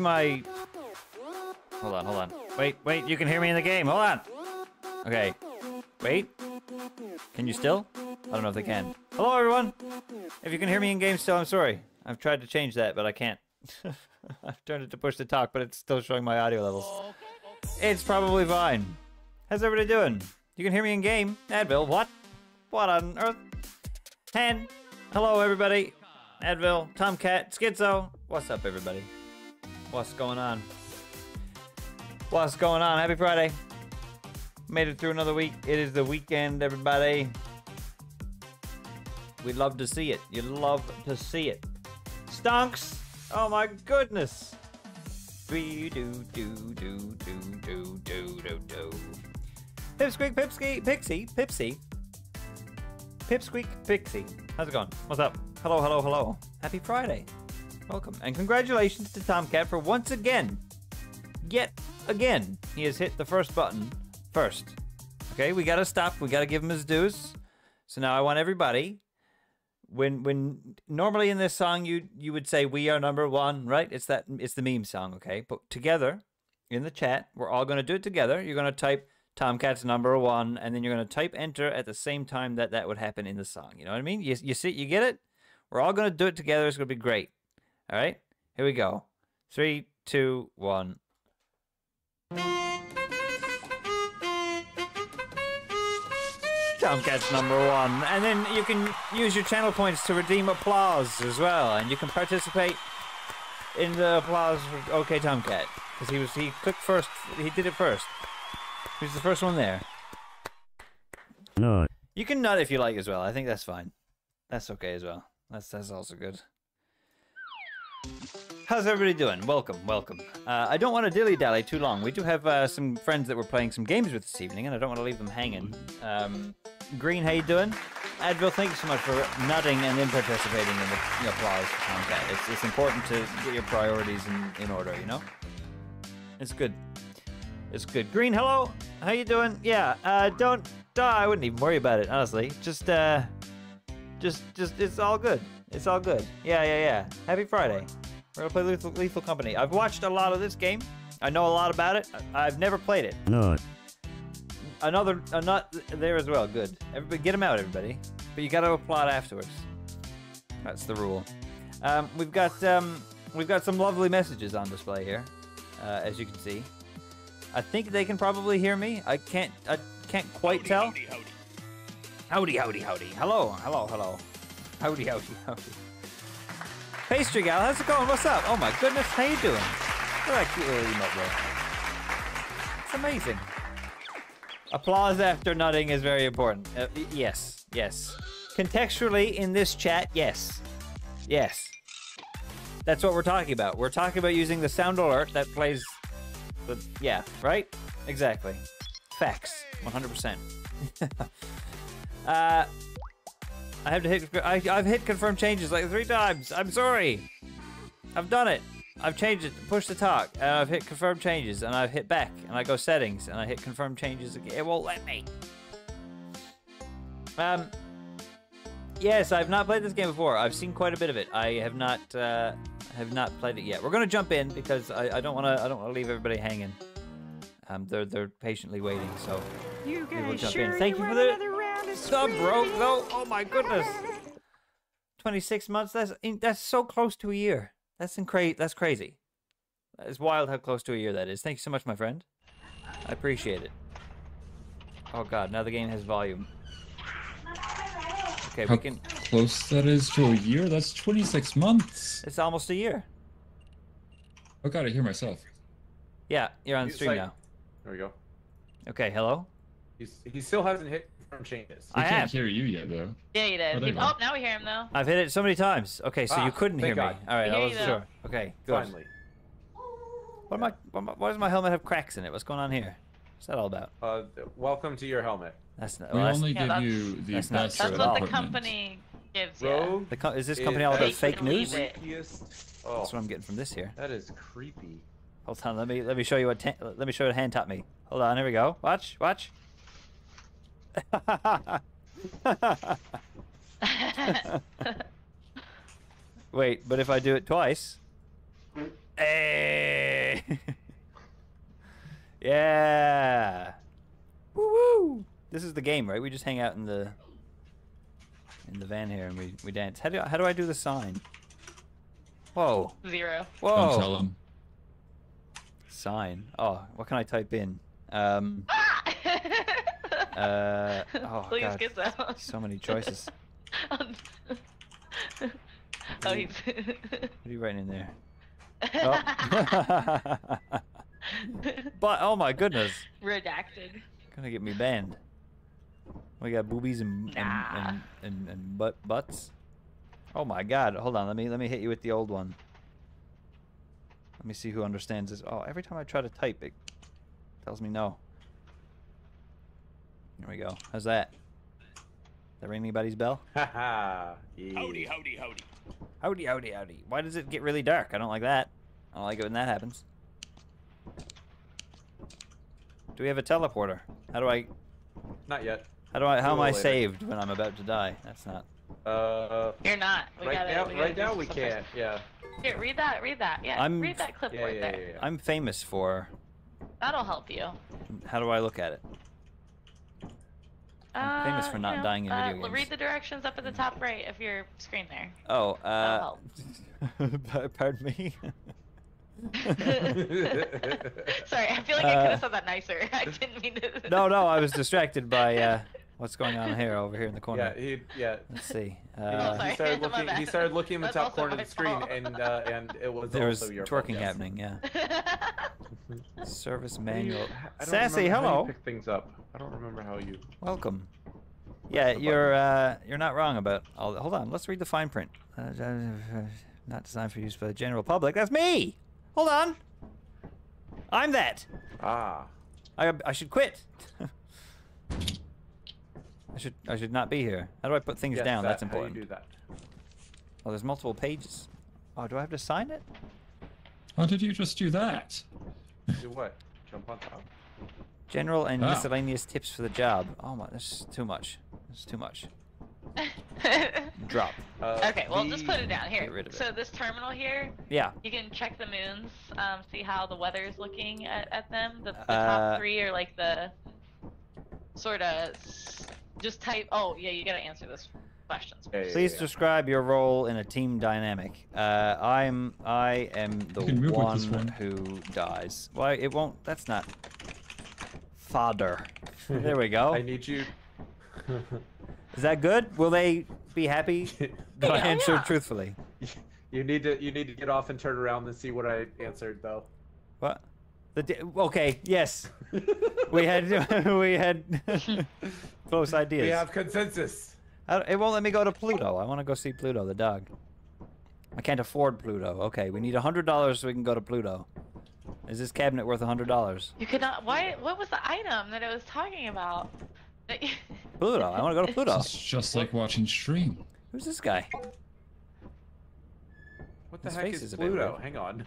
see my. Hold on, hold on. Wait, wait, you can hear me in the game. Hold on. Okay. Wait. Can you still? I don't know if they can. Hello, everyone. If you can hear me in game still, I'm sorry. I've tried to change that, but I can't. I've turned it to push to talk, but it's still showing my audio levels. It's probably fine. How's everybody doing? You can hear me in game. Advil, what? What on earth? 10. Hello, everybody. Advil, Tomcat, Schizo. What's up, everybody? What's going on? What's going on? Happy Friday. Made it through another week. It is the weekend, everybody. We love to see it. You love to see it. Stonks! Oh my goodness! Doo doo doo doo doo doo doo doo doo. Pipsqueak, Pipsky, Pixie, Pipsy. Pipsqueak, Pixie. How's it going? What's up? Hello, hello, hello. Happy Friday. Welcome. And congratulations to Tomcat for once again, yet again, he has hit the first button first. Okay, we gotta stop. We gotta give him his dues. So now I want everybody. When when normally in this song you you would say we are number one, right? It's that it's the meme song, okay? But together in the chat, we're all gonna do it together. You're gonna type Tomcat's number one, and then you're gonna type enter at the same time that that would happen in the song. You know what I mean? You you see you get it? We're all gonna do it together. It's gonna be great. All right, here we go. Three, two, one. Tomcat's number one. And then you can use your channel points to redeem applause as well. And you can participate in the applause for OK Tomcat. Because he was he clicked first he did it first. He was the first one there. No. You can nut if you like as well. I think that's fine. That's okay as well. That's that's also good. How's everybody doing? Welcome, welcome. Uh, I don't want to dilly dally too long. We do have uh, some friends that we're playing some games with this evening, and I don't want to leave them hanging. Um, Green, how you doing? Advil, thank you so much for nutting and then participating in the, applause Tomcat. It's, it's important to get your priorities in, in order, you know? It's good. It's good. Green, hello. How you doing? Yeah. Uh, don't. I wouldn't even worry about it, honestly. Just, uh, just, just. It's all good. It's all good. Yeah, yeah, yeah. Happy Friday. We're gonna play Lethal, Lethal Company. I've watched a lot of this game. I know a lot about it. I- I've never played it. No. Another, a nut there as well. Good. Everybody, get them out, everybody. But you gotta applaud afterwards. That's the rule. Um, we've got, um, we've got some lovely messages on display here, uh, as you can see. I think they can probably hear me. I can't, I can't quite tell. Howdy, howdy. Howdy, howdy, howdy. Hello, hello, hello. Howdy, howdy, howdy. Pastry gal, how's it going? What's up? Oh my goodness, how you doing? Look at that cute little emote there. That's amazing. Applause after nutting is very important. Uh, yes, yes. Contextually, in this chat, yes. Yes. That's what we're talking about. We're talking about using the sound alert that plays the. Yeah, right? Exactly. Facts. 100%. uh, I have to hit. I, I've hit confirm changes like three times. I'm sorry. I've done it. I've changed it. Push the talk, and I've hit confirm changes, and I've hit back, and I go settings, and I hit confirm changes again. It won't let me. Um. Yes, I've not played this game before. I've seen quite a bit of it. I have not uh, have not played it yet. We're gonna jump in because I, I don't want to I don't want to leave everybody hanging. Um, they're they're patiently waiting. So You we will guys jump sure in. Thank you for the the sub, bro. No, oh my goodness. 26 months. That's in, that's so close to a year. That's incra- That's crazy. It's wild how close to a year that is. Thank you so much, my friend. I appreciate it. Oh god, now the game has volume. Okay, How we can. close that is to a year? That's 26 months. It's almost a year. Oh god, I hear myself. Yeah, you're on It's stream like- now. There we go. Okay, hello. He's, he still hasn't hit confirm changes. We I can't have. hear you yet, though. Yeah, you did. Oh, You- you oh, now we hear him though. I've hit it so many times. Okay, so you Ah, couldn't hear thank me. All right, I wasn't sure. Okay, good. Finally. What am I? What, am I- why does my helmet have cracks in it? What's going on here? What's that all about? Uh, welcome to your helmet. That's not. We that's- only Yeah, give that's- you the that's not best That's what the company gives you. Rogue. The co- is this is company all about Fake fake news? news. it. creepiest- Oh, That's what I'm getting from this here. that is creepy. Hold on, let me let me show you what let me show you what hand tap me. Hold on, here we go. Watch, watch. Wait, but if I do it twice, hey, yeah, woo woo. This is the game, right? We just hang out in the in the van here and we we dance. How do how do I do the sign? Whoa, Zero. whoa. Don't tell him. Sign. Oh, what can I type in? Um, uh, oh Please god, get that. so many choices. oh, he's. What are you writing in there? Oh. but oh my goodness, Redacted. gonna get me banned. We got boobies and and, and, and, and butt butts. Oh my god, hold on, let me let me hit you with the old one. Let me see who understands this. Oh, every time I try to type, it tells me no. Here we go. How's that? That ring anybody's bell? Ha ha! Howdy, howdy, howdy. Howdy, howdy, howdy. Why does it get really dark? I don't like that. I don't like it when that happens. Do we have a teleporter? How do I, Not yet. how do I, how am I later. saved when I'm about to die? That's not. Uh, You're not. We right gotta, now, we right now we can't. Yeah. first- Here, read that. Read that. Yeah. I'm read that clipboard yeah, there. yeah, yeah. I'm famous for. That'll help you. How do I look at it? I'm famous Uh, for not know, dying in uh, video games. Read the directions up at the top right of your screen there. Oh, uh. Pardon me. Sorry, I feel like I could Uh, have said that nicer. I didn't mean to. no, no, I was distracted by uh, what's going on here over here in the corner. yeah. He. Yeah. Let's see. He- Uh, sorry. he started looking. He started looking in the That's top corner of the screen, fault. and uh, and it was there was also your fault, twerking yes. happening. Yeah. Service How do you- manual. Sassy, remember how you hello. pick things up. I don't remember how you. Welcome. Yeah, you're uh, you're not wrong about all. Hold on, let's read the fine print. Uh, uh, not designed for use by the general public. That's me. Hold on. I'm that. Ah. I I should quit. I should I should not be here. How do I put things Yes, down? that- That's how important. you do that. Oh, there's multiple pages. Oh, do I have to sign it? How did you just do that? Do what? Jump on top. General and Ah. miscellaneous tips for the job. Oh my, this is too much. This is too much. Drop. Uh, okay, well, just put it down here. Get rid of it. So this terminal here, Yeah. you can check the moons, um, see how the weather is looking at, at them. The, the Uh, top three are like the sort of just type. Oh yeah, you gotta answer this questions. Yeah, yeah, Please yeah. describe your role in a team dynamic. Uh, I'm I am the You can move with one, one. who dies. Why it won't? That's not. Father. There we go. I need you. Is that good? Will they be happy that I Yeah. answered Yeah. truthfully? you need to. You need to get off and turn around and see what I answered though. What? The di- okay, yes. we had we had close ideas. We have consensus. I it won't let me go to Pluto. I want to go see Pluto, the dog. I can't afford Pluto. Okay, we need a hundred dollars so we can go to Pluto. Is this cabinet worth a hundred dollars? You could not. Why? What was the item that I was talking about? Pluto. I want to go to Pluto. It's just like watching stream. Who's this guy? What the His heck face is, is Pluto? Hang on.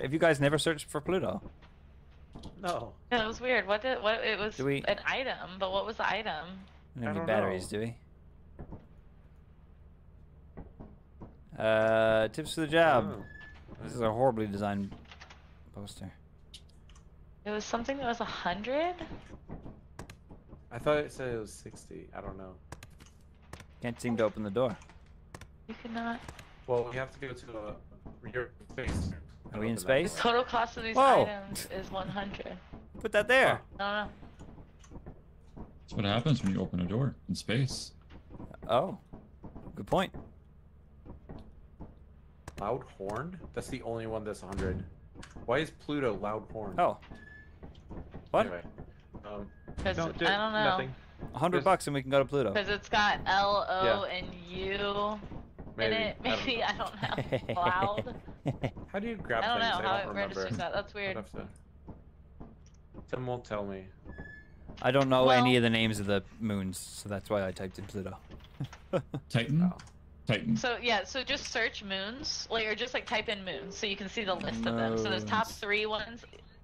Have you guys never searched for Pluto? no. That was weird. What did? What? It was Do we- an item, but what was the item? We don't I need don't batteries, know. do we? Uh, tips for the job. Oh. This is a horribly designed poster. It was something that was a hundred. I thought it said it was 60. I don't know. Can't seem to open the door. You cannot. Well, we have to go to a your space. Are we in space? The total cost of these Whoa. items is one hundred. Put that there. I don't know. That's what happens when you open a door in space. Oh, good point. Loud horn? That's the only one that's 100. Why is Pluto loud horn? Oh, what? Anyway, um, Because no, I do- don't know. Nothing. Hundred Just- bucks and we can go to Pluto. Because it's got L O Yeah. and U Maybe. in it. I don't Maybe know. I don't know. Loud. How do you grab things? I don't know things? how I it don't registers remember. that. That's weird. to... Tim won't tell me. I don't know any of the names of the moons, so that's why I typed in Pluto. Titan? Oh. Titan. So yeah, so just search moons, like or just like type in moons, so you can see the list of them. So there's top three ones.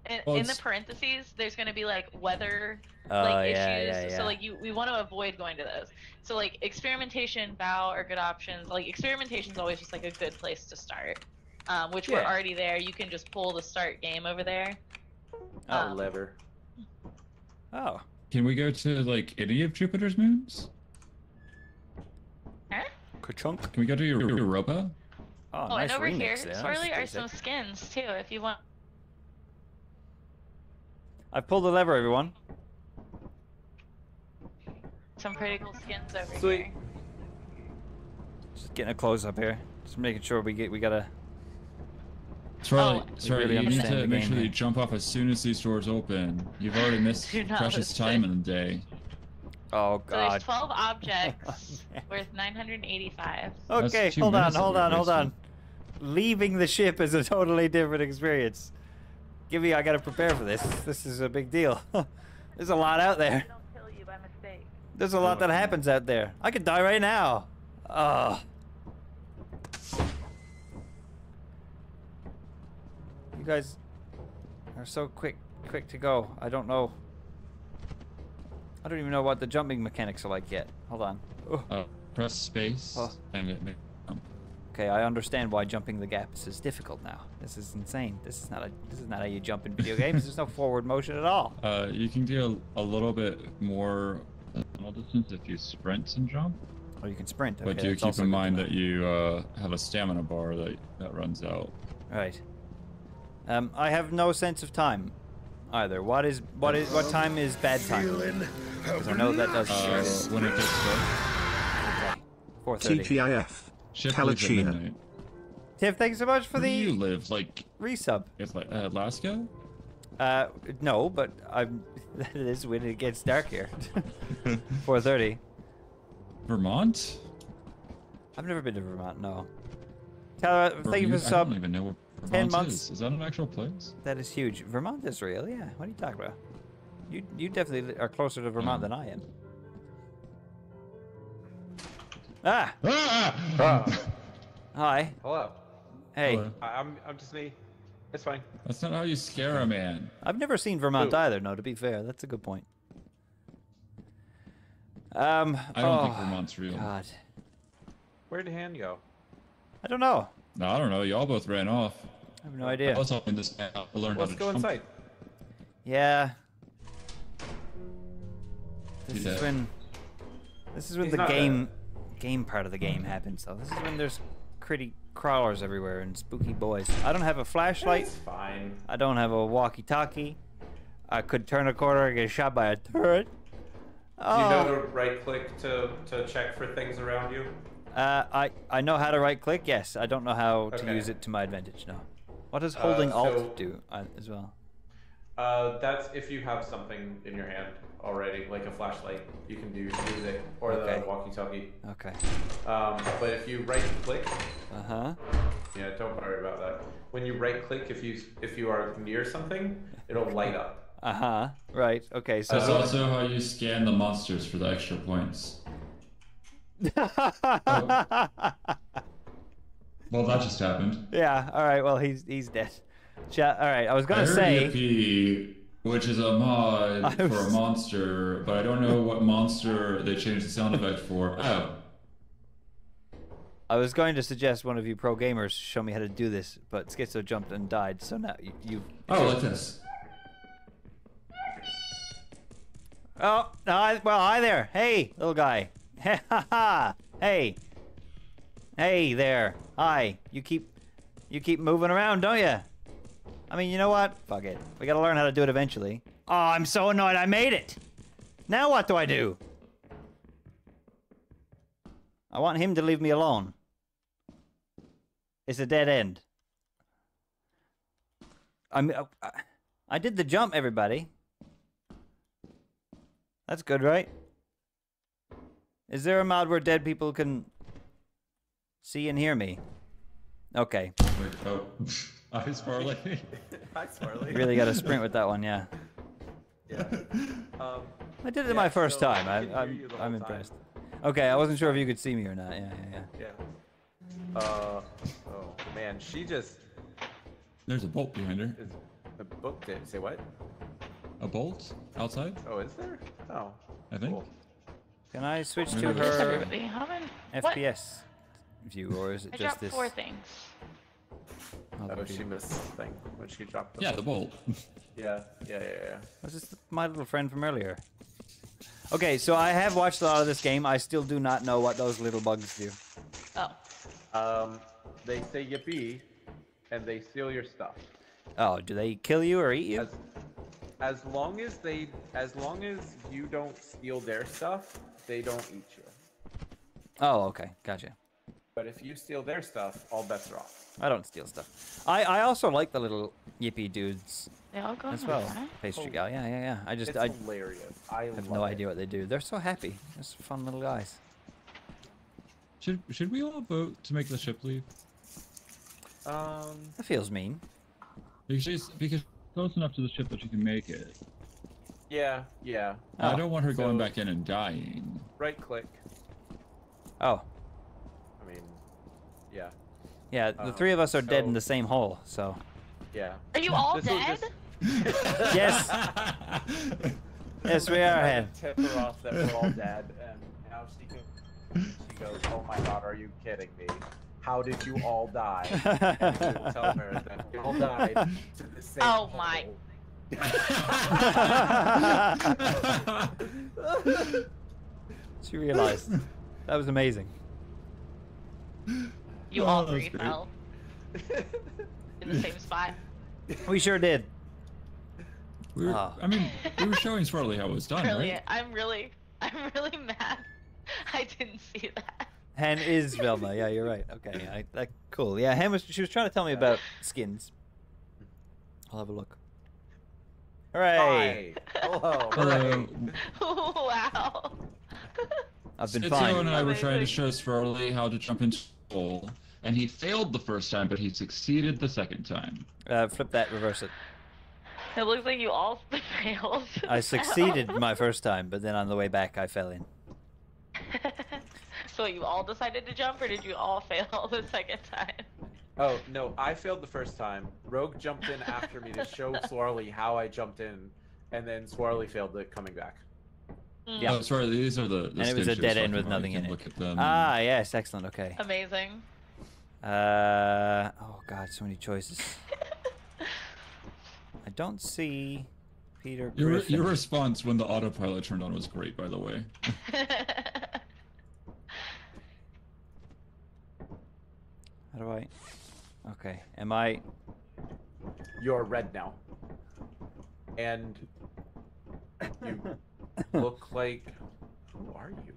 In, Well, in the parentheses, there's gonna be like weather Oh like yeah, issues. yeah, yeah. So like you, we want to avoid going to those. So like experimentation, Vow are good options. Like experimentation is always just like a good place to start. Um, which we're already there. You can just pull the start game over there. Oh, Um, lever. oh, Can we go to like any of Jupiter's moons? Huh? Ka-chunk. Can we go to Eu- Europa? Oh, Oh, nice and over remix here, there. That's Swarley, are some skins too. If you want. I've pulled the lever, everyone. Some pretty cool skins over Sweet. here. Just getting a close up here. Just making sure we get we gotta. Sorry, Oh. sorry. really you need to make sure that you jump off as soon as these doors open. You've already missed precious listen. time in the day. Oh god. So there's 12 objects worth 985. Okay, hold on, minutes that hold on, hold on. Leaving the ship is a totally different experience. Give me, I gotta prepare for this. This is a big deal. There's a lot out there. don't kill you by mistake. There's a lot that happens out there. I could die right now. Ugh. You guys are so quick, quick to go. I don't know. I don't even know what the jumping mechanics are like yet. Hold on. Ugh. Uh, press space Oh. and it may jump. Okay, I understand why jumping the gaps is difficult now. This is insane. This is not a. This is not how you jump in video games. There's no forward motion at all. Uh, you can do a, a little bit more tunnel distance if you sprint and jump, Or Oh, you can sprint. but okay, do keep in mind that you uh, have a stamina bar that that runs out. Right. Um, I have no sense of time, either. What is what is what time is bad time? Because I know that does. Uh, when it gets dark, Four thirty. TGIF. Ship leaves at Kalachia. midnight. Tiff, thanks so much for Where do you live? Like, resub. if like uh, Alaska? Uh, no, but I'm. That is when it gets dark here. Four thirty. Vermont? I've never been to Vermont. No. Tyler, Or thank you for I sub. don't even know where Vermont 10 months. is. Is that an actual place? That is huge. Vermont is real, yeah. What are you talking about? You you definitely are closer to Vermont Mm. than I am. Ah, Ah! Ah, hi. hello. Hey, Hello. I, I'm I'm just me. It's fine. That's not how you scare a man. I've never seen Vermont Who? either. No, to be fair, that's a good point. Um, I don't oh, think Vermont's real. God, Where'd the hand go? I don't know. No, I don't know. Y'all both ran off. I have no idea. I was helping this man out to learn Let's how to go jump. inside. Yeah. This Yeah. is when. This is when He's the not game, game part of the game happens. though. this is when there's pretty crawlers everywhere and spooky boys. I don't have a flashlight. It's fine. I don't have a walkie-talkie. I could turn a corner and get shot by a turret. Do you know Oh, to right click to, to check for things around you? uh, I I know how to right-click. Yes, I don't know how to use it to my advantage. No. What does holding Uh, Alt do uh, as well? Uh, that's if you have something in your hand already, like a flashlight. You can do music or Okay. the walkie-talkie. Okay. Um, but if you right-click, Uh huh. yeah, don't worry about that. When you right-click, if you if you are near something, it'll light up. Uh huh. Right. Okay. So. That's also how you scan the monsters for the extra points. Well, that just happened. yeah. All right. Well, he's he's dead. Chat. All right. I was gonna heard say. Which is a mod I for a monster, but I don't know what monster they changed the sound effect for. Oh, I was going to suggest one of you pro gamers show me how to do this, but Schizo jumped and died. So now you. you oh, like this. Oh, well, hi there. Hey, little guy. hey. Hey there. Hi. You keep you keep moving around, don't you? I mean, you know what? Fuck it. We got to learn how to do it eventually. Oh, I'm so annoyed I made it. Now what do I do? I want him to leave me alone. It's a dead end. I'm uh, I did the jump, everybody. That's good, right? Is there a mod where dead people can see and hear me? Okay. Wait, oh, eyes Farley. Hi, Smarly. Really got to sprint with that one, yeah. Yeah. Um, I did it Yeah, my first so time. I, am I'm, I'm whole time. impressed. Okay, I wasn't sure if you could see me or not. Yeah, yeah, yeah. yeah. Uh, oh man, she just There's a bolt behind her. is the book did say what? A bolt outside, Oh, is there? Oh, I think. cool. Can I switch to it is Yes, her everybody. How many? What? FPS view, or is it I just dropped this? four things. Other Oh, she missed thing when she dropped the Yeah, the bolt. Yeah, yeah, yeah, yeah. Was this my little friend from earlier? Okay, so I have watched a lot of this game. I still do not know what those little bugs do. Oh. Um, they say yippee, and they steal your stuff. Oh, do they kill you or eat you? As, as long as they, as long as you don't steal their stuff, they don't eat you. Oh, okay, gotcha. But if you steal their stuff, all bets are off. I don't steal stuff. I, I also like the little yippee dudes They all go as well. the? Pastry Oh. gal, yeah, yeah, yeah. I just It's I hilarious. I have love no it. idea what they do. They're so happy. They're just fun little guys. Should should we all vote to make the ship leave? Um, That feels mean. Because she's because close enough to the ship that she can make it. yeah, yeah. Oh, I don't want her going back in and dying. Right click. Oh, I mean, yeah, yeah. The Um, three of us are dead in the same hole. So yeah. Are you all This dead? just- yes, yes, we are. Trying Hen. tip her off that we're all dead, and now she goes, she goes, "Oh my God, are you kidding me? How did you all die?" And we tell her that we all died to the same. Oh my- she realized that was amazing. You Oh, all that was three fell in the same spot. We sure did. We were, Oh. I mean, we were showing Swarley how it was done, Brilliant. right? I'm really, I'm really mad. I didn't see that. Hen is Velma. Yeah, you're right. Okay, I, that, cool. Yeah, Hen was. She was trying to tell me about skins. I'll have a look. Hooray! Hi. Hello. Hello. wow. I've been Schizo fine. and I were trying to show Swarley how to jump into the and he failed the first time, but he succeeded the second time. Uh, flip that, reverse it. It looks like you all failed. I succeeded my first time, but then on the way back I fell in. so you all decided to jump, or did you all fail the second time? Oh no, I failed the first time. Rogue jumped in after me to show Swarley how I jumped in, and then Swarley failed it coming back. Yeah. Oh, sorry, these are the. the And it was a dead end with can- nothing in it. Look at them. Ah, yes, excellent. Okay. Amazing. Uh, oh god, so many choices. I don't see Peter Your, Griffin. your response when the autopilot turned on was great, by the way. How do I? Okay, am I? You're red now, and you look like. Who are you?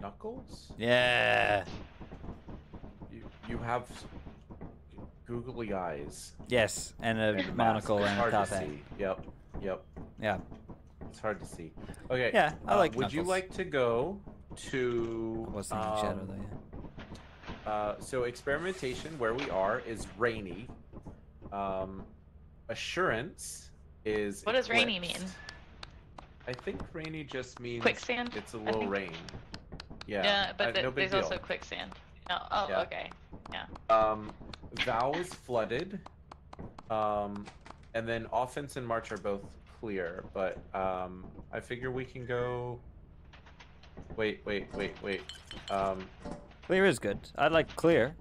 Knuckles? Yeah. You you have googly eyes. Yes, and a and a mask. monocle It's and a hard top to hat. see. Yep. Yep. Yeah. It's hard to see. Okay. Yeah, I uh, like Would you like to go to? I was thinking Shadow um, though. Yeah. Uh, so experimentation, where we are, is rainy. Um, assurance is. What does rainy mean? I think rainy just means Quicksand, It's a little think. rain. Yeah. Yeah, but uh, th- no there's deal. also quicksand. No, oh, Yeah. okay. Yeah. Um, Vow is flooded. Um, and then offense and march are both clear, but um, I figure we can go. Wait, wait, wait, wait. Um, Clear is good. I like clear.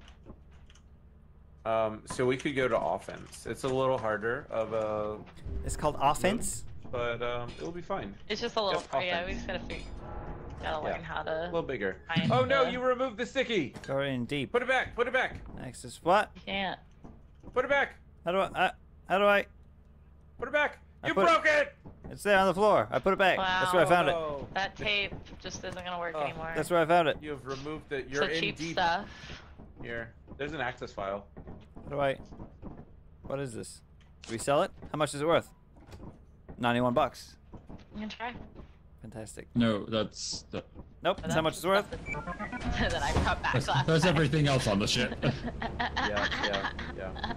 um, so we could go to offense. It's a little harder of a, It's called offense. But um, it'll be fine. It's just a little. Just yeah, we just gotta figure. Gotta Yeah. learn how A little bigger. find Oh no! the- You removed the sticky. Go in deep. Put it back. Put it back. Next is what? Can't. Put it back. How do I? Uh, how do I? Put it back. I You put- broke it. It's there on the floor. I put it back. That's where I Wow. found it. Oh, That tape just isn't gonna work Oh, anymore. That's where I found it. You have removed it. You're so in cheap deep stuff. here. There's an access file. How do I? What is this? Do we sell it? How much is it worth? Ninety-one bucks. You can try. Fantastic. No, that's that, Nope. That's how much it's worth. that I brought back that's, last that's time. everything else on the ship. Yeah, yeah, yeah.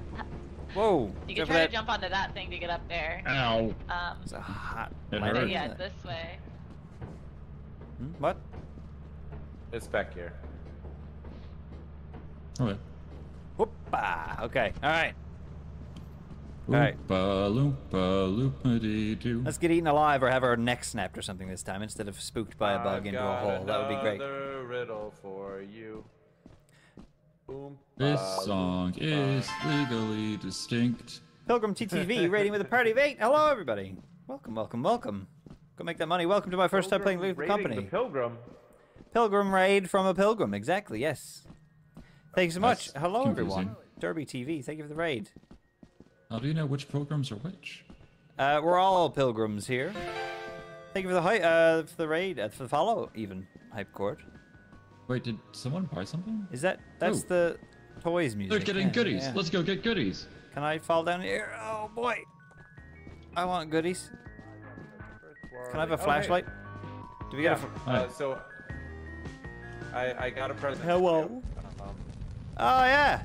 Whoa. You can try that. to jump onto that thing to get up there. Ow. Um, It's a hot. It light, hurts. isn't yeah, it? this way. Hmm? What? It's back here. Okay. Whoopah. Okay. All right. Alright. Oompa loompa loompa-dee-doo. Let's get eaten alive or have our neck snapped or something this time instead of spooked by a bug I've into a hole. That would be great. Riddle for you. Boom. This song boom, is legally distinct. Pilgrim TTV rating with a party of eight. Hello, everybody. Welcome, welcome, welcome. Go make that money. Welcome to my first time playing Pilgrim Lethal raiding Company. The pilgrim. Pilgrim raid from a pilgrim. Exactly. Yes. Thank you so much. That's Hello, everyone. Derby TV. Thank you for the raid. How do you know which pilgrims are which? Uh, we're all pilgrims here. Thank you for the hi- uh, for the raid, uh, for the follow, even hype court. Wait, did someone buy something? Is that that's Ooh. the toys music? They're getting Yeah, goodies. yeah. Let's go get goodies. Can I fall down here? Oh boy, I want goodies. Can I have a Oh, hey. flashlight? Do we get Yeah. a? Uh, Alright. so, I I got a present. Hello. Um, oh yeah.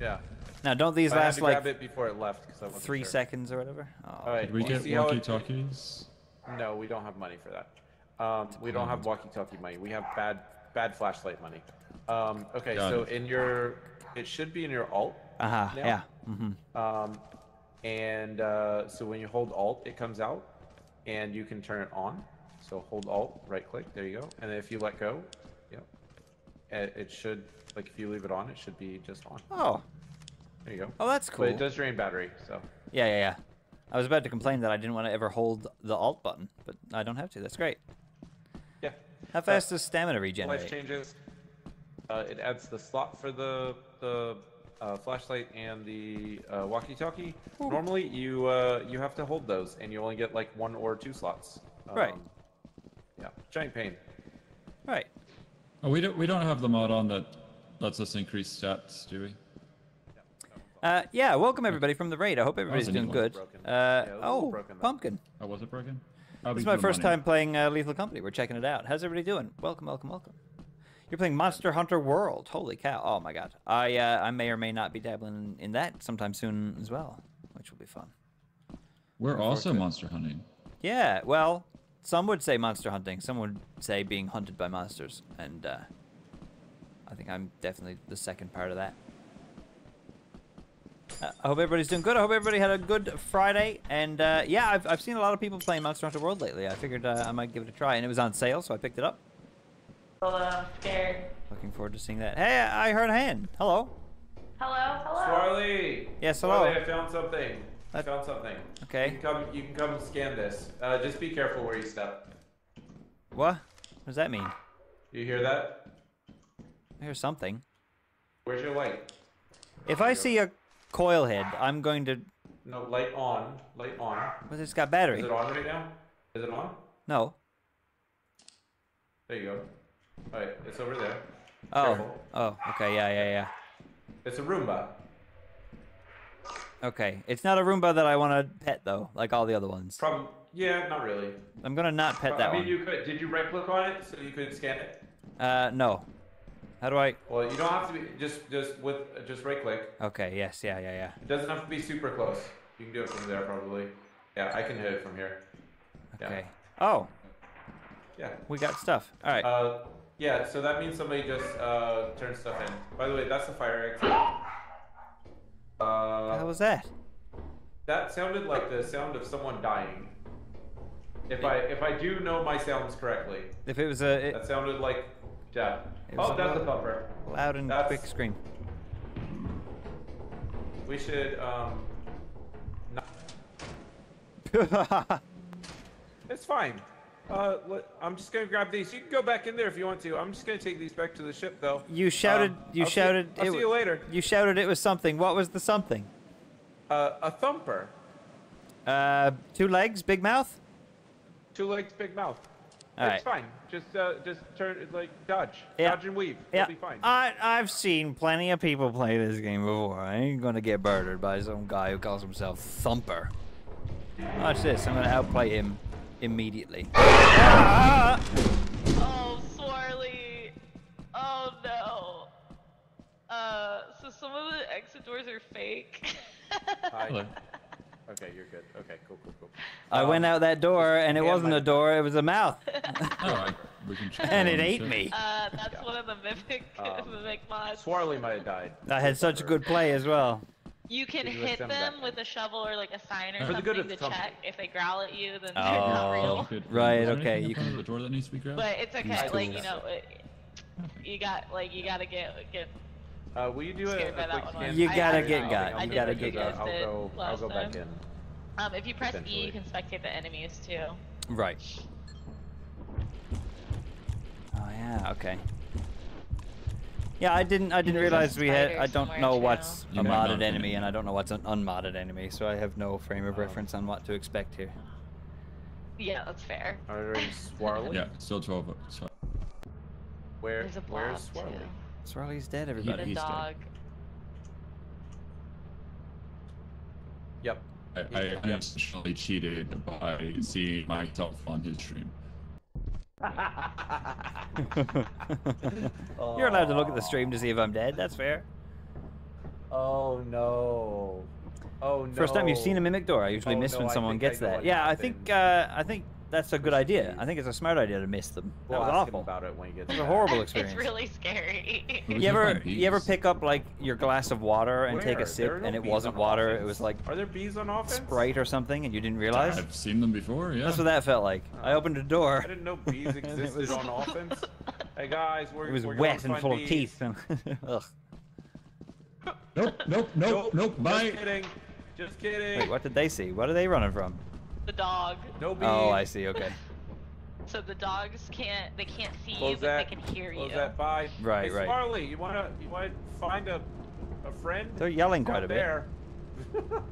yeah. Now don't these I last like grab it before it left I wasn't three sure. seconds or whatever? Oh, All right. Did we get see how it- walkie-talkies? No, we don't have money for that. Um, we don't have walkie-talkie money. We have bad, bad flashlight money. Um, okay, Got so it. in your, it should be in your alt. Uh huh. now. Yeah. Mm-hmm. Um, and uh, so when you hold alt, it comes out, and you can turn it on. So hold alt, right click, there you go. And then if you let go, yep, it, it should, like if you leave it on, it should be just on. Oh. There you go. Oh, that's cool. But it does drain battery, so. Yeah, yeah, yeah. I was about to complain that I didn't want to ever hold the alt button, but I don't have to. That's great. Yeah. How fast does stamina regenerate? Life regenerate? changes. Uh, it adds the slot for the the uh, flashlight and the uh, walkie-talkie. Normally, you uh, you have to hold those, and you only get like one or two slots. Um, Right. Yeah. Giant pain. Right. Oh, we don't we don't have the mod on that lets us increase stats, do we? Uh, yeah, welcome everybody from the raid. I hope everybody's doing good. Uh, Yeah, it was a little oh, broken, pumpkin. Oh, was it broken? I'll This is my first money. time playing uh, Lethal Company. We're checking it out. How's everybody doing? Welcome, welcome, welcome. You're playing Monster Hunter World. Holy cow! Oh my god. I uh, I may or may not be dabbling in that sometime soon as well, which will be fun. We're also monster hunting. Yeah. Well, some would say monster hunting. Some would say being hunted by monsters, and uh, I think I'm definitely the second part of that. Uh, I hope everybody's doing good. I hope everybody had a good Friday. And uh, yeah, I've, I've seen a lot of people playing Monster Hunter World lately. I figured uh, I might give it a try, and it was on sale, so I picked it up. Well, uh, scared. Looking forward to seeing that. Hey, I heard a hand. Hello. Hello, hello. Swarley. Yes, hello. Swarley, I found something. I That- found something. Okay. You can come. You can come scan this. Uh, just be careful where you step. What? What does that mean? You hear that? I hear something. Where's your light? If I see a coil head, I'm going to. No, light on. Light on. But it's got battery. Is it on right now? Is it on? No. There you go. Alright, it's over there. Oh. Careful. Oh. Okay. Yeah. Yeah. Yeah. It's a Roomba. Okay, it's not a Roomba that I want to pet though, like all the other ones. Probably. Yeah, not really. I'm gonna not pet that one. I mean, one. you could. Did you right click on it so you could scan it? Uh, no. How do I? Well, you don't have to be. Just, just with, just right click. Okay, yes, yeah, yeah, yeah. It doesn't have to be super close. You can do it from there probably. Yeah, I can hit it from here. Yeah. Okay. Oh, Yeah. we got stuff. All right. Uh, yeah. So that means somebody just uh turned stuff in. By the way, that's the fire exit. Uh, How was that? that sounded like the sound of someone dying. If I if I do know my sounds correctly, If it was a that sounded like death. It was Oh, that's a- thumper. loud and That's- quick scream. We should um. Not, it's fine. Uh, I'm just gonna grab these. You can go back in there if you want to. I'm just gonna take these back to the ship, though. you shouted. Um, you I'll see- shouted. I'll it see you later. You shouted it was something. What was the something? Uh, a thumper. Uh, two legs, big mouth. Two legs, big mouth. All it's right. fine. Just uh, just turn like dodge, Yeah. dodge and weave. Yeah, It'll be fine. I I've seen plenty of people play this game before. I ain't gonna get murdered by some guy who calls himself Thumper. Watch this. I'm gonna outplay him immediately. Ah! Oh, Swarley. Oh no. Uh, so some of the exit doors are fake. Hi. Hello. Okay, you're good. Okay, cool, cool, cool. I Um, went out that door and it yeah, wasn't my- a door. It was a mouth, Oh, we can check and it ate me. uh, that's one of the mimic Um, mimic mods. Swarley might have died. I had such a good play as well. You can Did you hit assemble them with a shovel or like a sign or For something good to the check. If they growl at you, then they're Oh. not Oh, real. good. Right, okay, anything you in front of can- the door that needs to be grabbed. But it's okay. Use Like you know, it, you got like you gotta get get. Uh, will you do a, a quick scan? You gotta I- get I- got. I You gotta get you got. I'll go. I'll go back in. Um, if you press E, you can spectate the enemies too. Right. Oh yeah. Okay. Yeah, I didn't. I didn't There's realize we had. I don't know what's a modded enemy, and I don't know what's an unmodded enemy, so I have no frame of Oh. reference on what to expect here. Yeah, that's fair. Are you Swarley? Yeah, still 12. So Where? There's a Where's too. Swarley? Swarley's dead, everybody. a he's dead. dog. Yep. I, I Yep. unintentionally cheated by seeing myself on his stream. You're allowed to look at the stream to see if I'm dead. That's fair. Oh no. Oh no. First time you've seen a mimic door. I usually Oh, miss no, when I someone think I gets that. what Yeah, I think. Uh, I think that's a good idea. I think it's a smart idea to miss them. That We'll was ask him awful. about it when he gets It was a back. horrible It's really scary. You ever you ever pick up like your glass of water and take a sip no and it wasn't on water, it was like Are there bees on offense? Sprite or something and you didn't realize? I've seen them before, yeah. That's what that felt like. I Oh. opened a door. I didn't know bees existed was- on offense. Hey guys, we're It was we're wet and full find of bees. teeth. Ugh. Nope, nope, nope, nope, bye. Just kidding. Just kidding. Wait, what did they see? What are they running from? The dog. No oh, bees. Oh, I see. Okay. So the dogs can't they can't see Close you, but they can hear Close you. that. Bye. Right, hey, right. Smarly, you wanna you wanna find a a friend? They're yelling Down quite a bit. there.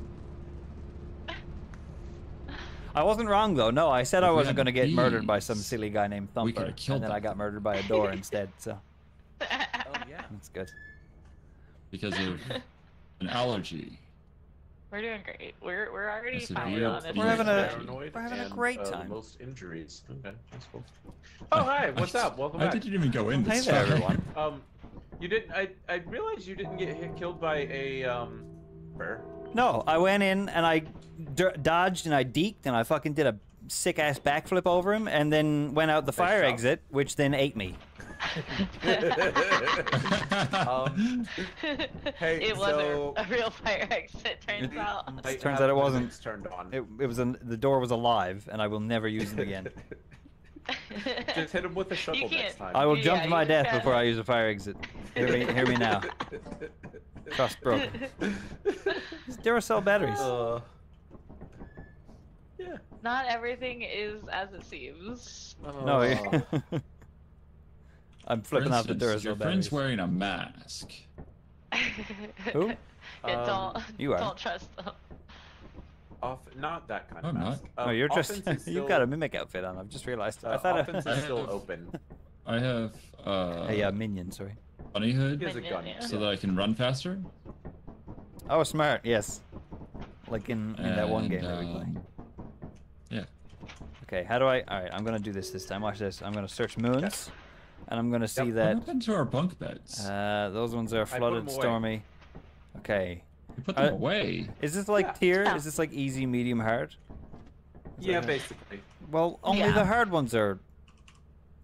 I wasn't wrong though. No, I said If I wasn't going to get murdered by some silly guy named Thumper, and then I got murdered by a door instead. So oh yeah. that's good. Because of an allergy. We're doing great. We're we're already It's a fine real on. We're having a- we're having a and, great uh, time. most injuries. Okay, that's cool. Oh hi, what's up? Welcome I back. didn't even go in Hey this there, time. everyone. Um, you didn't. I I realized you didn't get hit, killed by a um. Bear. No, I went in and I d- dodged and I deked and I fucking did a sick ass backflip over him and then went out the fire exit, which then ate me. Um, Hey, it wasn't so- a real fire exit. Turns It- out. I turns out it wasn't. physics Turned on. It, it was an, the door was alive and I will never use it again. Just hit him with a shovel next time. I will Yeah, jump to my death can. before I use a fire exit. Hear me, hear me now. Trust broken. It's Duracell batteries. Uh, yeah. Not everything is as it seems. No, Uh, I'm For flipping out the instance, your Duracell friend's batteries. wearing a mask. Who? Yeah, Um, don't you are. don't trust them. off, not that kind of I'm not. mask. Oh, Um, you're just offense is you've got a mimic outfit on. I've just realized. I Uh, thought offense I, is still have- open. I have uh, a uh, minion. Sorry. bunny hood He has a gun. yeah. so that I can run faster. Oh, smart. Yes. Like in, in that one And, game that we play. um, Yeah. Okay, how do I? All right, I'm gonna do this this time. Watch this. I'm gonna search moons, and I'm gonna see Yep. that What happened to our bunk beds? uh, those ones are flooded, stormy. Okay, we put them uh, away. is this like Yeah. tier? Yeah. Is this like easy, medium, hard? Is Yeah, basically. Well, only Yeah. the hard ones are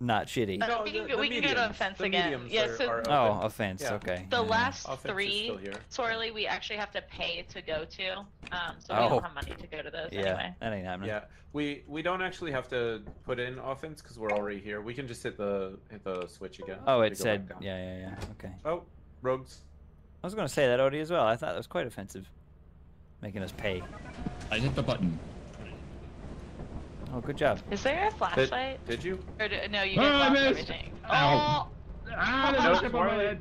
not shitty. No, we the- can, the go, we can go to offense the again. mediums Yeah, so are Oh, open. offense. Yeah. Okay. the yeah, yeah. last Offense three, still we actually have to pay to go to. Um, so we Oh. don't have money to go to those Yeah, anyway. that ain't happening. Yeah, we we don't actually have to put in offense because we're already here. We can just hit the hit the switch again. Oh, it said. Yeah, yeah, yeah. Okay. Oh, rogues. I was gonna say that Odie as well. I thought that was quite offensive, making us pay. I hit the button. Oh, good job. Is there a flashlight? did you? Or do, no, you Oh, guys I lost missed. everything. Ow. Oh, Ah, No, there's a chip on my Swarley. head.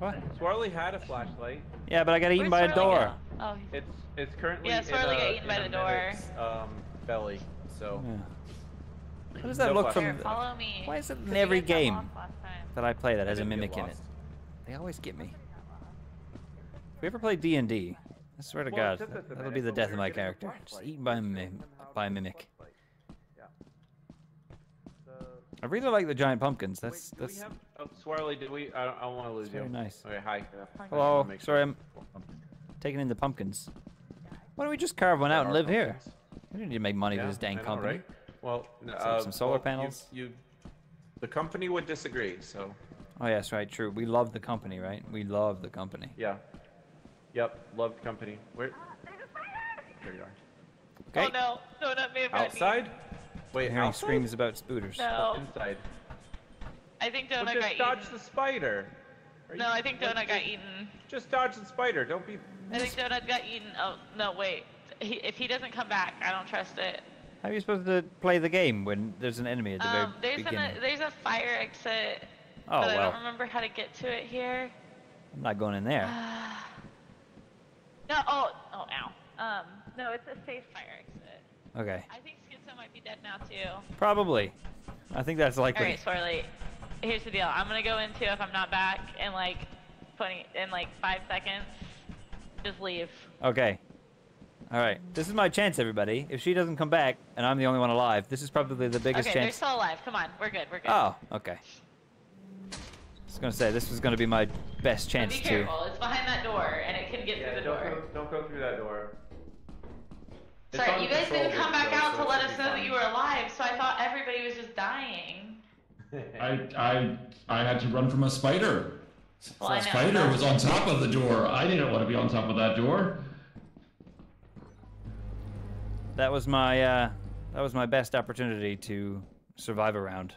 What? Swarley had a flashlight. Yeah, but I got eaten where's by a door. go? Oh, It's it's currently Yeah, in Swarley a, got eaten in by a the door. um, belly. So Yeah. How does that No look flashlight. here, from follow me. Why is it in every game? lost last time. that I play that has a mimic in it? They always get me. If we ever play D and D, I swear to Well, God, just that'll be the death of my character. Just eaten by a mim- by a mimic. Yeah. I really like the giant pumpkins. That's do we that's have oh, Swarley? Did we? I don't, I don't want to lose very you. nice. Okay, hi. I Hello. Sorry, sure. I'm taking in the pumpkins. Why don't we just carve one out and Our live here? We don't need to make money for Yeah, this dang know, company. right? Well, n- Some- uh, some solar well, panels? You, the company would disagree. So Oh yes, right, true. We love the company, right? We love the company. yeah. Yep. Loved company. Where? There you are. Okay. Oh no, no, not me. not Outside? Wait, I'm hearing outside? screams about spooters. No, Inside. I think Well, Donut just got dodge eaten. the spider. Are No, you- I think Donut got just- eaten. Just dodge the spider. Don't be. I think Donut got eaten. Oh no, wait. He, if he doesn't come back, I don't trust it. How are you supposed to play the game when there's an enemy at the Um, very there's beginning? an, there's a fire exit, oh but I don't remember how to get to it here. I'm not going in there. no, oh, oh, ow. Um, no, it's a safe fire exit. Okay, I think Schizo might be dead now too. probably. I think that's All likely. right, Swarley. Here's the deal. I'm gonna go into if I'm not back in like 20 in like five seconds. Just leave. Okay. All right. This is my chance, everybody. If she doesn't come back and I'm the only one alive, this is probably the biggest okay, they're still alive. Come on, we're good. We're good. Oh, okay. I was gonna say this was gonna be my best But chance be to. careful. It's behind that door, and it can get Yeah, through the don't door. go, don't go through that door. It's Sorry, you guys didn't come back out to let us know that you were alive, so I thought everybody was just dying. I I I had to run from a spider. Well, I a spider was on top of the door. I didn't want to be on top of that door. That was my uh, that was my best opportunity to survive a round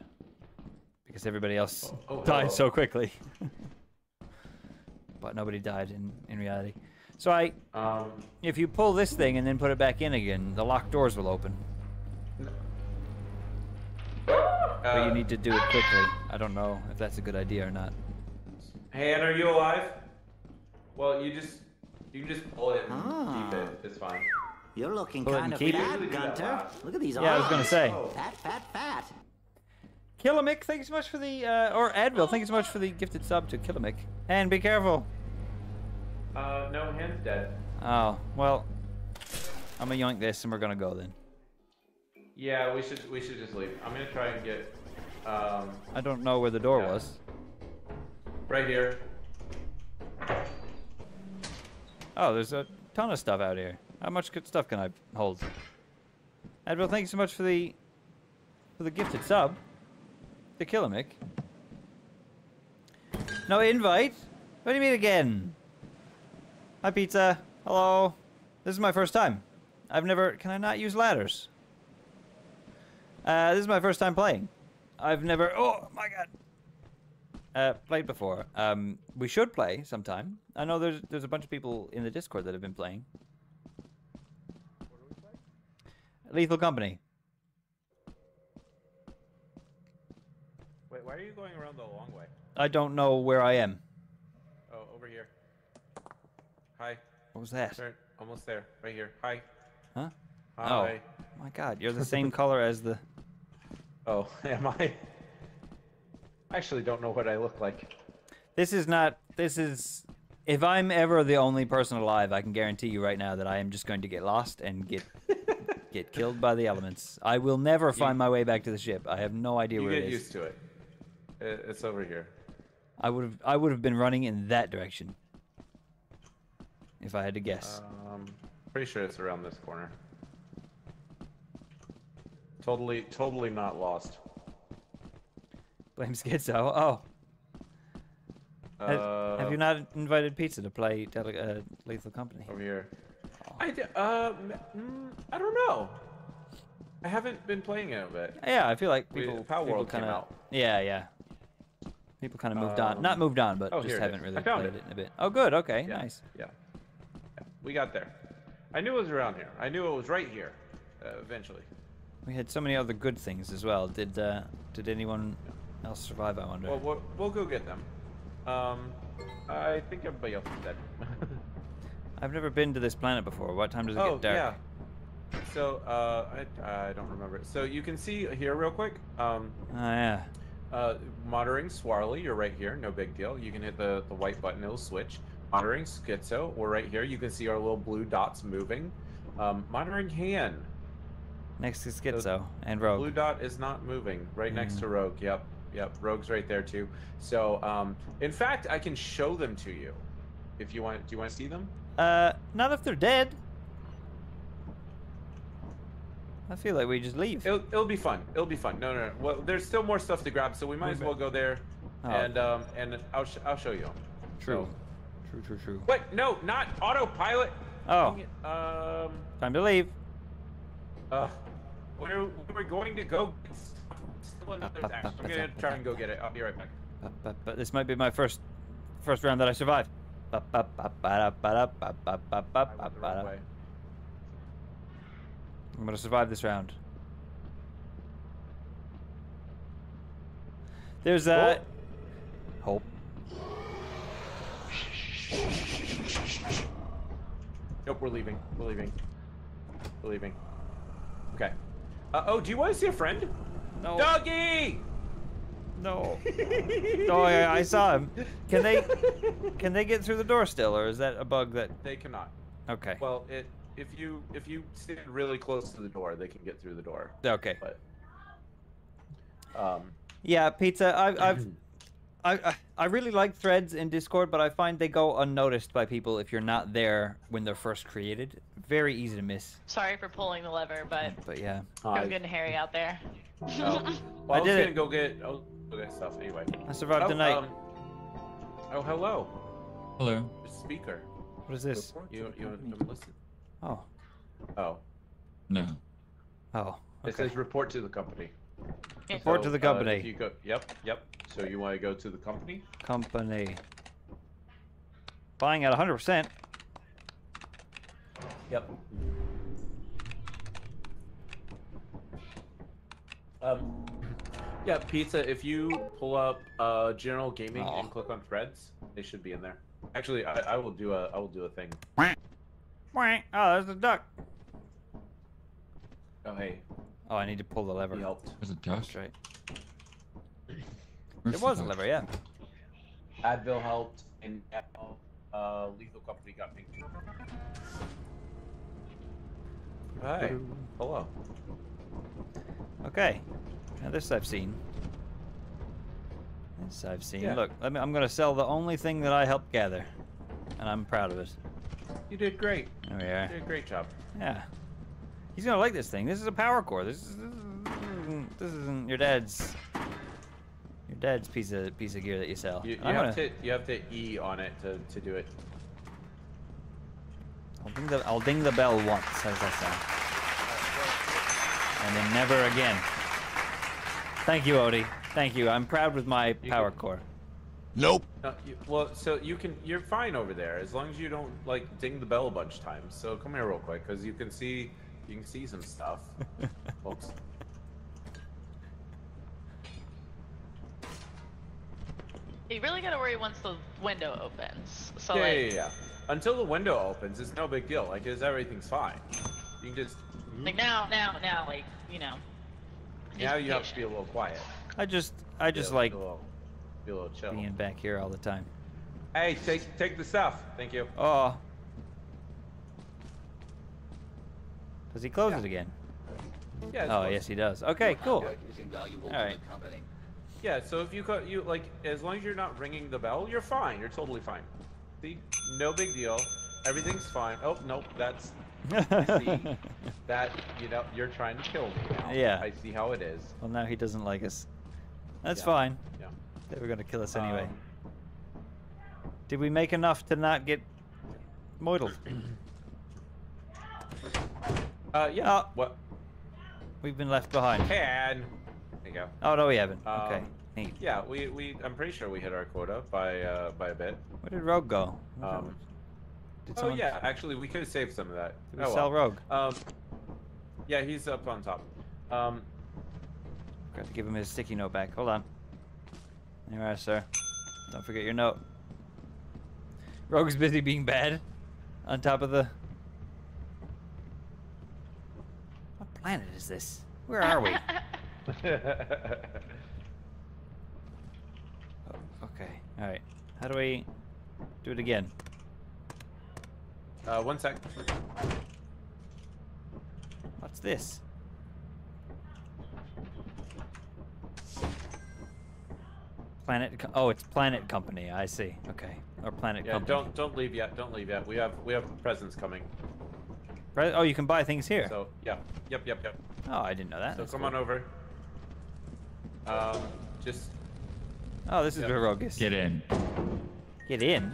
because everybody else Oh, oh, died hello. so quickly. but nobody died in in reality. So I, Um, if you pull this thing and then put it back in again, the locked doors will open. But uh, you need to do it quickly. I don't know if that's a good idea or not. Hey, Ann, are you alive? Well, you just you can just pull it and Ah. keep it. It's fine. You're looking Pull kind of keep it. fat, Usually do that Gunter. Look at these Yeah, I was gonna say. Oh. Fat, fat, fat. Kilamick, thank you so much for the, uh, or Advil, thank you so much for the gifted sub to Kilamick. And be careful. Uh, no, hand's dead. Oh, well, I'm gonna yoink this and we're gonna go then. Yeah, we should we should just leave. I'm gonna try and get um I don't know where the door Yeah. was. right here. Oh, there's a ton of stuff out here. How much good stuff can I hold? Advil, thank you so much for the for the gifted sub. The Kilamick. No invite? What do you mean again? Hi, pizza. Hello. This is my first time. I've never. Can I not use ladders? Uh, this is my first time playing. I've never. Oh my god. Uh, played before. Um, we should play sometime. I know there's there's a bunch of people in the Discord that have been playing. Lethal Company. Wait, why are you going around the long way? I don't know where I am. Hi. What was that? Turn. Almost there. Right here. Hi. Huh? Hi. Oh my God! You're the same color as the. Oh, am I? I actually don't know what I look like. This is not. This is If I'm ever the only person alive, I can guarantee you right now that I am just going to get lost and get get killed by the elements. I will never find my way back to the ship. I have no idea You where get it is. used to it. It- It's over here. I would have I would have been running in that direction. If I had to guess. Um, pretty sure it's around this corner. Totally, totally not lost. Blame Schizo. Oh. Have, Uh, have you not invited Pizza to play Dele- uh, Lethal Company? over here? I d- uh, mm, I don't know. I haven't been playing it a bit. Yeah, I feel like We- people. Power people World came kinda, out. Yeah, yeah. People kind of moved on. Not Um, moved on, but oh, just haven't is. really played it. it. in a bit. Oh, good. Okay, Yeah, nice. Yeah. We got there. I knew it was around here. I knew it was right here. Uh, eventually. We had so many other good things as well. Did uh, did anyone else survive? I wonder. Well, we'll, we'll go get them. Um, I think everybody else is dead. I've never been to this planet before. What time does it oh get dark? yeah. So uh, I I don't remember. So you can see here real quick. Um, Oh yeah. uh, monitoring Swarley, you're right here. No big deal. You can hit the the white button. It'll switch. Monitoring Schizo, we're right here. You can see our little blue dots moving. Um, monitoring Han. Next to Schizo and Rogue. Blue dot is not moving. Right next Mm. to Rogue. Yep. Yep. Rogue's right there too. So, um, in fact, I can show them to you. If you want, do you want to see them? Uh, not if they're dead. I feel like we just leave. It'll, it'll be fun. It'll be fun. No, no, no. Well, there's still more stuff to grab, so we might as well go there, Oh. and um, and I'll sh- I'll show you. True. True, true, true. Wait, no, not autopilot. Oh, Um. time to leave. Uh. We're, we're going to go. Still another dash. I'm gonna try and go get it. I'll be right back. But, but, this might be my first first round that I survive. I ba, went the ba, wrong da. way. I'm gonna survive this round. There's uh hope. Nope, we're leaving. We're leaving. We're leaving. Okay. Uh, oh, do you want to see a friend? No. Doggy! No. Oh, I, I saw him. Can they can they get through the door still, or is that a bug that? They cannot. Okay. Well, it if you if you stand really close to the door, they can get through the door. Okay. But um, Yeah, pizza. I've I've I, I I really like threads in Discord, but I find they go unnoticed by people if you're not there when they're first created. Very easy to miss. Sorry for pulling the lever, but But yeah. hi. go good and Harry out there. Oh. Well, I, I was did gonna it. go get oh, go get stuff anyway. I survived oh, the night. um, oh, hello, Hello. The speaker. what is this? You you want to listen? Oh. Oh, No. Oh. it says report to the company. Report to the uh, company. if you go, yep, yep. So you want to go to the company? Company. Buying at 100%. Yep. Um, yeah, pizza. If you pull up uh, general gaming Aw. and click on threads, they should be in there. Actually, I, I will do a I will do a thing. Wah. Oh, there's a duck. Oh hey, Oh, I need to pull the lever. he helped. There's a duck. Right. It was a lever, yeah. Advil helped, and uh, Lethal Company got pink. Hi. Hello. Okay. Now this I've seen. This I've seen. Yeah. Look, let me, I'm going to sell the only thing that I helped gather. And I'm proud of it. You did great. There we You did a great job. Yeah. He's going to like this thing. This is a power core. This is, this isn't, this isn't your dad's your dad's piece of piece of gear that you sell. You, you have gonna, to you have to E on it to, to do it. I'll ding the I'll ding the bell once. How's that sound? And then never again. Thank you, Odie. Thank you. I'm proud with my You power can- core. No, you, well, so you can you're fine over there as long as you don't like ding the bell a bunch of times. So come here real quick because you can see you can see some stuff. Oops. You really gotta worry once the window opens. So yeah, like, yeah, yeah. Until the window opens, it's no big deal. Like, is everything's fine. You can just like now, now, now, like you know. now just you have to be a little quiet. I just I just Be like be a little, be a little chill. being back here all the time. Hey, take take the stuff. Thank you. Oh. Does he close Yeah. it again? Yeah. Oh, close. yes, he does. Okay, cool. Alright. Yeah. So if you co- you like, as long as you're not ringing the bell, you're fine. You're totally fine. See, no big deal. Everything's fine. Oh nope, that's see that you know you're trying to kill me now. Yeah. I see how it is. well, now he doesn't like us. That's Yeah. fine. Yeah. They were gonna kill us anyway. Um, Did we make enough to not get moidled? Uh, yeah. Oh. What? We've been left behind. Can. There you go. Oh no, we haven't. okay, Um, neat. Yeah, we, we I'm pretty sure we hit our quota by uh, by a bit. Where did Rogue go? Um, did Oh yeah, actually we could have saved some of that. did we oh, sell well. Rogue? Um, yeah, he's up on top. Um, Got to give him his sticky note back. Hold on. There you are, sir. Don't forget your note. Rogue's busy being bad. On top of the. What planet is this? Where are we? Oh, okay. All right. How do we do it again? uh, one sec. What's this? Planet. Co- oh, it's Planet Company. I see. Okay. Or Planet Yeah, Company. don't don't leave yet. Don't leave yet. We have we have presents coming. Pre- Oh, you can buy things here. So yeah, yep, yep, yep. oh, I didn't know that. So That's come cool. on over. Um, just Oh, this is Yep. where Rogue. Get in. Get in.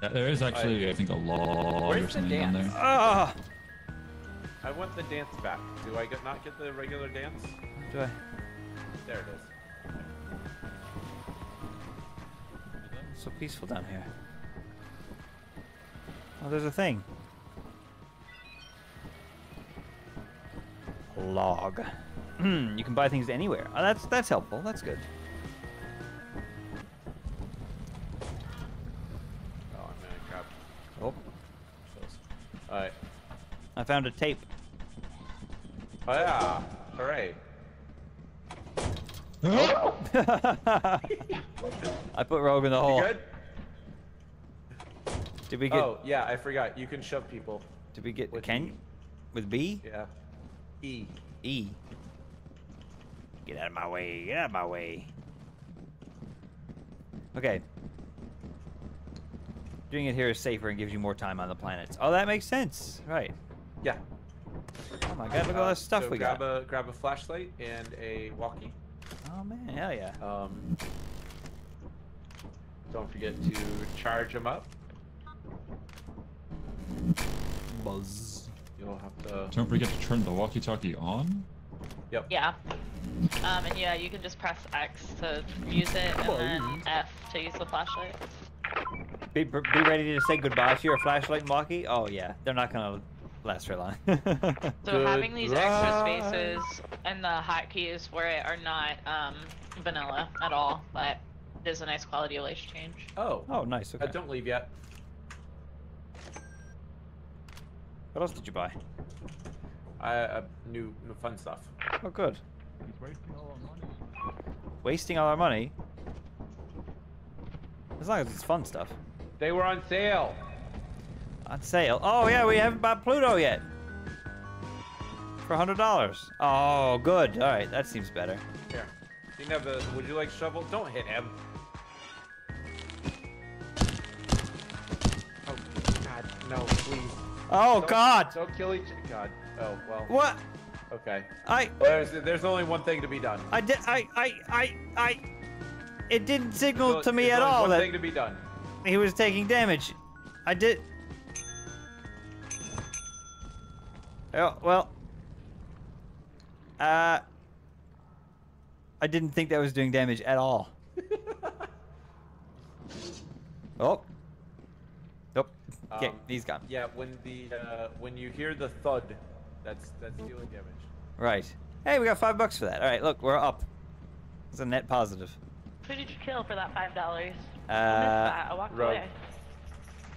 There is actually, I think, a log or Where's the something on there. Ah. I want the dance back. Do I get not get the regular dance? Do I? There it is. So peaceful down here. Oh, there's a thing. A log. Hmm, you can buy things anywhere. Oh, that's that's helpful. That's good. Oh, I'm gonna grab Oh. All right. I found a tape. Oh yeah. Hooray. I put Rogue in the You hole. good? Did we get? Oh yeah, I forgot. You can shove people. Did we get? with Can E. with B? Yeah. E. E. Get out of my way. Get out of my way. Okay. Doing it here is safer and gives you more time on the planets. Oh, that makes sense. Right. Yeah. Oh my god, look at all Uh, this stuff so we grab got. A, grab a flashlight and a walkie. Oh man, hell yeah. Um, don't forget to charge them up. Buzz. You'll have to. Don't forget to turn the walkie-talkie on. Yep. Yeah. Um, and yeah, you can just press X to use it, and then F to use the flashlight. Be, be ready to say goodbye to your flashlight and walkie? Oh yeah, they're not gonna last very long. So having these extra spaces and the hotkeys for it are not um, vanilla at all, but it is a nice quality of life change. Oh. oh, nice. Uh, don't leave yet. What else did you buy? I uh, new new fun stuff. Oh, good. He's wasting all our money. Wasting all our money. As long as it's fun stuff. They were on sale. On sale. Oh yeah, we haven't bought Pluto yet. For a hundred dollars. Oh, good. All right, that seems better. Here. You can have the. Would you like shovel? Don't hit him. Oh God, no, please. Oh Don't- God! Don't kill each. God. Oh well. What? Okay. I There's there's only one thing to be done. I did I I I I. It didn't signal to me at all One that thing to be done. he was taking damage. I did. Oh well. Uh. I didn't think that was doing damage at all. oh. Nope. Okay, Um, he's gone. Yeah, when the uh, when you hear the thud, that's that's dealing damage. Right. Hey, we got five bucks for that. All right, look, we're up. It's a net positive. Who did you kill for that five dollars? Uh, I walked Rogue. away.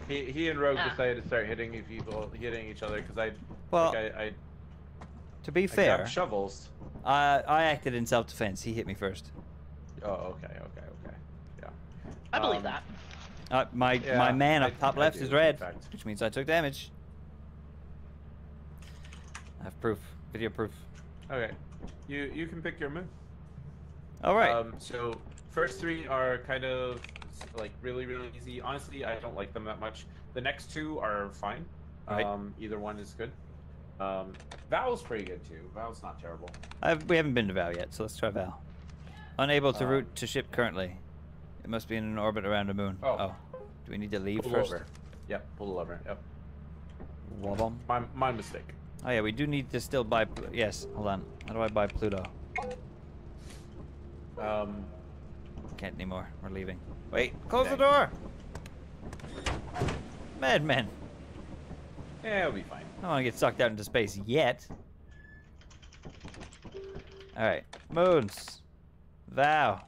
He he and Rogue Ah. decided to start hitting each people, hitting each other because I Well, like I, I, to be I fair, grabbed shovels. I I acted in self-defense. He hit me first. Oh, okay, okay, okay. Yeah. I believe Um, that. Uh, my Yeah, my man I- up top I left do, is red, which means I took damage. I have proof, video proof. Okay. You you can pick your move. All right. Um, so first three are kind of like really really easy. Honestly, I don't like them that much. The next two are fine. Right. Um, either one is good. Um, Vow's pretty good too. Vow's not terrible. I've, we haven't been to Vow yet, so let's try Vow. Unable to Um, route to ship currently. It must be in an orbit around a moon. Oh. Do we need to leave Pull first? over. Yep. Pull the lever. Yep. Wobble. My my mistake. Oh yeah, we do need to still buy. Yes, hold on. How do I buy Pluto? Um, Can't anymore. We're leaving. Wait, close the door. Madmen. yeah, it'll be fine. I don't want to get sucked out into space yet. All right, moons. Vow.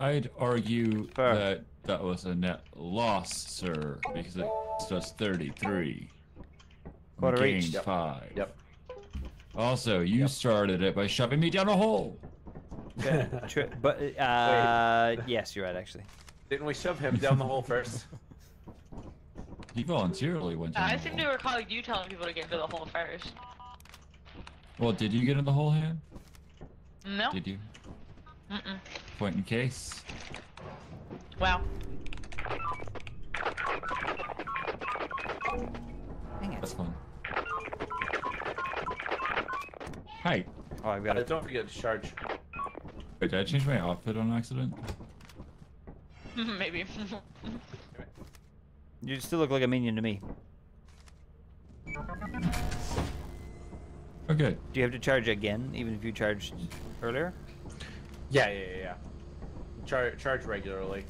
I'd argue Fair. that that was a net loss, sir, because it was 33. We Quarter each. gained Yep. five. Yep. Also, you Yep. started it by shoving me down a hole. Tri- but uh, yes, you're right. Actually. Didn't we shove him down the hole first? He voluntarily went down I seem to recall you telling people to get into the hole first. Well, did you get in the hole, Han? No. Did you? Mm-mm. Point in case. Wow. Dang it. That's fun. Hi. Oh, I've got Uh, it. don't forget to charge. Wait, did I change my outfit on accident? Maybe. You still look like a minion to me. Okay. Do you have to charge again, even if you charged earlier? Yeah, yeah, yeah. yeah. Charge charge regularly.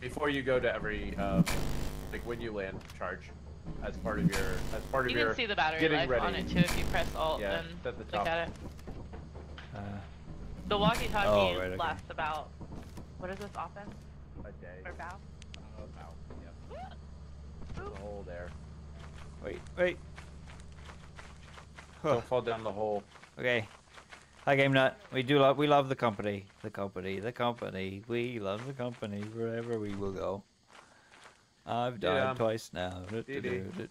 Before you go to every uh, like when you land, charge as part of your as part of you your can see the battery getting life ready. on it too if you press Alt Yeah, and at the look at it. Uh, The walkie-talkie Oh, right, okay. lasts about what is this offense a day. or bow? About, yep. The hole there. wait, wait. Huh. Don't fall down the hole. Okay. Hi, Game Nut. We do love. We love the company. The company. The company. We love the company wherever we will go. I've died Yeah. twice now. Dee-dee-dum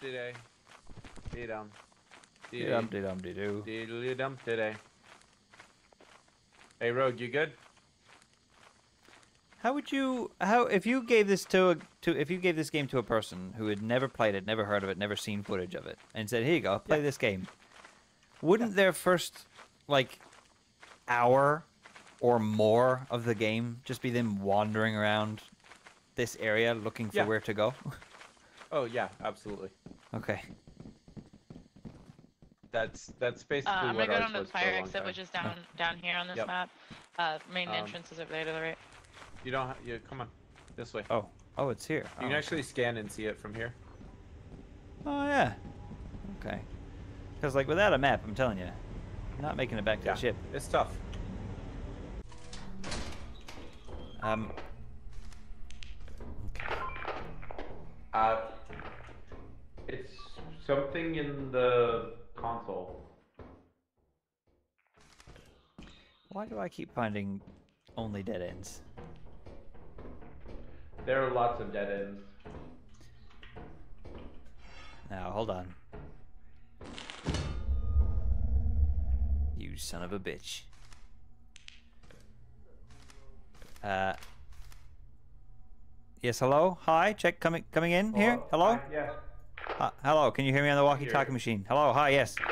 today. Dee-dum. Dee-dum, dee-dum, dee-doo. Dee-dee-dum today. Hey, Rogue, you good? How would you? How if you gave this to a to if you gave this game to a person who had never played it, never heard of it, never seen footage of it, and said, "Here you go, play Yeah. this game," wouldn't their first like hour or more of the game just be them wandering around this area looking for Yeah. where to go? Oh yeah, absolutely. okay. That's that's basically Uh, I'm what gonna go ours down to the was for a fire exit, time. which is down down here on this Yep. map. Uh, main Um, entrance is over there to the right. You don't. Ha- you come on, this way. Oh, oh, it's here. You can Oh, actually scan and see it from here. Oh yeah. Okay. Because like without a map, I'm telling you, not making it back to Yeah, the ship. it's tough. Um. Okay. Uh, it's something in the console. Why do I keep finding only dead ends? There are lots of dead ends. Now, hold on. You son of a bitch. Uh. Yes, hello? Hi, check coming coming in here? Hello? Yeah. Uh, hello, can you hear me on the walkie-talkie machine? Hello, hi, yes. Yes,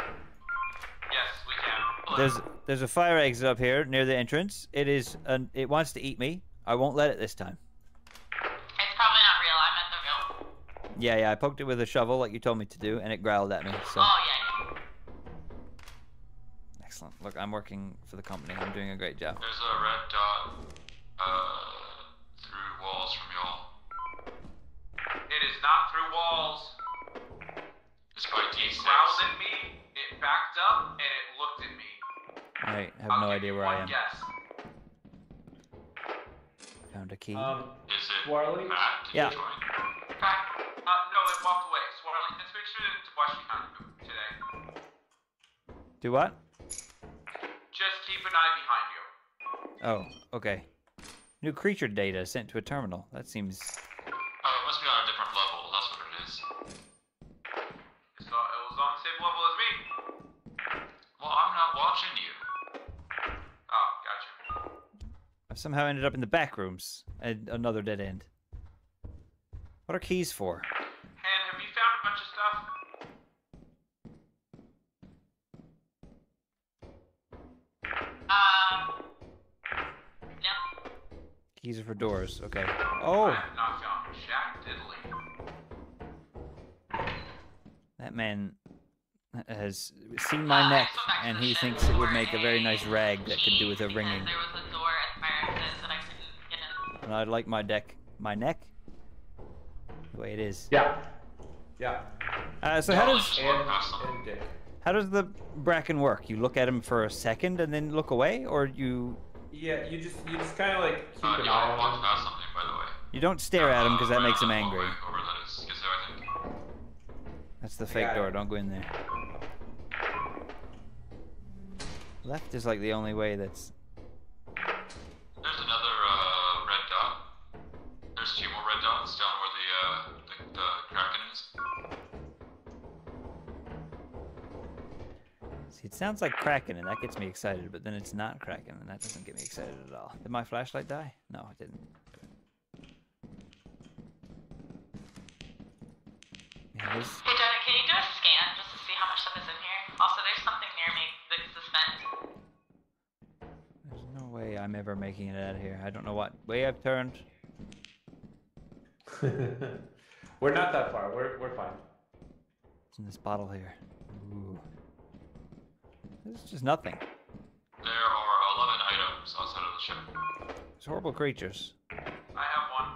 we can. There's there's a fire exit up here near the entrance. It is an it wants to eat me. I won't let it this time. It's probably not real. I meant the real. Yeah, yeah, I poked it with a shovel like you told me to do, and it growled at me. So Oh yeah. Excellent. Look, I'm working for the company. I'm doing a great job. There's a red dot uh through walls from y'all. It is not through walls. It's by D6. It growled at me. It backed up and it looked at me. I have I'll no idea where I am. Guess. Found a key. Um, Is it Swarley? Matt? Did Yeah. you join? Uh, no, it walked away. Swarley, let's make sure to watch behind you today. Do what? Just keep an eye behind you. Oh, okay. New creature data sent to a terminal. That seems. Oh, it must be on a different level. That's what it is. It's not, it was on the same level as me. Well, I'm not watching you. Oh, gotcha. I've somehow ended up in the back rooms and another dead end. What are keys for? Han, have you found a bunch of stuff? Um. No. Keys are for doors. Okay. Oh, I have not found Jack that man has seen my neck, and he thinks it would make a very nice rag that could do with a ringing. There was a door at the fire exit I couldn't get in. And I'd like my deck, my neck, the way it is. Yeah. Yeah. Uh, so how does Just And, and Dick. How does the bracken work? You look at him for a second and then look away, or you Yeah, you just you just kind of like keep Uh, an y'all eye on him. past something, by the way. you don't stare at him because that Uh, makes him angry. on Over that is Schizo, I think. That's the fake Yeah. door. Don't go in there. Left is like the only way that's. There's another See, it sounds like Kraken, and that gets me excited, but then it's not Kraken, and that doesn't get me excited at all. Did my flashlight die? No, it didn't. Yeah, there's, Hey Jenna, can you do a scan just to see how much stuff is in here? Also, there's something near me that's suspended. there's no way I'm ever making it out of here. I don't know what way I've turned. we're not that far. We're we're fine. It's in this bottle here? Ooh. There's just nothing. There are 11 items outside of the ship. It's horrible creatures. I have one.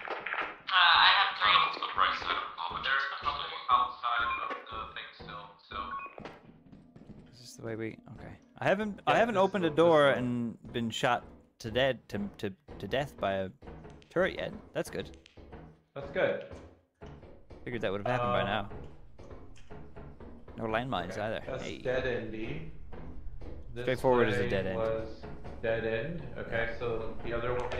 Uh, I have Uh, three. let's go right side of the. There's a couple outside of the thing still. So Is this the way we? Okay. I haven't. I haven't opened a door and been shot to dead to to to death by a turret yet. That's good. that's good. Figured that would have happened by Um, now. No landmines Okay, either. That's Hey. dead endy. This Straightforward as a dead end. Was dead end. Okay, so the other way. I'll be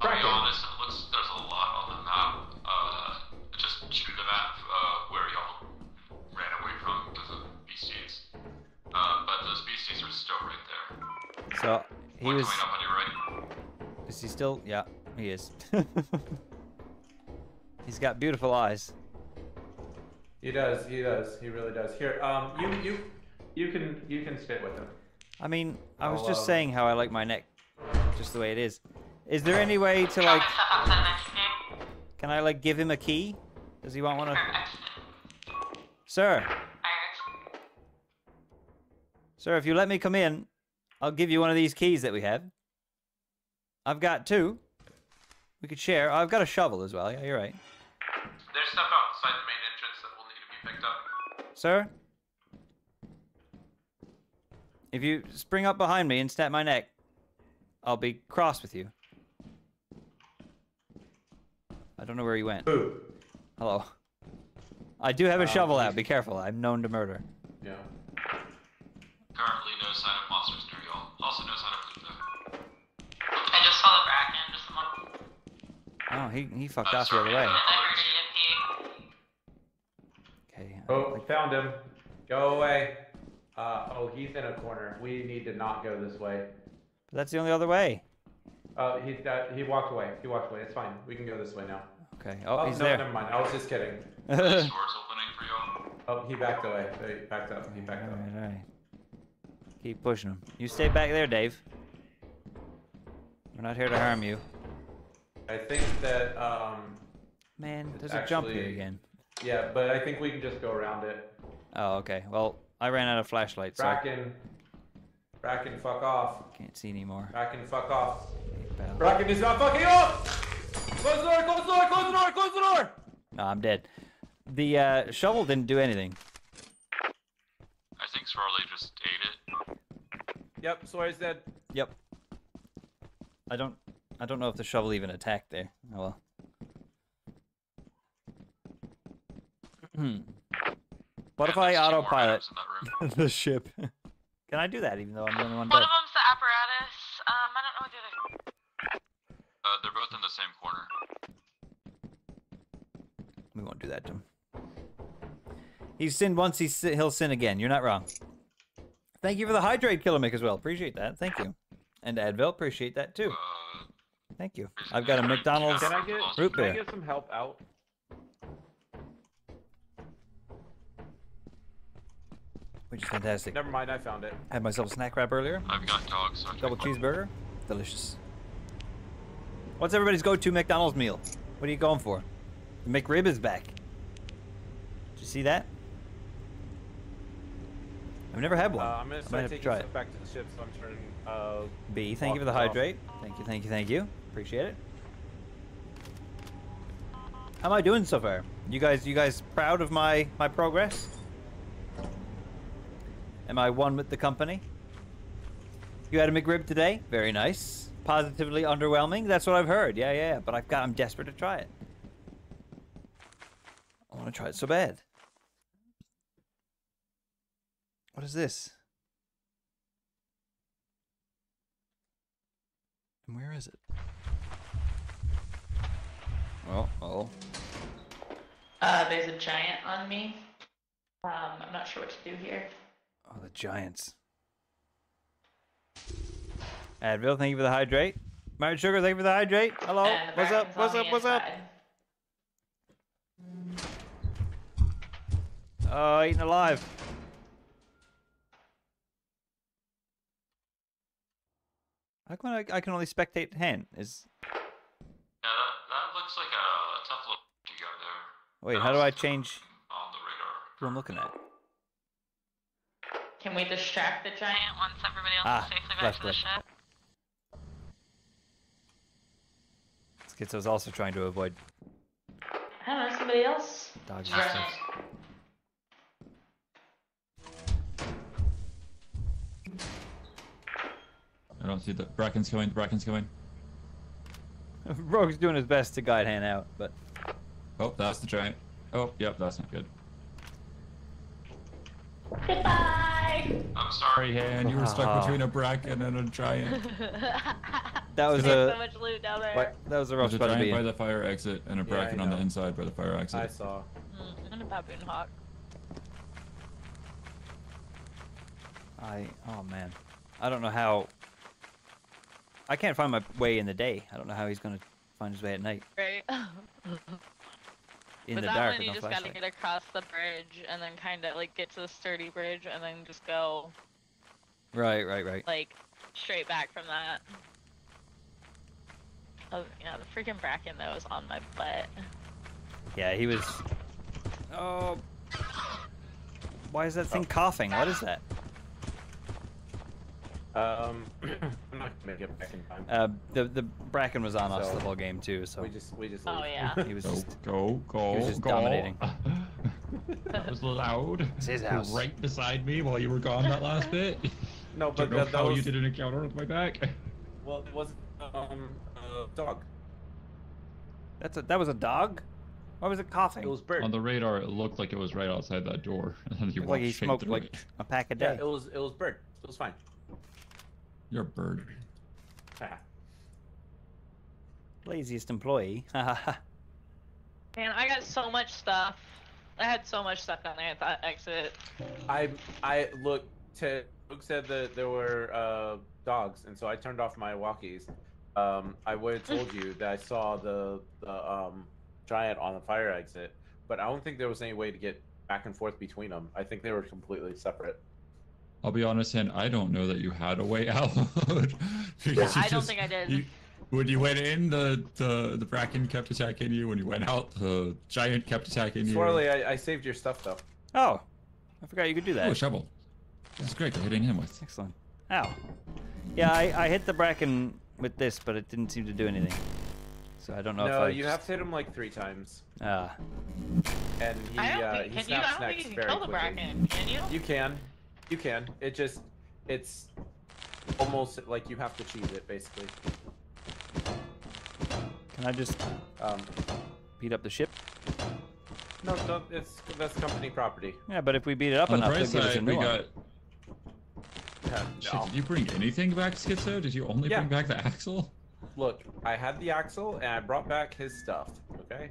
Kraken. honest, it looks there's a lot on the map. Uh, just to the map uh, where y'all ran away from because of beasties. Uh, but those beasties are still right there. So he One was. coming up on your right. Is he still? Yeah, he is. He's got beautiful eyes. He does. He does. He really does. Here, um, you you you can you can stay with him. I mean, I was I'll, just um, saying how I like my neck, just the way it is. Is there any way to Do you want like? my stuff outside next to you? Can I like give him a key? Does he want one of? Sir, sir, if you let me come in, I'll give you one of these keys that we have. I've got two. We could share. I've got a shovel as well. Yeah, you're right. There's stuff outside the main Sir? If you spring up behind me and snap my neck, I'll be cross with you. I don't know where he went. Boo. Hello. I do have a Um, shovel out. Be careful. I'm known to murder. Yeah. Currently, no sign of monsters near y'all. Also, no sign of Pluto. I just saw the bracken just a moment. Oh, he, he fucked Uh, off the other sorry, way. uh, I heard an EMP. Okay. Oh, like- found him. Go away. Uh, oh, he's in a corner. We need to not go this way. That's the only other way. Oh, he uh, he walked away. He walked away. It's fine. We can go this way now. Okay. Oh, he's no, there. never mind. I was just kidding. Doors opening for y'all. Oh, he backed away. He backed up. He backed up. Alright, alright. Keep pushing him. You stay back there, Dave. We're not here to harm you. I think that um, Man, It's there's a jump here again. Yeah, but I think we can just go around it. Oh, okay. Well, I ran out of flashlight, so I Bracken, Bracken, fuck off. can't see anymore. Bracken, fuck off. Hey. Bracken is not fucking off. Close the door. Close the door. Close the door. Close the door. No, I'm dead. The uh, shovel didn't do anything. I think Swarley just ate it. Yep. Swear's dead. Yep. I don't. I don't know if the shovel even attacked there. Oh well. Hmm. What if I autopilot the ship? Can I do that even though I'm the only one One dead? of them's the apparatus. Um, I don't know what the other... Uh, they're both in the same corner. We won't do that to him. He's sinned once, he'll sin again. You're not wrong. Thank you for the hydrate, Killer Mick, as well. Appreciate that. Thank you. And Advil, appreciate that too. Uh, Thank you. I've got a McDonald's root beer. Can I get some help out? Which is fantastic. Never mind, I found it. I Had myself a snack wrap earlier. I've got dogs, so I Double can't- cheeseburger. Delicious. What's everybody's go-to McDonald's meal? What are you going for? The McRib is back. Did you see that? I've never had one. Uh, I'm gonna I might start have to taking try it. back to the ship, so I'm turning. Uh, B, thank you for the Walk this off. hydrate. Thank you, thank you, thank you. Appreciate it. How am I doing so far? You guys, you guys proud of my my progress? Am I one with the company? You had a McRib today. Very nice. Positively underwhelming. That's what I've heard. Yeah, yeah. But I've got. I'm desperate to try it. I want to try it so bad. What is this? And where is it? Oh, oh. Uh, there's a giant on me. Um, I'm not sure what to do here. Oh, the Giants. Advil, thank you for the hydrate. Martin Sugar, thank you for the hydrate. Hello. Uh, and the What's up? What's up? What's up? inside. Oh, eating alive. How come I, I can only spectate Han? Is Yeah, that, that looks like a tough look you got there. wait, how do I change On the radar. who I'm looking at? Can we distract the giant once everybody else Ah, is safely back to the click. ship? Schizo's also trying to avoid I don't know, somebody else? dogs and Giant. I don't see the Bracken's coming. The Bracken's coming. Rogue's doing his best to guide Han out, but Oh, that's the giant. Oh, yep, that's not good. Goodbye! I'm Sorry, sorry. Han, you were stuck between a Bracken and a giant. that was There's so much loot down there. What? that was a rough There's a spot to giant by in. the fire exit and a Yeah, I Bracken on the know. inside by the fire exit. I exit. saw. Mm, and a baboon hawk. I oh man, I don't know how. I can't find my way in the day. I don't know how he's gonna find his way at night Right? in but the that dark one you no just gotta get across the bridge and then kind of like get to the sturdy bridge and then just go Right, right, right. like straight back from that. Oh yeah, the freaking bracken though is on my butt. Yeah, he was. Oh. Why is that thing oh. coughing? What is that? Um, I'm not gonna get back in time. Uh, the the bracken was on us So- the whole game too, so we just we just. Oh, yeah. he was Go, just. go, go, was just go. dominating. that was loud. It's his house. Right beside me while you were gone that last bit. no, Don't but know that, that how was you did an encounter with my back. well, it wasn't um uh, dog. That's a that was a dog. Why was it coughing? It was bird. On the radar, it looked like it was right outside that door, and then you Looked walked like he smoked like it. a pack a yeah, it was it was bird. It was fine. You're a bird. Ah. Laziest employee. Man, I got so much stuff. I had so much stuff on there at that exit. I I look. To, Luke said that there were uh, dogs, and so I turned off my walkies. Um, I would have told you that I saw the the um, giant on the fire exit, but I don't think there was any way to get back and forth between them. I think they were completely separate. I'll be honest, and I don't know that you had a way out. Because Yeah, I don't just- think I did. you- when you went in, the, the the bracken kept attacking you. When you went out, the giant kept attacking you. Swarley, I, I saved your stuff though. oh, I forgot you could do Oh, that. a shovel. That's great. They're hitting him with. Excellent. Ow. Yeah, I, I hit the bracken with this, but it didn't seem to do anything. So I don't know if No, I. you have to hit him like three times, Ah, and he I don't uh, think he can you. I snaps don't think you can very kill the quickly. bracken, can you? You can, you can. It just, it's almost like you have to cheese it basically. can I just Um, beat up the ship? no, don't. It's that's company property. Yeah, but if we beat it up On the enough, they'll bright give us a side, new we one. got. Yeah, Shit, no. did you bring anything back, Schizo? Did you only Yeah. bring back the axle? Look, I had the axle and I brought back his stuff. Okay.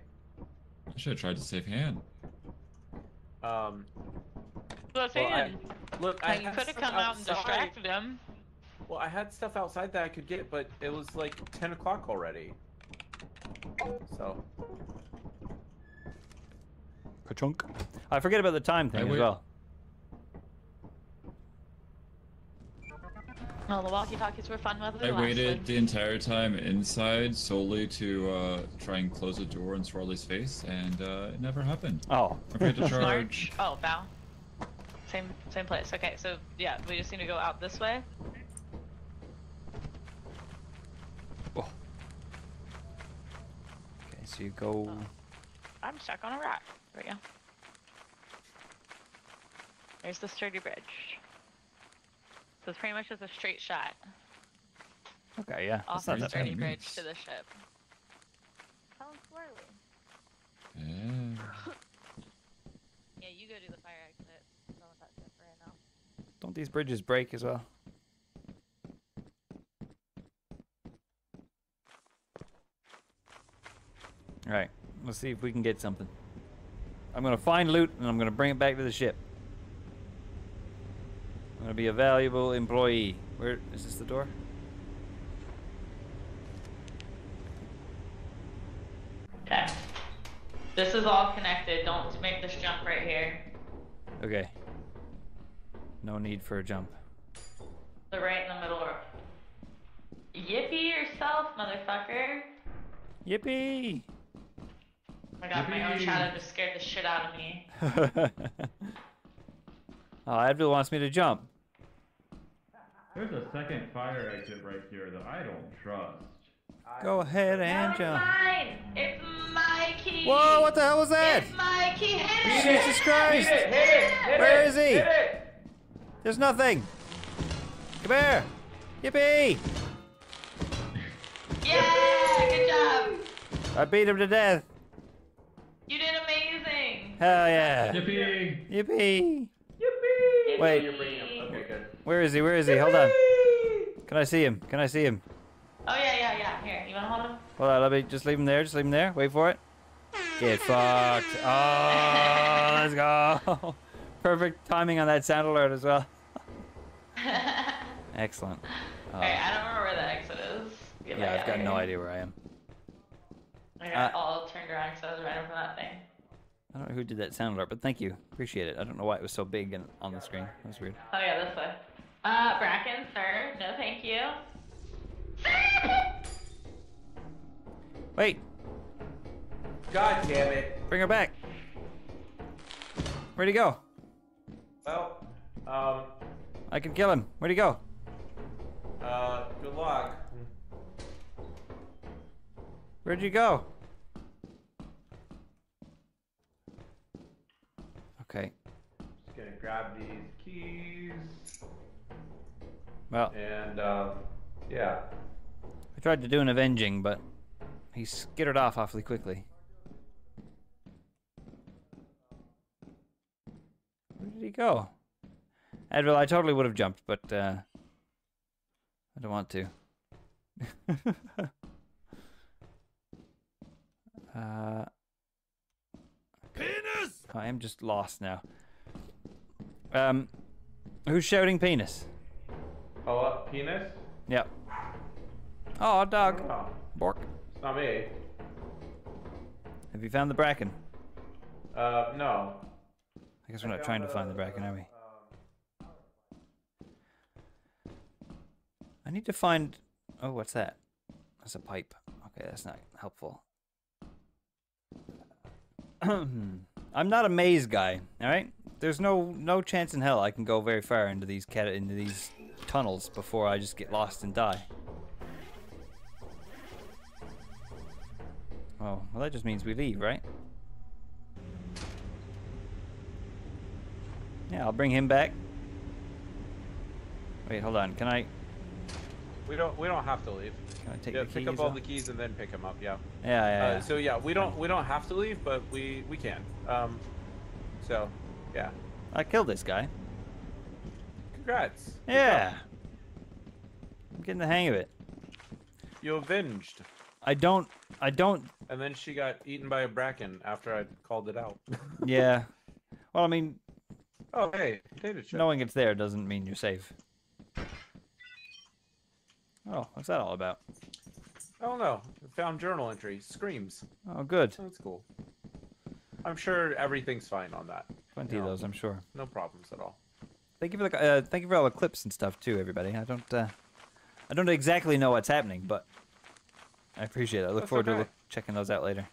I should have tried to save hand. Um, Well, I'm Well, I- saying, look, I you could have stuff come out and distracted him. Well, I had stuff outside that I could get, but it was like 10 o'clock already. So, Ka-chunk. I forget about the time thing I as wait- well. No, the walkie-talkies were fun whether they I lasted. waited the entire time inside solely to uh, try and close the door in Swarley's face, and uh, it never happened. Oh. I forgot to charge. March. Oh, bow. Same same place. Okay, so yeah, we just need to go out this way. Oh. Okay, so you go. Oh. I'm stuck on a rock. There we go. There's the sturdy bridge. So it's pretty much just a straight shot Okay, yeah. off That's not the that sturdy bridge Nice. to the ship. Sounds Swarley. Yeah. Yeah, you go to the fire exit. Go with that ship right now. Don't these bridges break as well? Alright, let's see if we can get something. I'm gonna find loot and I'm gonna bring it back to the ship. I'm gonna be a valuable employee. Where is this the door? Okay. This is all connected. Don't make this jump right here. Okay. No need for a jump. The right in the middle. Yippee yourself, motherfucker. Yippee! Oh my god, my own shadow just scared the shit out of me. Uh, oh, Advil wants me to jump. There's a second fire exit right here that I don't trust. Go ahead No, and it's jump. mine! It's my key! Whoa, what the hell was that? It's my key! Hit it! Jesus Christ! hit it! Hit it! Hit Where it! is he? Hit it! There's nothing. Come here. Yippee! Yeah! Good job! I beat him to death. You did amazing! Hell yeah. Yippee! Yippee. Yippee! Wait. You're bringing him. Okay, good. Where is he? Where is he? Hold on. Can I see him? Can I see him? Oh yeah, yeah, yeah. Here, you wanna hold him? Hold on. Let me just leave him there. Just leave him there. Wait for it. Get fucked. Oh, let's go. Perfect timing on that sound alert as well. Excellent. Uh, Alright, I don't remember where the exit is. Get yeah, I've got here. no idea where I am. I got Uh, all turned around because I was running from that thing. I don't know who did that sound alert, but thank you. Appreciate it. I don't know why it was so big and on the screen. That was weird. Oh yeah, this way. Uh, Bracken, sir. No, thank you. Wait, God damn it. bring her back. Where'd he go? Well, um, I can kill him. Where'd he go? uh, good luck. Where'd you go? Okay. Just gonna grab these keys. Well, And, um, yeah. I tried to do an avenging, but he skittered off awfully quickly. Where did he go? Advil, I totally would have jumped, but uh, I don't want to. uh, penis! I am just lost now. Um, who's shouting penis? Oh, up, penis? Yep. Oh, dog. Oh, Bork. it's not me. Have you found the bracken? Uh, no. I guess we're not trying to find the bracken, are we? I need to find. Oh, what's that? That's a pipe. Okay, that's not helpful. I'm not a maze guy. All right. There's no no chance in hell I can go very far into these cat into these tunnels before I just get lost and die. Oh, well that just means we leave, right? Yeah, I'll bring him back. Wait, hold on. Can I We don't, we don't have to leave. can I take Yeah, the pick up all off? the keys and then pick them up, yeah. Yeah, yeah. Uh, yeah. so yeah, we don't, we don't have to leave, but we, we can. Um, so, yeah. I killed this guy. Congrats. Yeah. I'm getting the hang of it. You avenged. I don't. I don't. And then she got eaten by a bracken after I called it out. Yeah. Well, I mean, oh, hey, data chip. knowing it's there doesn't mean you're safe. Oh, what's that all about? I don't know. Found journal entry. Screams. Oh, good. That's cool. I'm sure everything's fine on that. Plenty of No. those, I'm sure. No problems at all. Thank you for the uh, thank you for all the clips and stuff too, everybody. I don't uh, I don't exactly know what's happening, but I appreciate it. I look That's forward to okay. look, checking those out later.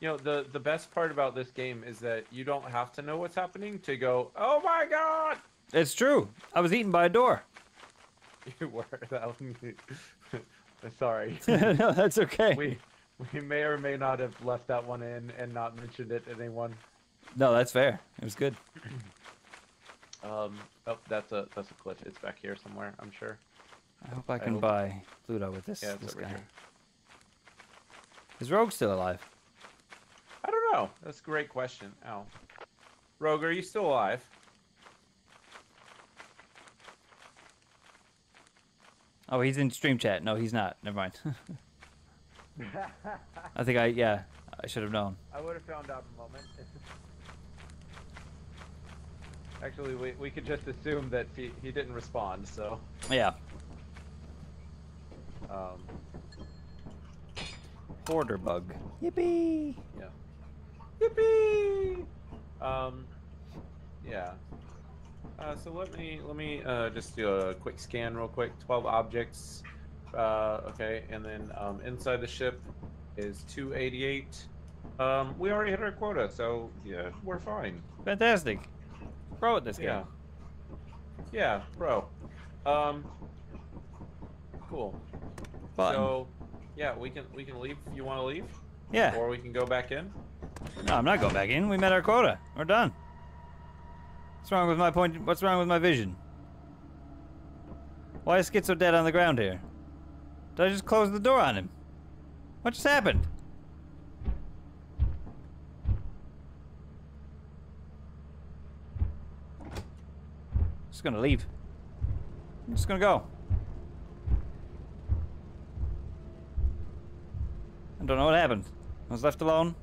You know, the the best part about this game is that you don't have to know what's happening to go, "Oh my god!" It's true. I was eaten by a door. You were that. Sorry. no, that's okay. we we may or may not have left that one in and not mentioned it to anyone. No, that's fair. It was good. Um, oh, that's a that's a clip. It's back here somewhere. I'm sure. I hope I I can hope- buy Pluto with this, Yeah, this guy. here. Is Rogue still alive? I don't know. That's a great question. Ow. Rogue, are you still alive? Oh, he's in stream chat. No, he's not. Never mind. I think I yeah, I should have known. I would have found out in a moment. Actually, we, we could just assume that he, he didn't respond, so. Yeah. Um, Hoarder bug. Yippee! yeah. Yippee! Um, yeah. Uh, so let me let me uh, just do a quick scan real quick. Twelve objects. Uh, okay, and then um, inside the ship is 288. Um, we already hit our quota, so yeah, we're fine. Fantastic. Pro at this game. Yeah. Yeah, bro. Um. Cool. Button. So, yeah, we can we can leave. You want to leave, yeah. or we can go back in. No, I'm not going back in. We met our quota. We're done. What's wrong with my point? What's wrong with my vision? Why is Schizo dead on the ground here? Did I just close the door on him? What just happened? I'm Just gonna leave. I'm just gonna go. I don't know what happened. I was left alone,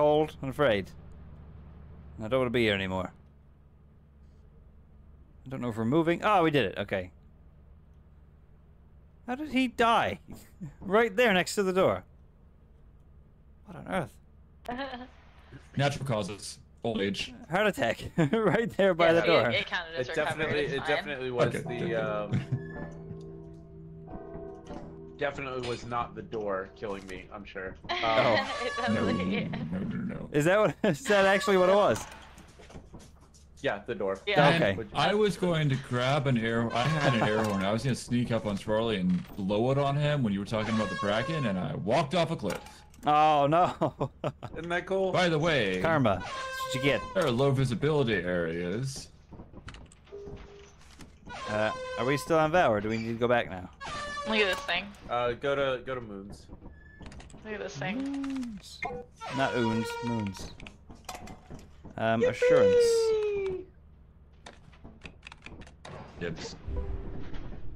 cold, and afraid. I don't want to be here anymore. I don't know if we're moving. Oh, we did it. Okay. How did he die? right there next to the door. What on earth? Natural causes, old age. Heart attack. right there by Yeah, the door. It, it counted as It definitely it definitely was Okay. the um, definitely was not the door killing me. I'm sure. Um, it No, no, no, no. Is that what? Is that actually what it was? yeah, the door. Yeah. Okay. I was going to grab an air. I had an air horn. I was going to sneak up on Swarley and blow it on him when you were talking about the bracken, and I walked off a cliff. Oh no. Isn't that cool? By the way, Karma. That's what you get. there are low visibility areas. Uh, are we still on Vow or do we need to go back now? Look at this thing. Uh, go to go to moons. Look at this thing. Moons. Not oons, moons. Um, assurance. Yips.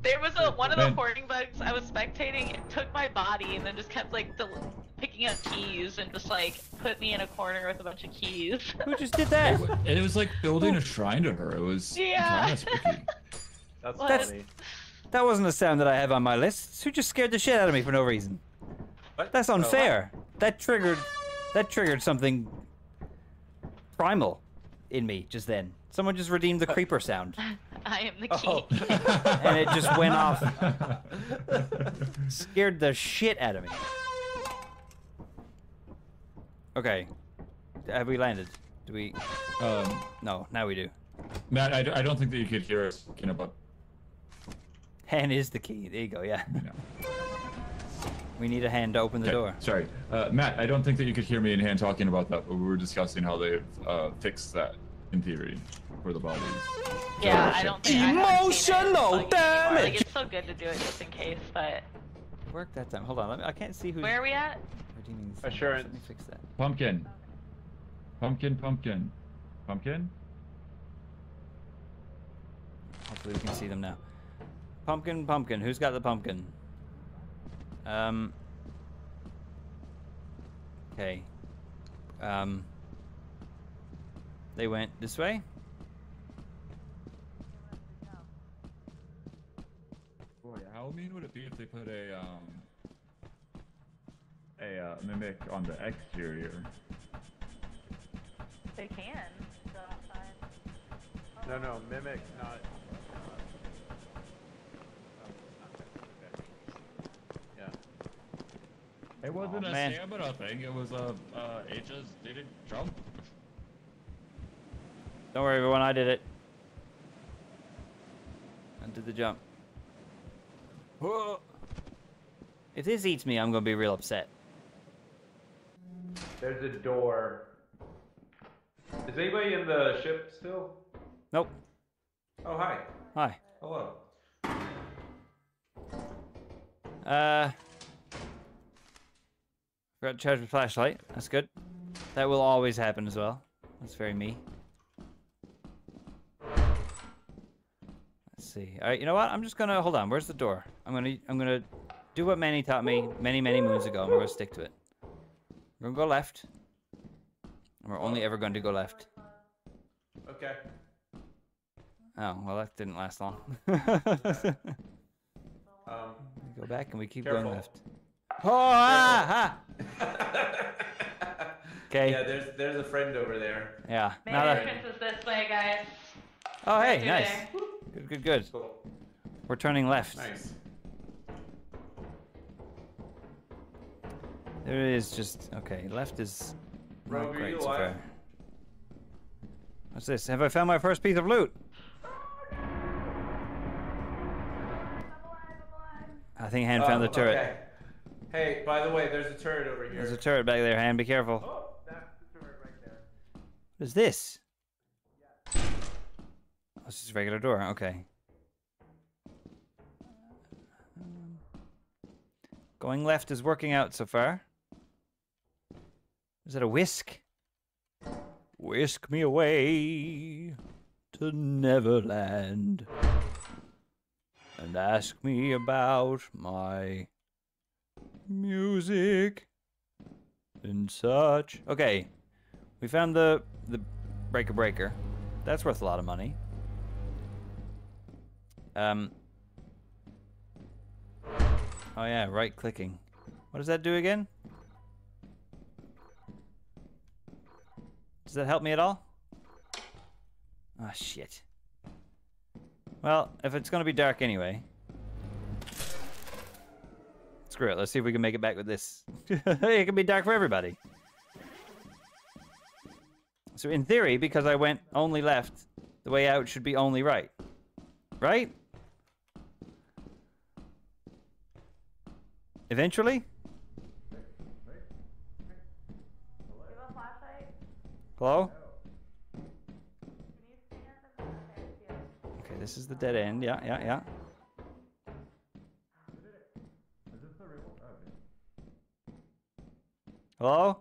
There was a one of the Man. hoarding bugs I was spectating. It took my body and then just kept like del- picking up keys and just like put me in a corner with a bunch of keys. Who just did that? It, wa- it was like building a shrine to her. It was Yeah. kind of spooky. That's What? funny. That wasn't a sound that I have on my list. Who just scared the shit out of me for no reason? What? That's Oh, what? unfair. That triggered that triggered something primal in me just then. Someone just redeemed the creeper sound. I am the key. Oh. And it just went off. Scared the shit out of me. Okay. Have we landed? Do we um, No, now we do. Matt, I, d- I don't think that you could hear us talking about. Hand is the key. There you go, yeah. You know. We need a hand to open the Okay, door. Sorry, uh, Matt. I don't think that you could hear me and Hand talking about that, but we were discussing how they've uh, fixed that in theory for the bodies. Yeah, So, I don't think I it Emotional bugging anymore. Like it's so good to do it just in case, but Work that time. Hold on. Let me, I can't see who. where are we at? redeeming the thing. Assurance. Let me fix that. Pumpkin. Pumpkin, pumpkin. Pumpkin? Hopefully we can see them now. Pumpkin, pumpkin. Who's got the pumpkin? Um. Okay. Um. They went this way. Boy, how mean would it be if they put a um a uh, mimic on the exterior? They can. So. No, no, mimic, not. Yeah. It wasn't Aw, a man. stamina thing. It was a uh, it just didn't jump. Don't worry, everyone. I did it. I did the jump. Whoa. If this eats me, I'm gonna be real upset. There's a door. Is anybody in the ship still? Nope. Oh, hi. Hi. Hello. Uh. Forgot to charge my flashlight. That's good. That will always happen as well. That's very me. Let's see. All right, you know what? I'm just gonna hold on. Where's the door? I'm gonna I'm gonna do what Manny taught me many many moons ago, and we're gonna stick to it. We're gonna go left, and we're only ever going to go left. Okay. Oh well, that didn't last long. Um. we go back and we keep Careful. going left. Oh, ah, ah. Okay. Yeah, there's there's a friend over there. Yeah. Main Now entrance is this way, guys. oh, hey, Through nice. Good, good, good. Cool. We're turning left. Nice. There is just okay. Left is not Rogue, are great you so alive? far. What's this? Have I found my first piece of loot? I think Han found the Oh, turret. okay. Hey, by the way, there's a turret over here. There's a turret back there, Han. Be careful. Oh, that's the turret right there. What is this? Oh, it's just a regular door. Okay. Going left is working out so far. Is that a whisk? Whisk me away to Neverland and ask me about my music and such. Okay, we found the the breaker breaker. That's worth a lot of money. Um. Oh yeah, right clicking. What does that do again? Does that help me at all? Ah shit. Well, if it's gonna be dark anyway. Screw it, let's see if we can make it back with this. it can be dark for everybody. So in theory, because I went only left, the way out should be only right. Right? Eventually? Hello? Okay, this is the dead end. Yeah, yeah, yeah. Hello?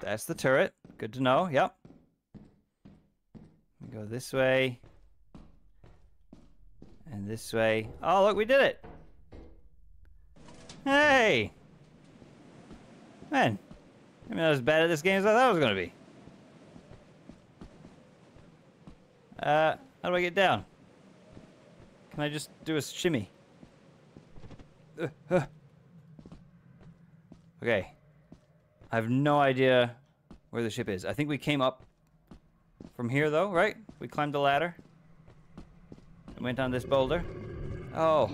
That's the turret. Good to know. Yep. We go this way. And this way. Oh, look, we did it. Hey! Man, I'm not as bad at this game as I thought I was to be. Uh, how do I get down? Can I just do a shimmy? Uh, uh. Okay. I have no idea where the ship is. I think we came up from here, though, right? We climbed the ladder. And went on this boulder. Oh.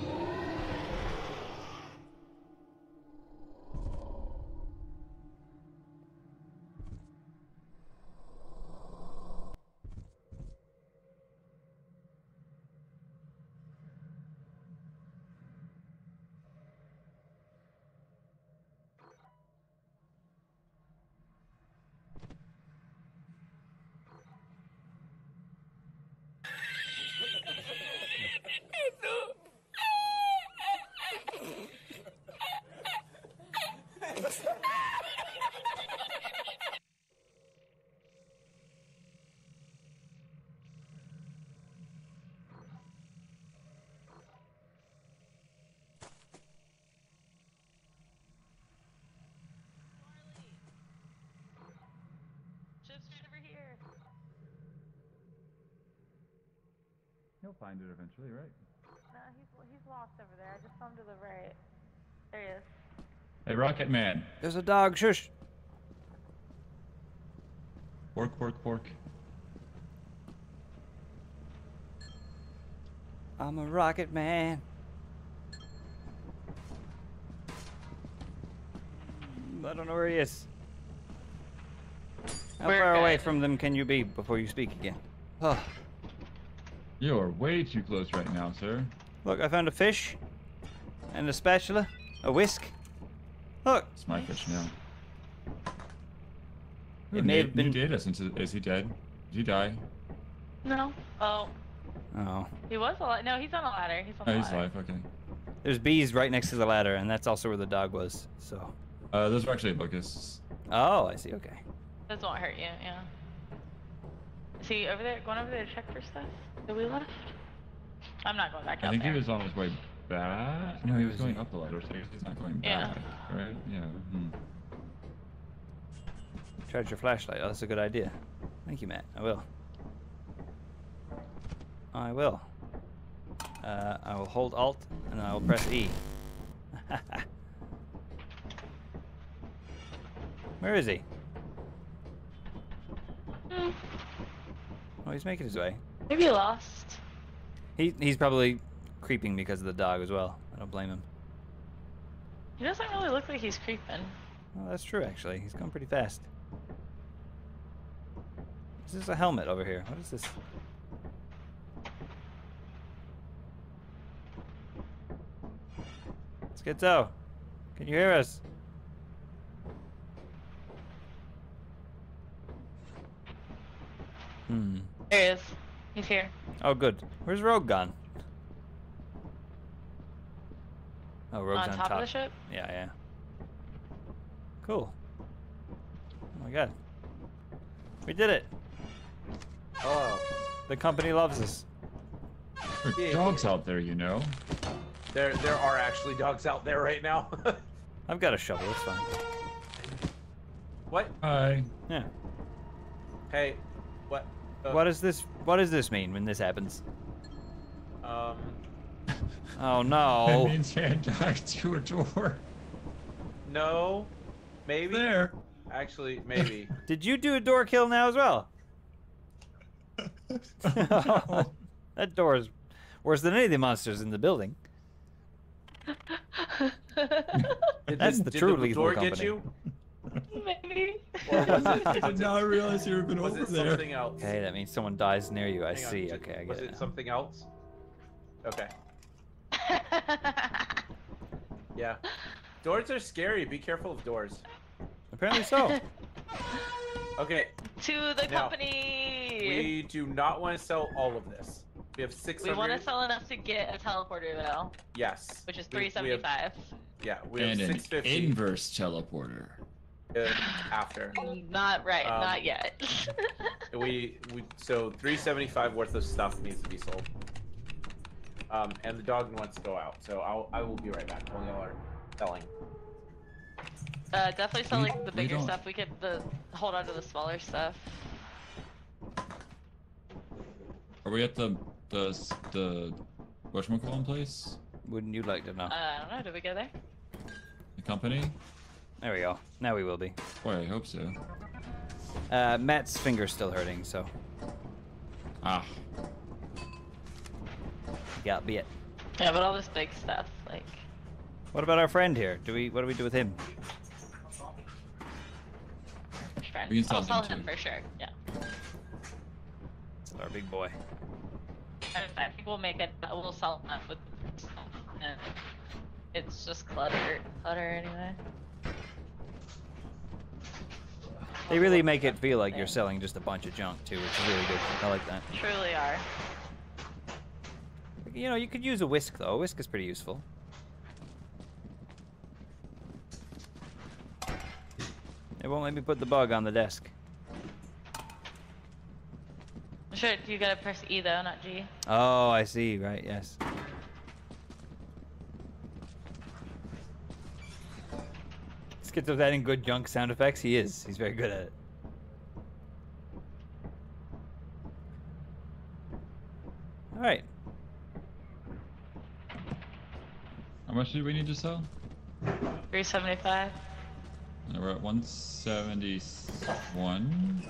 Hey, Rocket Man. There's a dog. Shush. Pork, pork, pork. I'm a rocket man. I don't know where he is. How We're far away good. from them can you be before you speak again? Oh, You are way too close right now, sir. look, I found a fish and a spatula, a whisk. Look, It's my fish now. Who It may have been- Who did us into? Is he dead? Did he die? No. Oh, oh, he was alive. No, he's on a ladder. He's on Oh, the he's ladder. alive. Okay. there's bees right next to the ladder, and that's also where the dog was. So, Uh, those are actually locusts. oh, I see. Okay. This won't hurt you. Yeah. See over there? Going over there to check for stuff that we left? I'm not going back I out I think there. he was on his way back. No, he was going up the ladder, so he's not going Yeah. back. Right? Yeah. Hmm. Charge your flashlight. Oh, that's a good idea. Thank you, Matt. I will. I will. Uh, I will hold Alt and I will press E. Where is he? Hmm, Oh, he's making his way. maybe lost. He he's probably creeping because of the dog as well. I don't blame him. He doesn't really look like he's creeping. Well, that's true actually. He's going pretty fast. Is this a helmet over here? What is this? Schizo, can you hear us? Hmm. There he is. He's here. Oh, good. Where's Rogue gone? Oh, Rogue's on, on, top, of the ship. Yeah, yeah. Cool. Oh my god. We did it. Oh, The company loves us. There are Yeah. dogs out there, you know. there there are actually dogs out there right now. I've got a shovel, it's fine. what? Hi. Yeah. Hey, what? Uh, What does this what does this mean when this happens? Um, Oh no. That means hand dog to a door. no, maybe. There. Actually, maybe. Did you do a door kill now as well? that door is worse than any of the monsters in the building. Did That's the true did lethal door get you? Maybe. Or was it, I was did it, not realize you were been was over it there. something else? Okay, that means someone dies near you. I Hang on, see. did- Okay, I get Was it. it now. something else? Okay. Yeah. Doors are scary. Be careful of doors. Apparently so. Okay, to the Now, company. we do not want to sell all of this. We have six. We want to sell enough to get a teleporter though, Yes. which is We- we have- 375. Yeah, we have and an 650 inverse teleporter. after. Not right, Um, not yet. We we so 375 worth of stuff needs to be sold. Um, and the dog wants to go out, so I'll I will be right back while y'all are selling. uh, definitely sell We- like the bigger don't- stuff. We could the hold on to the smaller stuff. Are we at the the the whatchamacallit place? Wouldn't you like to know? Uh, I don't know. Did we go there? The company? There we go. Now we will be. Boy, I hope so. Uh, Matt's finger's still hurting, so Ah, he got bit. Yeah, but all this big stuff, like What about our friend here? Do we? What do we do with him? friend. We can sell I'll sell him him for sure. Yeah. It's our big boy. I I think we'll make it. We'll sell him with. It's just clutter, clutter anyway. They really make it feel like you're selling just a bunch of junk too, which is really good. I like that. Truly are you know, you could use a whisk, though. A whisk is pretty useful. It won't let me put the bug on the desk. Sure, you gotta press E though, not G. Oh, I see, right, yes. Let's that in good junk sound effects. He is, he's very good at it. Alright. How much do we need to sell? 375. Uh, We're at 171.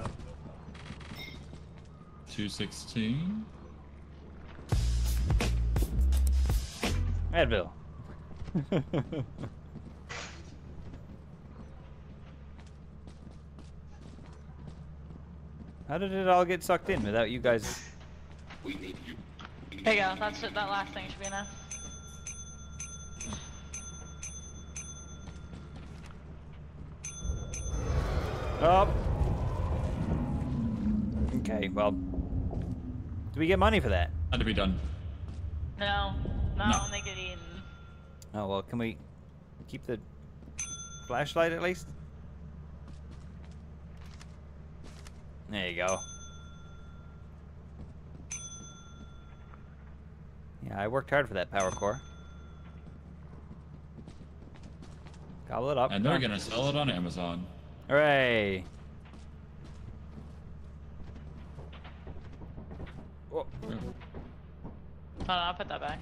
216. Advil. How did it all get sucked in without you guys? We need you. There you go. That's that last thing should be enough. Oh. Okay, well. Do we get money for that? Had to be done. No, not No. when they get eaten. Oh, well, can we keep the flashlight at least? There you go. Yeah, I worked hard for that power core. Gobble it up. And they're gonna sell it on Amazon. Hooray! Oh, Hold on, I'll put that back.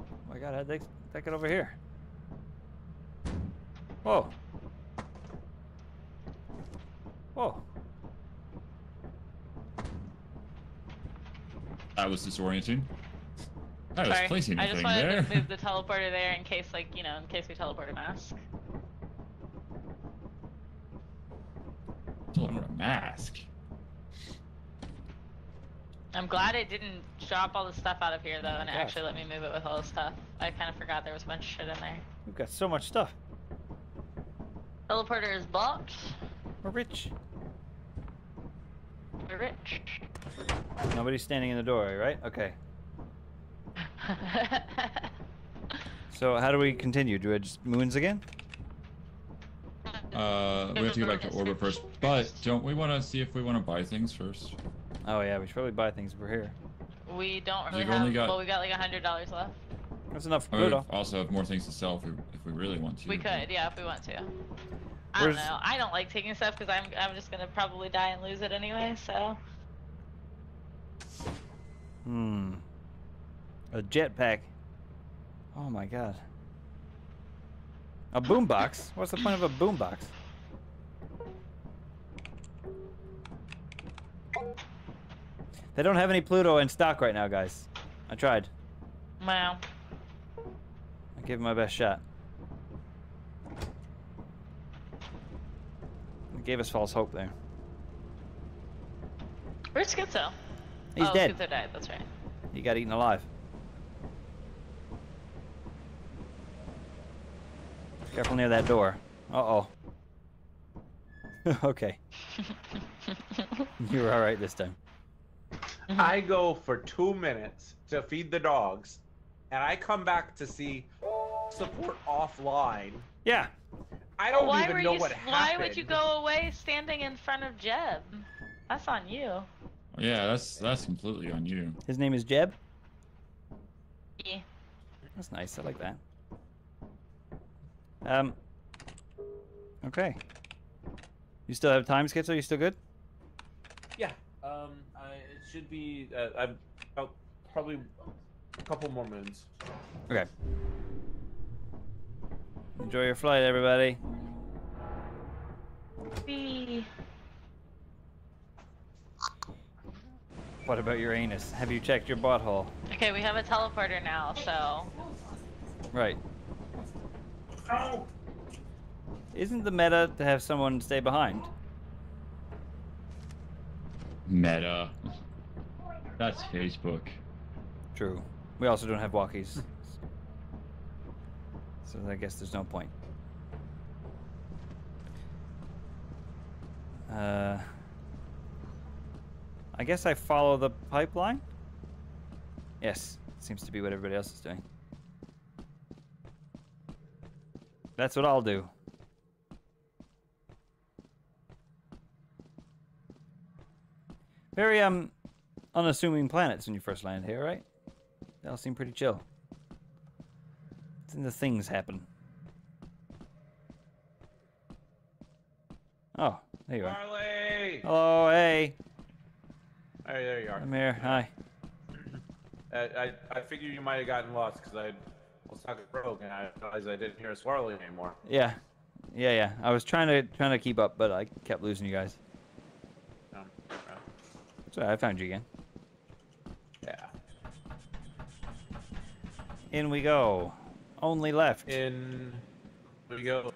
Oh my god, how'd they take it over here? Whoa. Whoa. That was disorienting. I was Sorry. placing I a just wanted there. to move the teleporter there in case, like, you know, in case we teleport a mask. Still under a mask. I'm glad it didn't drop all the stuff out of here, though, and gosh. actually let me move it with all the stuff. I kind of forgot there was a bunch of shit in there. We've got so much stuff. Teleporter is blocked. We're rich. We're rich. Nobody's standing in the doorway, right? Okay. So how do we continue? Do I just moons again? Uh, we have to go back to orbit first. But don't we want to see if we want to buy things first? Oh yeah, we should probably buy things if we're here. we don't really You've have. only got- Well, we got like a hundred dollars left. That's enough for Or we also have more things to sell if we, if we really want to. We could, yeah, if we want to. I Where's- don't know. I don't like taking stuff because I'm I'm just gonna probably die and lose it anyway. So Hmm. A jetpack. Oh my god. A boombox? What's the point of a boombox? They don't have any Pluto in stock right now, guys. I tried. wow. I gave it my best shot. It gave us false hope there. Where's Schizo? He's oh, dead. Schizo died. That's right. He got eaten alive. Careful near that door. Uh-oh. okay. You were alright this time. I go for two minutes to feed the dogs, and I come back to see support offline. Yeah. I don't why even were know you? what s- happened. Why would you go away standing in front of Jeb? That's on you. Yeah, that's that's completely on you. His name is Jeb. Yeah. That's nice. I like that. Um. Okay. You still have time, Schizo? You still good? Yeah. Um. I, it should be. Uh, I'm about probably a couple more moons. Okay. Enjoy your flight, everybody. Whee. What about your anus? Have you checked your butthole? Okay, we have a teleporter now, so Right. Isn't the meta to have someone stay behind? Meta. That's Facebook. True. We also don't have walkies. so I guess there's no point. Uh, I guess I follow the pipeline? Yes, seems to be what everybody else is doing. That's what I'll do. Very um unassuming planets when you first land here, right? They all seem pretty chill. Then the things happen. Oh, there you are. Marley. Hello, hey. There, there you are. I'm here. Hi. I, I, I figured you might have gotten lost because I talking rogue and I realized I didn't hear a Swarley anymore. Yeah, yeah, yeah. I was trying to trying to keep up, but I kept losing you guys. Um, uh, So I found you again. yeah. In we go. Only left. In we go.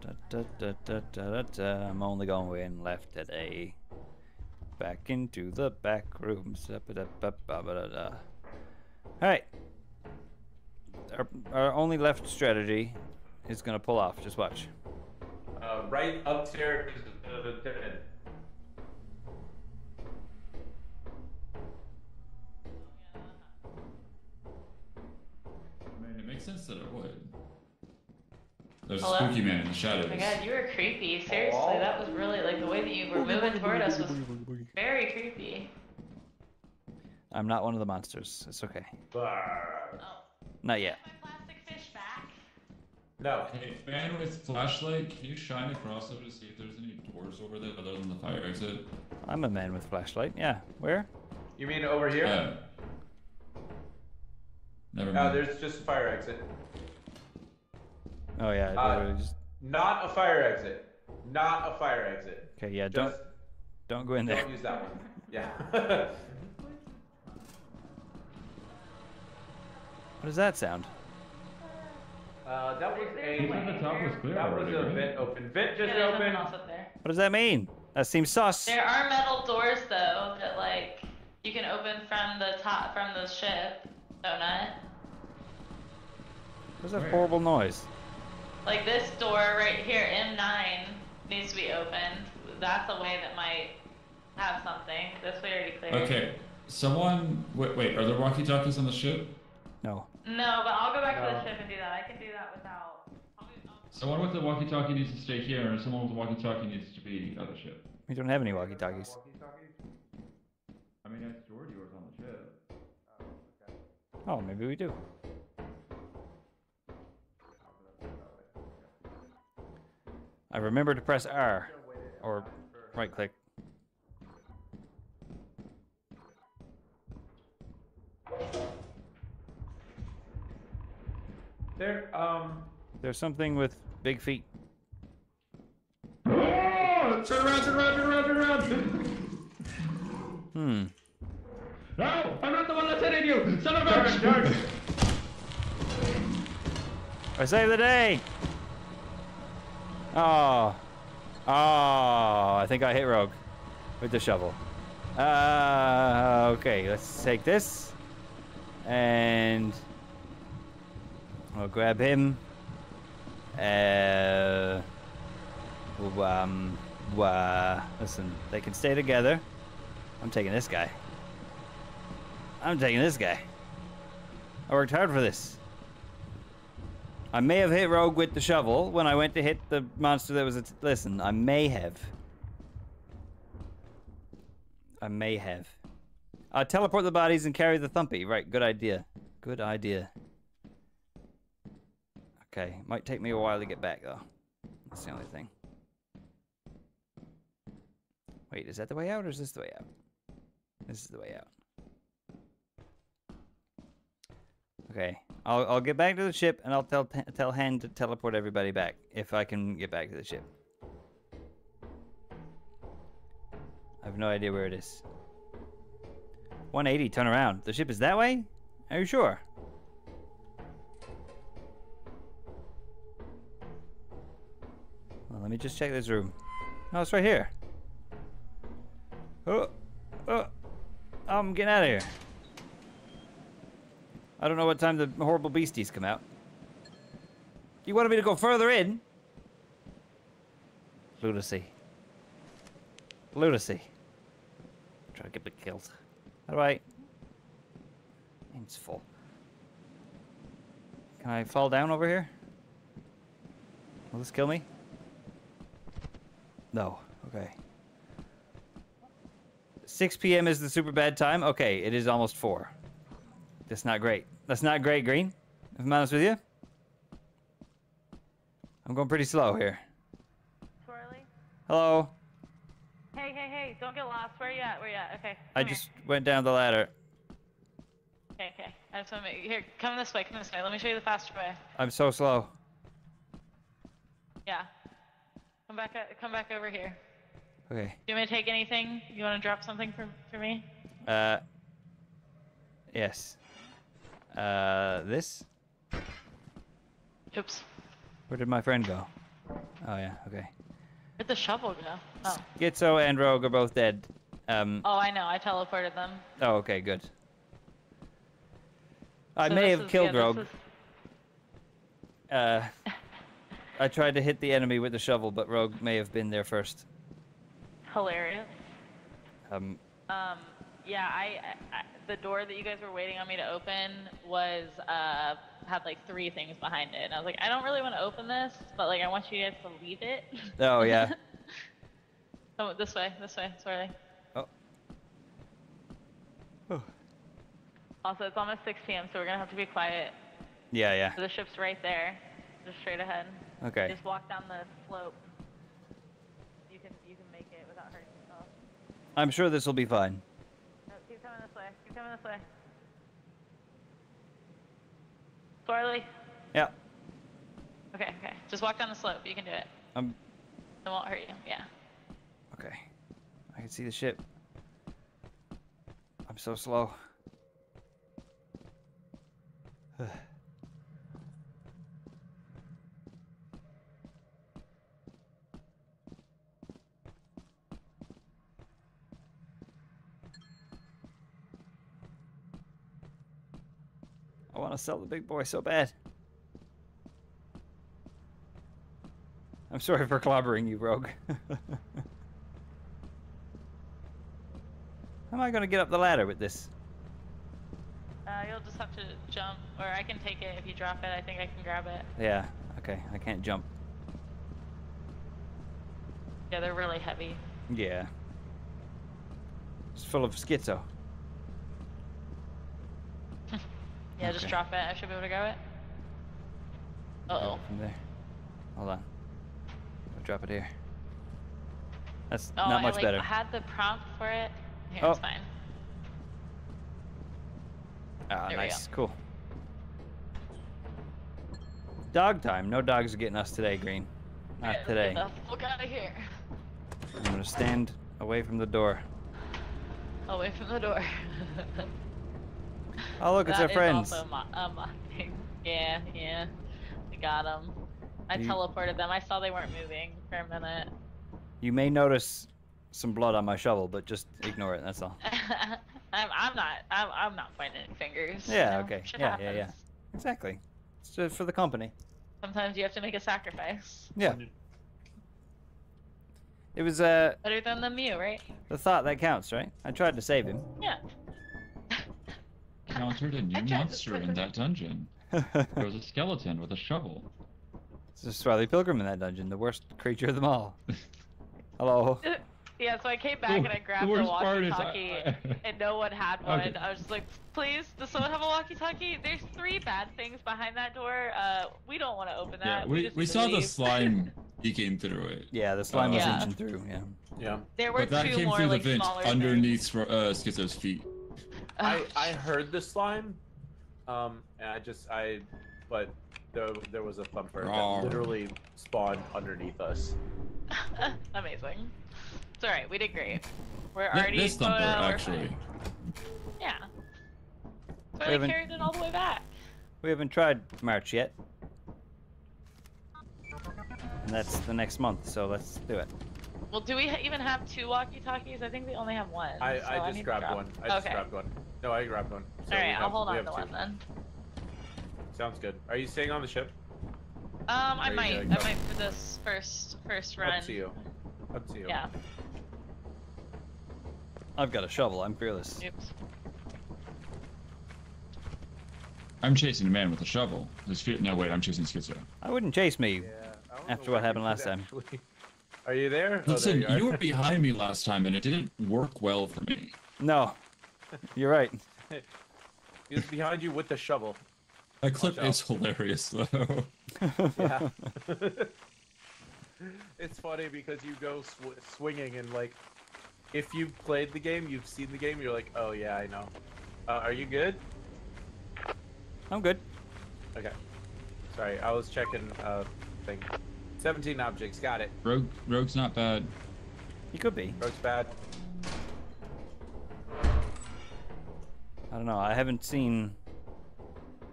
Da, da, da, da, da, da, da. I'm only going in left today. Back into the back rooms. Alright. Our, our only left strategy is gonna pull off. Just watch. Uh, right up there is the, the dead. I mean, it makes sense that it would. There's a spooky man in the shadows. Oh my god, you were creepy. Seriously, that was really like the way that you were moving toward us was very creepy. I'm not one of the monsters. It's okay. Oh. Not yet. My plastic fish back. No. Hey, man with flashlight, can you shine across over to see if there's any doors over there other than the fire exit? I'm a man with flashlight. Yeah. Where? You mean over here? Yeah. Never No, there's just a fire exit. Oh yeah. Uh, just... Not a fire exit. Not a fire exit. Okay. Yeah. Just Don't don't go in there. don't use that one. Yeah. What does that sound? uh, that was a. The top was clear That was already, a right? vent open. Vent just there's something opened. else up there. What does that mean? That seems sus. There are metal doors though that like you can open from the top from the ship. Donut. What's that Where? horrible noise? Like this door right here, M9, needs to be opened. That's a way that might have something. This we already cleared. Okay, someone. Wait, wait, are there walkie talkies on the ship? No. No, but I'll go back to the ship and do that. I can do that without. I'll be- I'll- Someone with the walkie talkie needs to stay here, and someone with the walkie talkie needs to be on the ship. We don't have any walkie-talkies. I mean, I stored yours on the ship. Oh, oh, maybe we do. I remember to press R or right click. There. Um. There's something with big feet. Oh! Turn around, turn around, turn around, turn around! Hmm. no! I'm not the one that's hitting you! Son of a bitch! I saved the day. Oh. Oh, I think I hit Rogue with the shovel. Uh, okay, let's take this. And we'll grab him. Uh, um, uh, listen, they can stay together. I'm taking this guy. I'm taking this guy. I worked hard for this. I may have hit Rogue with the shovel when I went to hit the monster that was. Listen, I may have. I may have. Uh, teleport the bodies and carry the thumpy. Right, good idea. Good idea. Okay, might take me a while to get back though. That's the only thing. Wait, is that the way out or is this the way out? This is the way out. Okay, I'll I'll get back to the ship and I'll tell tell Hen to teleport everybody back if I can get back to the ship. I have no idea where it is. 180, turn around. The ship is that way? Are you sure? Let me just check this room. Oh, it's right here. Oh, oh, I'm getting out of here. I don't know what time the horrible beasties come out. You wanted me to go further in? Lunacy. Lunacy. Try to get me killed. Alright. It's full. Can I fall down over here? Will this kill me? No. Okay. 6 p.m. is the super bad time? Okay, it is almost 4. That's not great. That's not great, Green. If I'm honest with you. I'm going pretty slow here. Swarley. Hello. Hey, hey, hey, hey! Don't get lost. Where are you at? Where are you at? Okay. I here. just went down the ladder. Okay, okay. I just want to make here. Come this way. Come this way. Let me show you the faster way. I'm so slow. Yeah. Come back. o- Come back over here. Okay. Do you want me to take anything? You want to drop something for for me? Uh. Yes. Uh, this? Oops. Where did my friend go? Oh yeah. Okay. Where'd the shovel go? Oh. Schizo and Rogue are both dead. Um. Oh, I know. I teleported them. Oh, okay, good. I So may this have is- killed this Rogue. is- Uh, I tried to hit the enemy with the shovel, but Rogue may have been there first. Hilarious. Um, Um, yeah, I, I, the door that you guys were waiting on me to open was uh had like three things behind it, and I was like, I don't really want to open this, but like I want you guys to leave it. oh yeah. oh, this way, this way, sorry. Oh. Oh. Also, it's almost 6 p.m., so we're gonna have to be quiet. Yeah, yeah. The ship's right there, just straight ahead. Okay. Just walk down the slope. You can you can make it without hurting yourself. I'm sure this will be fine. No, keep coming this way. Keep coming this way. Swarley. Yeah. Okay, okay. Just walk down the slope. You can do it. Um. It won't hurt you. Yeah. Okay. I can see the ship. I'm so slow. I want to sell the big boy so bad. I'm sorry for clobbering you, Rogue. How am I going to get up the ladder with this? Uh, you'll just have to jump, or I can take it if you drop it. I think I can grab it. Yeah, okay, I can't jump. Yeah, they're really heavy. Yeah. It's full of schizo. Yeah, just drop it. I should be able to grab it. Uh oh. From there. Hold on. I'll drop it here. That's Oh, not much I like, better. had the prompt for it. Here, Oh. it's fine. Ah, there nice. Cool. Dog time. No dogs are getting us today, Green. Not today. Get the fuck out of here. I'm gonna stand away from the door. Away from the door. Oh, look, it's That our is friends. also mo- a mock-thing. Yeah, yeah. We got them. I You- teleported them. I saw they weren't moving for a minute. You may notice some blood on my shovel, but just ignore it. That's all. I'm, I'm not. I'm, I'm not pointing fingers. you Yeah, know, okay. shit Yeah, yeah, yeah. Exactly. It's just for the company. Sometimes you have to make a sacrifice. Yeah. It was uh Better than the Mew, right? the thought that counts, right? I tried to save him. Yeah. Encountered a I new monster in that dungeon. There was a skeleton with a shovel. It's a Swarley Pilgrim in that dungeon, the worst creature of them all. Hello. Yeah, so I came back The- and I grabbed the, worst part is I- walkie-talkie, I- and no one had one. Okay. I was just like, please, does someone have a walkie-talkie? There's three bad things behind that door. Uh, we don't want to open that. Yeah, that. we, we need to saw the slime. he came through it. Yeah, the slime was Yeah. inching through. Yeah. Yeah. There were But that two came more through like the vent underneath Sro- uh, Schizo's feet. Things. I, I heard the slime, um, and I just I, but there there was a thumper Rawr. that literally spawned underneath us. Amazing. It's alright. We did great. We're Th- already. this thumper, oh, actually. fine. Yeah. So I haven't- carried it all the way back. We haven't tried March yet. And that's the next month, so let's do it. Well, do we even have two walkie-talkies? I think we only have one. I, so I just to grabbed grab- one. I just okay. grabbed one. No, I grabbed one. So All we I'll hold on have to two. one then. Sounds good. Are you staying on the ship? Um, I might. I might for this first first run. Up to you. Up to you. Yeah. I've got a shovel. I'm fearless. Oops. I'm chasing a man with a shovel. No, wait, I'm chasing Schizo. I wouldn't chase me. Yeah, After what happened last could time. actually- Are you there? Oh, there Listen, you, you were behind me last time, and it didn't work well for me. No. You're right. He's behind you with the shovel. That clip is hilarious, though. Yeah. it's funny because you go sw- swinging and like if you've played the game, you've seen the game, you're like, oh yeah, I know. Uh, are you good? I'm good. Okay. Sorry, I was checking uh thing. 17 objects, got it. Rogue, Rogue's not bad. He could be. Rogue's bad. I don't know. I haven't seen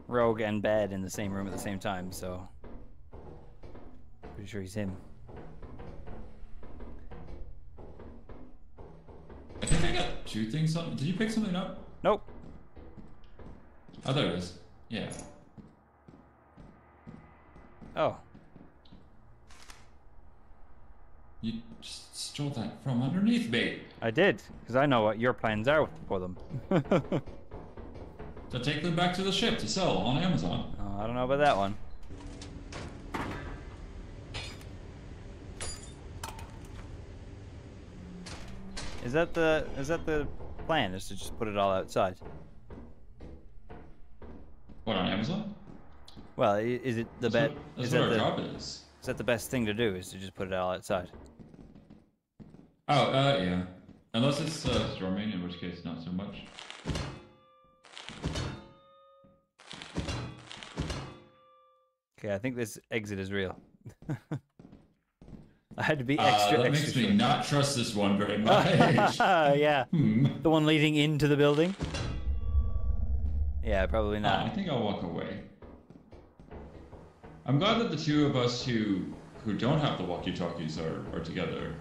Rogue and Bad in the same room at the same time, so pretty sure he's him. I think I got two things. Something. Did you pick something up? Nope. Oh, there it is. Yeah. Oh, You stole that from underneath me. I did, because I know what your plans are for them. To take them back to the ship to sell on Amazon. oh, I don't know about that one. Is that the is that the plan? Is to just put it all outside? What on Amazon? Well, is it the That's what, that's Is what that our the job is. is that the best thing to do? Is to just put it all outside? Oh, uh, yeah. Unless it's uh, storming, in which case not so much. Okay, I think this exit is real. I had to be Uh, extra that extra makes me not trust this one very much. yeah, hmm. the one leading into the building. Yeah, probably Uh, not. I think I'll walk away. I'm glad that the two of us who who don't have the walkie-talkies are, are together.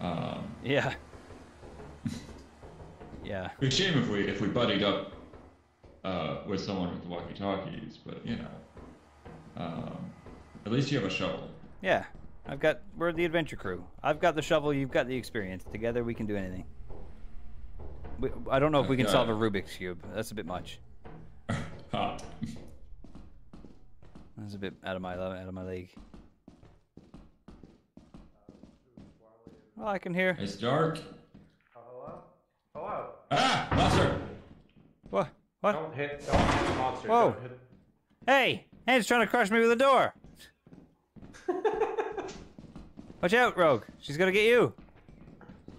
Um, Yeah. yeah. It'd be a shame if we if we buddied up uh, with someone with the walkie-talkies, but you know, um, at least you have a shovel. Yeah. I've got we're the adventure crew. I've got the shovel, you've got the experience. Together we can do anything. We, I don't know if we can solve a Rubik's cube. That's a bit much. Ha. That's a bit out of my out of my league. Well, I can hear. It's dark. Hello? Hello? Ah, monster! What? What? Don't hit, don't hit the monster. Whoa. Don't hit... Hey! Han's trying to crush me with a door! Watch out, Rogue! She's gonna get you!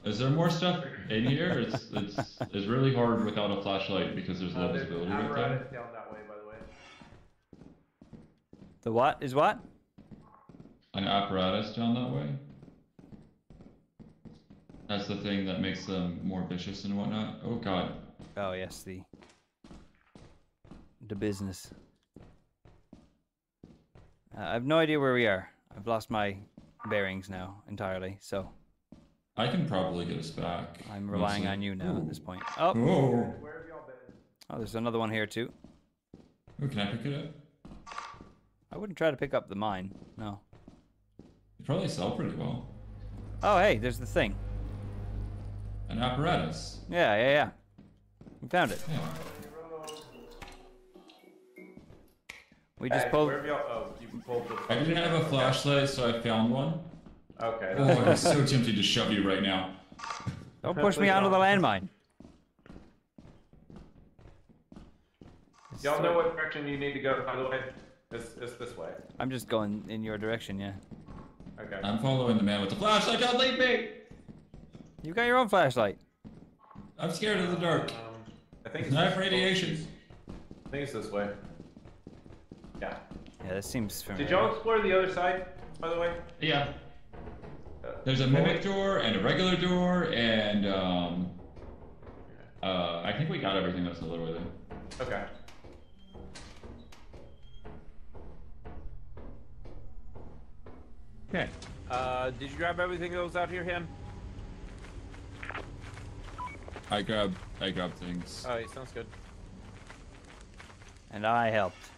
Is there more stuff in here? It's it's it's really hard without a flashlight because there's Uh, low there's visibility right apparatus there. down that way, by the way. The what is what? An apparatus down that way. That's the thing that makes them more vicious and whatnot. Oh god. Oh yes, the the business. Uh, I have no idea where we are. I've lost my bearings now entirely, so I can probably get us back. I'm relying mostly. on you now Ooh. at this point. Oh, Oh. Where have y'all been? oh, there's another one here too. Ooh, can I pick it up? I wouldn't try to pick up the mine. No. You probably sell pretty well. Oh, hey, there's the thing. An apparatus. Yeah, yeah, yeah. We found it. Yeah. We just Hey, pulled. Where have y'all? Oh, you pulled the. I didn't have a flashlight, so I found one. Okay. Oh, I'm so tempted to shove you right now. Don't push me onto the landmine. Y'all know what direction you need to go, by the way? It's, it's this way. I'm just going in your direction, yeah. Okay. I'm following the man with the flashlight. Don't leave me! You got your own flashlight. I'm scared of the dark. Um, I think it's Knife this- radiation. I think it's this way. Yeah. Yeah, that seems familiar. Did y'all explore the other side, by the way? Yeah. Uh, There's a mimic door and a regular door and um uh I think we got everything that's the little way there. Okay. Okay. Uh, did you grab everything that was out here, him? I grab I grab things. Alright, sounds good. And I helped.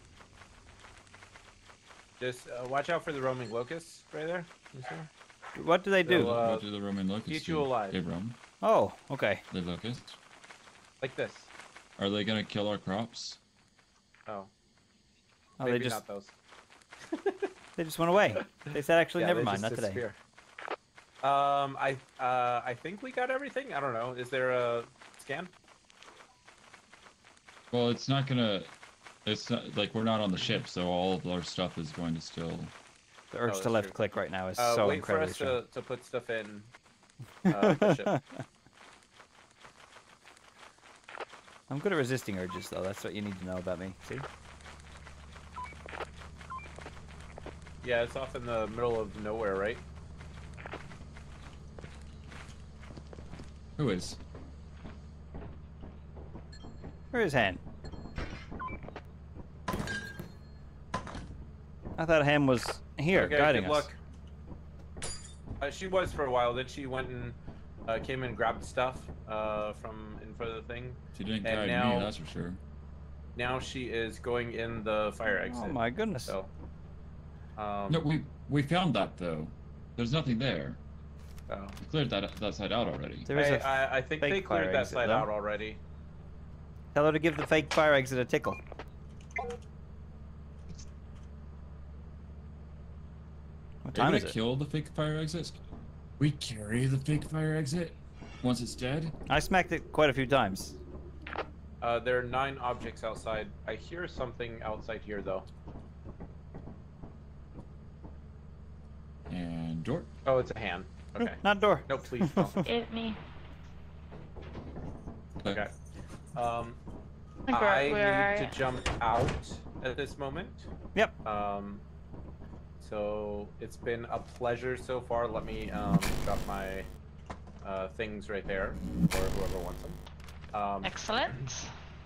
Just uh, watch out for the roaming locusts right there. You see? What do they do? So, uh, what do the roaming locusts keep do? you alive. They roam. oh, okay. The locusts. Like this. Are they gonna kill our crops? Oh. Oh, maybe they just not those. they just went away. They said actually Yeah, never mind, just not today. Disappear. Um, I uh, I think we got everything. I don't know. Is there a scan? Well, it's not gonna. It's not like we're not on the ship, so all of our stuff is going to still. The urge Oh, to left true. click right now is Uh, so wait for us to, to put stuff in. uh, bishop. I'm good at resisting urges, though. That's what you need to know about me. See? Yeah, it's off in the middle of nowhere, right? Who is? Where is Han? I thought Han was here, okay, guiding good us. luck. Uh, she was for a while. Then she went and uh, came and grabbed stuff uh, from in front of the thing. She didn't And guide now- me, that's for sure. Now she is going in the fire exit. Oh my goodness. So, um, No, we we found that though. There's nothing there. Oh. We cleared that that side out already. There is I, a I, I think they cleared that side though. out already. Tell her to give the fake fire exit a tickle. What They're time gonna is it? kill the fake fire exit? We carry the fake fire exit once it's dead. I smacked it quite a few times. Uh, there are nine objects outside. I hear something outside here, though. And door. Oh, it's a hand. Okay. Not door. No, please don't. It me. Okay. Um, Like, where- I where need are to jump out at this moment. Yep. Um, so it's been a pleasure so far. Let me um, drop my uh, things right there, for whoever wants them. Um, Excellent.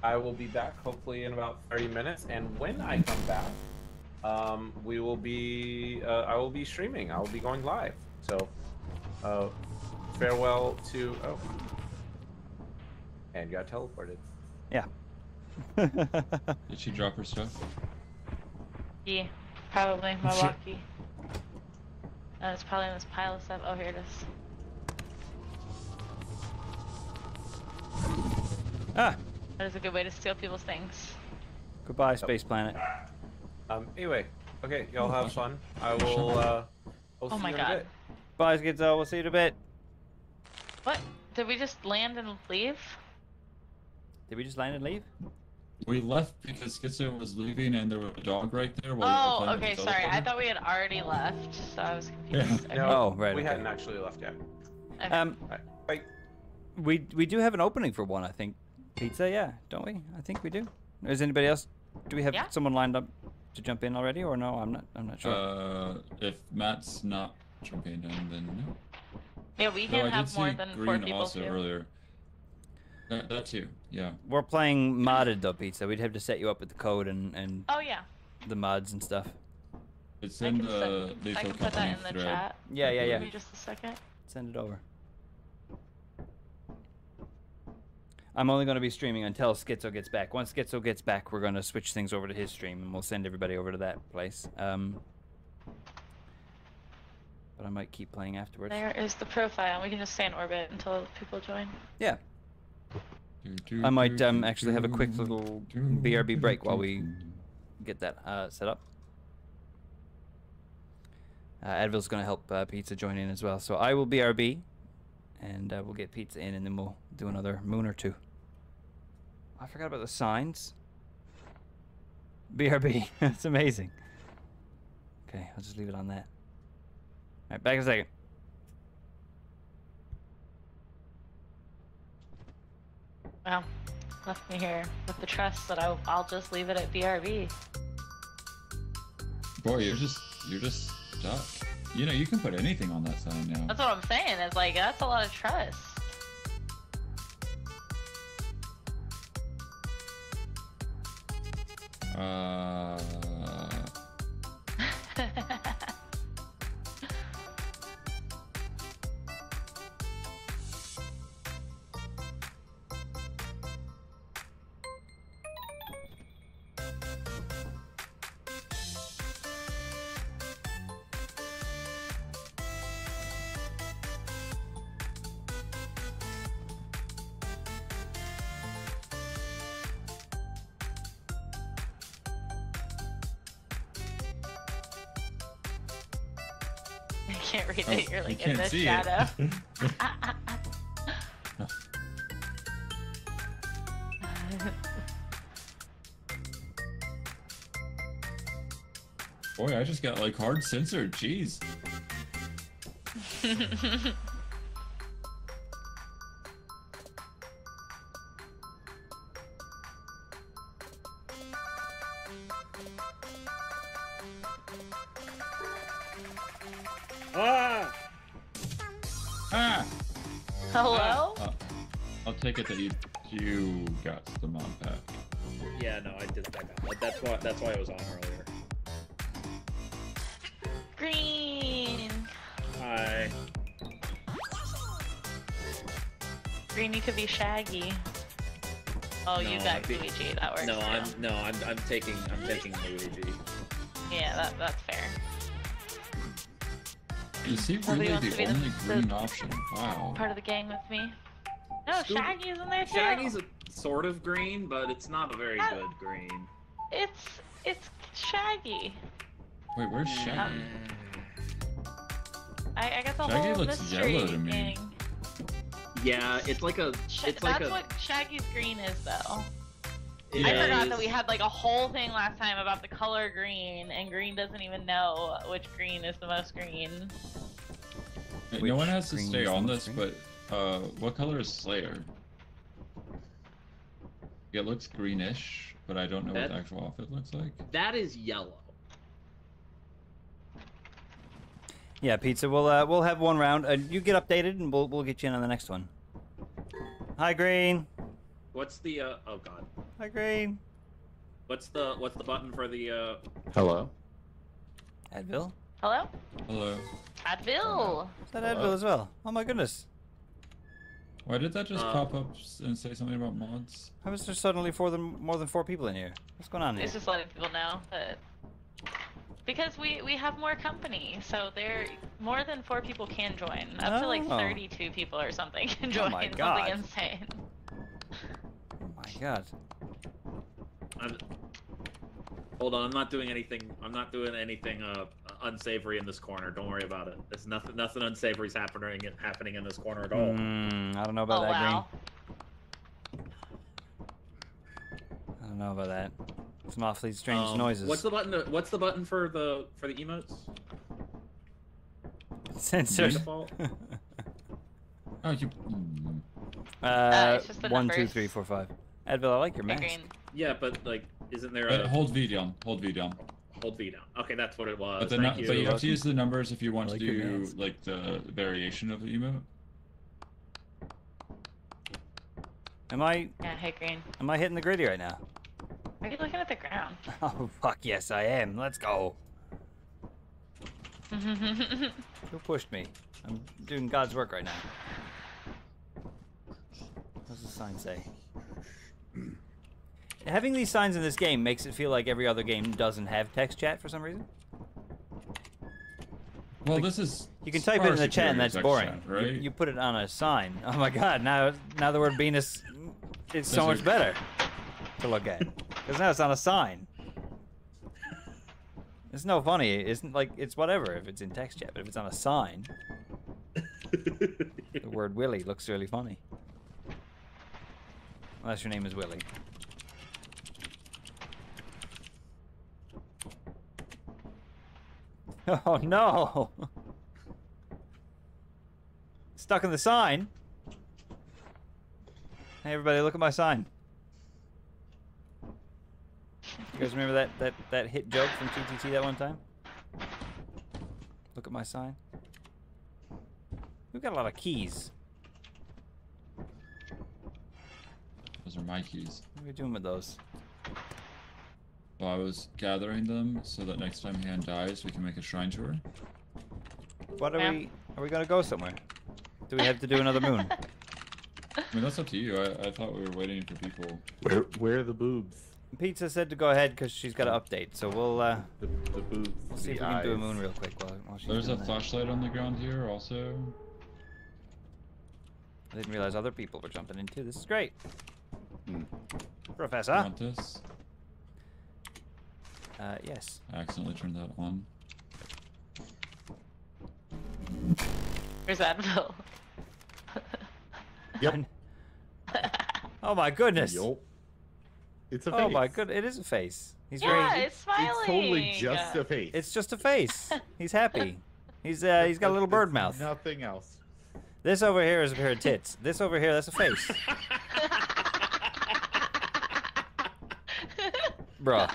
I will be back hopefully in about 30 minutes, and when I come back, um, we will be. Uh, I will be streaming. I will be going live. So, uh, farewell to. Oh, and got teleported. Yeah. Did she drop her stuff? Yeah, probably my Shit. walkie. Uh, it's probably in this pile of stuff. Oh, here it is. ah, That is a good way to steal people's things. goodbye, space planet. Um. Anyway, okay, y'all have fun. I will. Uh, I'll Oh see my you in a God. Bit. Bye, Schizo. We'll see you in a bit. What? Did we just land and leave? Did we just land and leave? We left because Schizo was leaving and there was a dog right there. While Oh, we were playing okay, with the sorry. I thought we had already left, so I was confused. Okay. No, Oh, right, We okay. hadn't actually left yet. Okay. Um, Alright, Bye. we we do have an opening for one, I think. Pizza, yeah, don't we? I think we do. Is anybody else? Do we have Yeah. someone lined up to jump in already, or no? I'm not. I'm not sure. Uh, if Matt's not jumping in, then no. yeah, we No, can I did have more see than Green four people also too. earlier. That, that too, yeah. We're playing modded though, Pizza. We'd have to set you up with the code and and Oh yeah, the mods and stuff. It's I in can, the send, I Lethal can put that in the thread. chat. Yeah, yeah, yeah. Give me just a second. Send it over. I'm only going to be streaming until Schizo gets back. Once Schizo gets back, we're going to switch things over to his stream, and we'll send everybody over to that place. Um, but I might keep playing afterwards. There is the profile. We can just stay in orbit until people join. Yeah, I might um, actually have a quick little BRB break while we get that uh, set up. Uh, Advil's going to help uh, Pizza join in as well. So I will BRB, and uh, we'll get Pizza in, and then we'll do another moon or two. I forgot about the signs. BRB. That's amazing. Okay, I'll just leave it on that. Alright, back in a second. Well, left me here with the trust that I'll, I'll just leave it at BRB. Boy, you're just you're just stuck. You know, you can put anything on that sign now. That's what I'm saying. It's like that's a lot of trust. Uh, see shadow. it. Boy, I just got like hard censored. Jeez. That works. No, too. I'm no, I'm I'm taking I'm taking Luigi. Yeah, that, that's fair. Is he Nobody really wants the to the- only the- green option? Wow. Part of the gang with me. No, Scooby- Shaggy's in there too. Shaggy's a sort of green, but it's not a very Ah. good green. It's it's Shaggy. Wait, where's Shaggy? I, I got the Shaggy whole looks mystery yellow to me. thing. Yeah, it's like a. Sh- It's that's like a. what Shaggy's green is, though. It I forgot that we had like a whole thing last time about the color green, and green doesn't even know which green is the most green. Wait, Which no one has to stay on this, green? but uh, what color is Slayer? It looks greenish, but I don't know what the actual outfit looks like. That is yellow. Yeah, pizza. We'll uh, we'll have one round. Uh, you get updated, and we'll we'll get you in on the next one. Hi, Green. What's the? uh Oh God. Hi, Green. What's the What's the button for the? uh Hello. Advil. Hello, Hello. Advil. Is that Hello? Advil as well? Oh my goodness. Why did that just Uh, pop up and say something about mods? How is there suddenly four than more than four people in here? What's going on here? It's just letting people know that because we we have more company, so there more than four people can join. Up to like Oh. 32 people or something can Oh join. my Something insane. Oh my god. I'm, hold on, I'm not doing anything. I'm not doing anything uh unsavory in this corner. Don't worry about it. There's nothing nothing unsavory's happening happening in this corner at all. Mm, I don't know about Oh that, wow. Green. I don't know about that. Some awfully strange Um, noises. What's the button? To, what's the button for the for the emotes? censored? Default? Oh, you. mm. uh, it's just the one, numbers. three, four, five. Advil, I like your Hey, mask. Green. Yeah, but like, isn't there Wait, a hold V down. Hold V down. hold V down? Okay, that's what it was. But, the Thank you. but you have to use the numbers if you want like to do like the variation of the emote. Am I Yeah, hey Green. am I hitting the griddy right now? Are you looking at the ground? Oh fuck yes I am. Let's go. Who pushed me? I'm doing God's work right now. What does the sign say? Having these signs in this game makes it feel like every other game doesn't have text chat for some reason. Well, this is. You can type it in the chat and that's boring. chat, You- right? You, put it on a sign. Oh my god, now now the word Venus is so much better to look at. Because now it's on a sign. It's no funny. It's like it's whatever if it's in text chat, but if it's on a sign, the word Willie looks really funny. Unless your name is Willie. Oh no! Stuck in the sign. Hey everybody, look at my sign. You guys remember that that that hit joke from TTT that one time? Look at my sign. We've got a lot of keys. Those are my keys. What are we doing with those? Well, I was gathering them so that next time Han dies, we can make a shrine tour. What are Yeah. we? Are we gonna go somewhere? Do we have to do another moon? I mean, that's up to you. I, I thought we were waiting for people. Where where are the boobs? Pizza said to go ahead because she's got an update. So we'll uh, The, the boobs. we'll see if the we can do a moon real quick while, while she's There's a that. flashlight on the ground here, also. I didn't realize other people were jumping in too. This is great. Professor. You want this? Uh, yes. I accidentally turned that on. Where's Advil? Yep. Oh my goodness. Yup. It's a face. Oh my good. It is a face. He's yeah, very. it's smiling. It's totally just a face. It's just a face. He's happy. He's uh, he's got a little bird mouth. Nothing else. This over here is a pair of tits. This over here, that's a face. Bruh.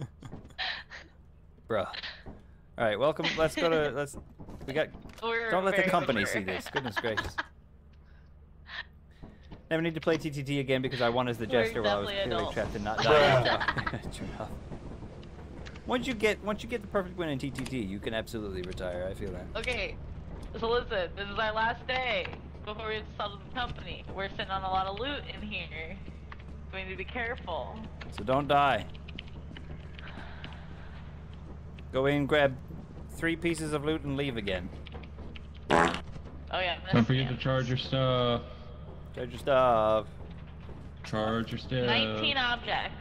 Bruh. All right, welcome. Let's go to let's. We got We're We're Don't let the company mature. see this. Goodness gracious. Never need to play TTT again because I won as the jester while I was definitely clearly adults. trapped and not dying. True enough. Once you get once you get the perfect win in TTT, you can absolutely retire. I feel that. Okay, so listen, this is our last day before we have to settle the company. We're sitting on a lot of loot in here. We need to be careful. So don't die. Go in, grab three pieces of loot, and leave again. Oh yeah, Don't forget to scan. charge your stuff. Charge your stuff. Charge your stuff. 19 objects.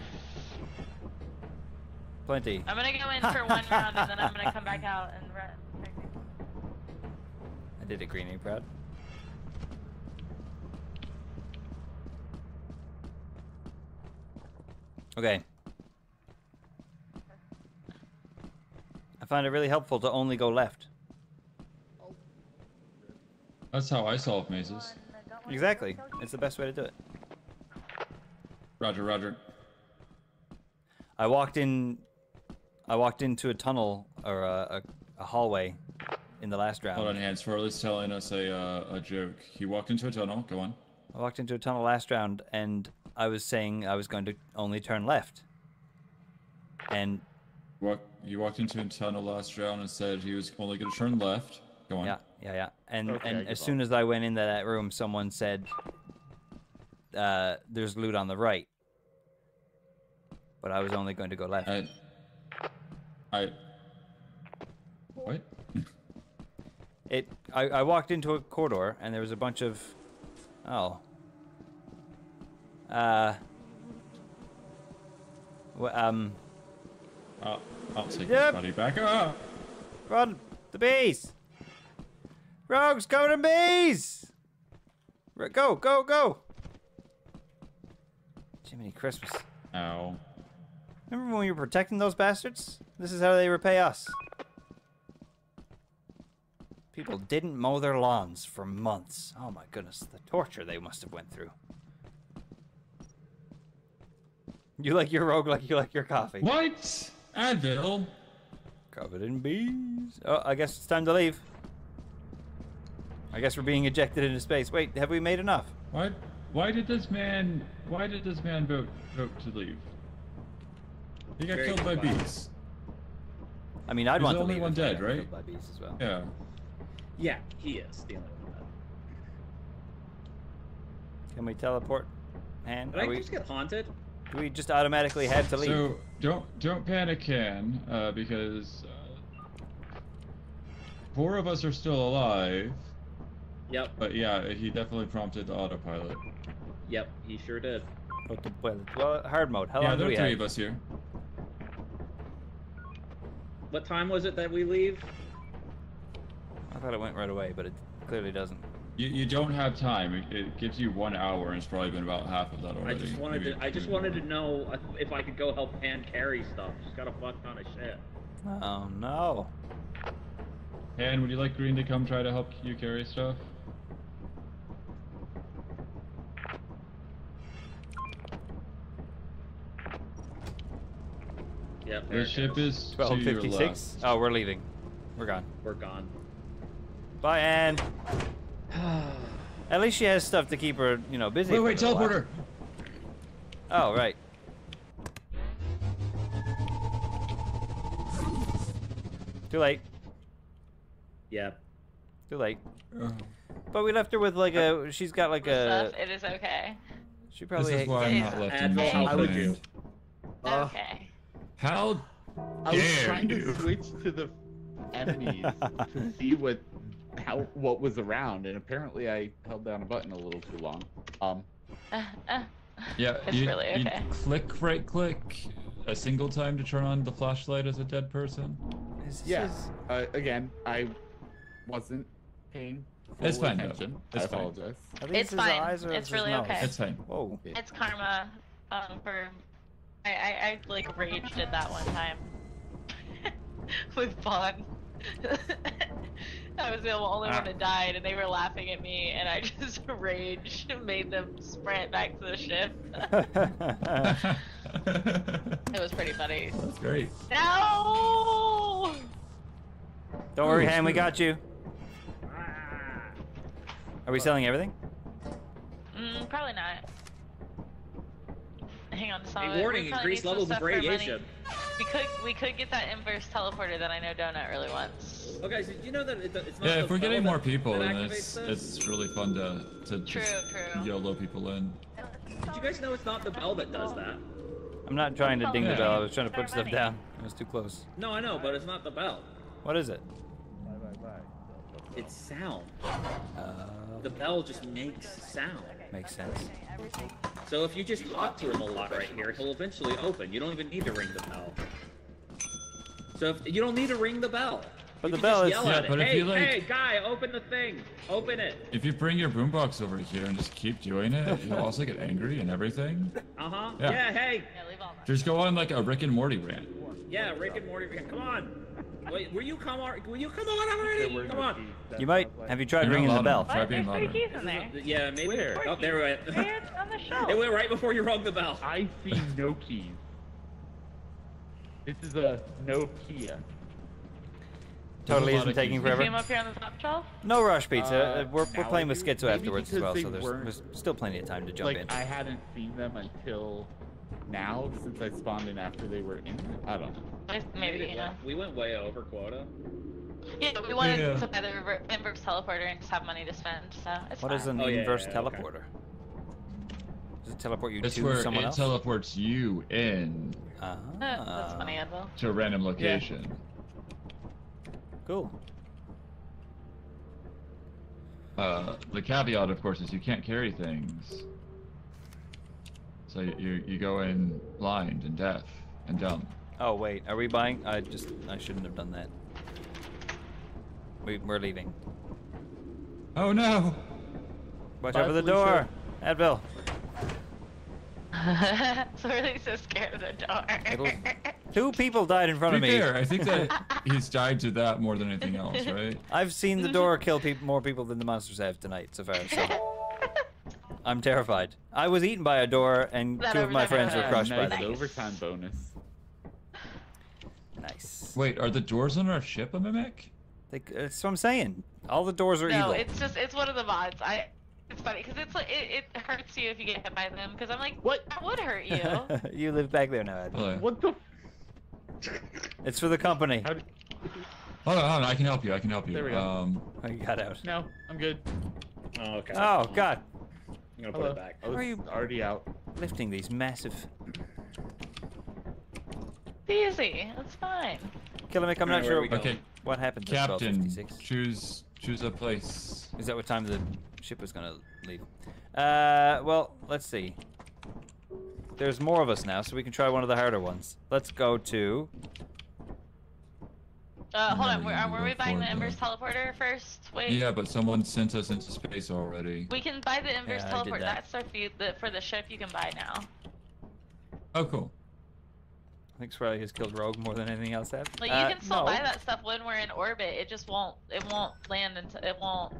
Plenty. I'm gonna go in for one round and then I'm gonna come back out and run. I did it, Greenie. Proud. Okay. I find it really helpful to only go left. That's how I solve mazes. Exactly. It's the best way to do it. Roger, Roger. I walked in. I walked into a tunnel or a, a, a hallway in the last round. Hold on, Hans. Swarley's telling us a uh, a joke. He walked into a tunnel. Go on. I walked into a tunnel last round, and I was saying I was going to only turn left. And Walk, you walked into a tunnel last round and said he was only going to turn left. Go on. yeah, yeah, yeah. And Okay, and as up. soon as I went into that room, someone said, uh, "There's loot on the right." But I was only going to go left. I. I. What? It. I, I walked into a corridor, and there was a bunch of. Oh. Uh. Um. I'll, I'll take Yep. buddy back up. Run! The bees! Rogues, go to bees! R- Go, go, go! Jiminy Christmas. Ow. Remember when we were protecting those bastards? This is how they repay us. People didn't mow their lawns for months. Oh my goodness, the torture they must have went through. You like your rogue like you like your coffee. What? Advil? Covered in bees. Oh, I guess it's time to leave. I guess we're being ejected into space. Wait, have we made enough? Why? Why did this man? Why did this man vote vote to leave? He got Very killed by good. bees. I mean, I'd He's want the to only leave one if dead, right? killed By bees as well. Yeah. Yeah, he is the only one. Can we teleport? Hand? Did Are I we, just get haunted? Do we just automatically have to leave? So don't don't panic, Can, uh, because uh, four of us are still alive. Yep, But yeah, he definitely prompted the autopilot. yep, he sure did. What the- well, well, hard mode. How yeah, long do there are we three have? of us here. What time was it that we leave? I thought it went right away, but it clearly doesn't. You, you don't have time. It, it gives you one hour, and it's probably been about half of that already. I already. just wanted Maybe- to. I just maybe wanted to know if I could go help Pan carry stuff. She's got a fuck ton of shit. Oh no. Han, would you like Green to come try to help you carry stuff? Yep. there The ship goes. is to Twelve your fifty-six. left. Oh, we're leaving. We're gone. We're gone. Bye, Anne. At least she has stuff to keep her, you know, busy. Wait, wait, a little while. teleporter! Oh, right. Too late. Yeah. Too late. Oh. But we left her with like a. She's got like a. Stuff, it is okay. She probably. This probably. is why I'm not Yeah. left in Advil, mission how would command. you? Uh, okay. How I was trying you. to switch to the enemies to see what how what was around, and apparently I held down a button a little too long. Um, Uh, uh. Yeah, It's you, really you okay. click right click a single time to turn on the flashlight as a dead person. This yeah. is- Uh, again, I wasn't paying full It's fine, though. attention. I It's fine. apologize. Are It's his fine. eyes or It's really nose? okay. It's fine. Whoa. It's karma. Um, for I, I, I like raged at that one time with Vaughn. I was the only one Ah. that died, and they were laughing at me, and I just rage made them sprint back to the ship. it was pretty funny. That's great. No! Don't worry, Ooh, Han, we got you. Are we selling everything? Mm, probably not. Hang on, some of Hey, warning, increased levels of stuff for money. radiation. We could we could get that inverse teleporter that I know Donut really wants. Okay, so you know that it, it's not Yeah, the if we're getting more people, that then it's this? it's really fun to to True, just true. YOLO people in. Did you guys know it's not the bell that does that? I'm not trying to ding the bell. I was trying to put stuff down. It was too close. No, I know, but it's not the bell. What is it? It's sound. Uh, The bell just makes sound. Makes sense. So if you just talk to him a lot right here, he'll eventually open. You don't even need to ring the bell. So if, you don't need to ring the bell. But You the bell is- Yeah, at it. but if hey, you, like- hey, guy, open the thing. Open it. If you bring your boombox over here and just keep doing it, you'll also get angry and everything. Uh huh. Yeah. Yeah. Hey. Yeah, leave all. Just go on like a Rick and Morty rant. Yeah, Rick and Morty. Come on. Wait, will you come on? Will you come on already? Come on. You might. Have you tried ringing the bell? enough. Try What? being There's three louder. keys in there. Yeah, maybe. Where? Oh, there we went. Right on the shelf. It went right before you rung the bell. I see no keys. This is a no Kia. Totally There's a lot isn't taking forever. see him up here on the top shelf? No rush, pizza. Uh, Uh, we're we're playing with do. Schizo afterwards as well, so there's, there's still plenty of time to jump like in. I hadn't seen them until now, since I spawned in after they were in. I don't know. Maybe, yeah. We went way over quota. Yeah, we wanted Yeah. to buy the rever- inverse teleporter and just have money to spend, so it's What fine. is an Oh, inverse yeah, okay. teleporter? Does it teleport you It's to where someone it else? teleports you in Uh, that's funny, Ah, Advil. to a random location. cool. Uh, the caveat, of course, is you can't carry things. So you you, you go in blind and deaf and dumb. Oh wait, are we buying? I just I shouldn't have done that. We we're leaving. Oh no! Watch Bye, out for the Felicia. door, Advil. so really so scared of the door. It'll- Two people died in front To of be me. fair, I think that he's died to that more than anything else, right? I've seen the door kill peop more people than the monsters have tonight so far. So I'm terrified. I was eaten by a door, and That two of my friends were bonus. crushed by nice them. overtime bonus. Nice. Wait, are the doors on our ship a mimic? They, that's what I'm saying. All the doors are no, evil. it's just it's one of the mods. I it's funny because it's like it, it hurts you if you get hit by them. Because I'm like, What? That would hurt you. you live back there now, Ed. What the? It's for the company. How did... Hold on, hold on, I can help you. I can help you. There we go. Um, Oh, you got out. No, I'm good. Oh, okay. Oh God, I'm gonna put it back. I was Are you- already out. lifting these massive. Easy. That's fine. Kilamick, I'm not where sure we going? okay, what happened to Captain, 1256. choose choose a place. Is that what time the ship was gonna leave? Uh, well, let's see. There's more of us now, so we can try one of the harder ones. Let's go to. Uh, hold on. Were, you uh, were we buying the forward, inverse teleporter first? Wait. Yeah, but someone sent us into space already. We can buy the inverse Yeah, I did teleport. that. That's for you, the, for the ship. You can buy now. Oh, cool. I think Swarley has killed Rogue more than anything else have. Like Uh, you can still no. buy that stuff when we're in orbit. It just won't. It won't land until it won't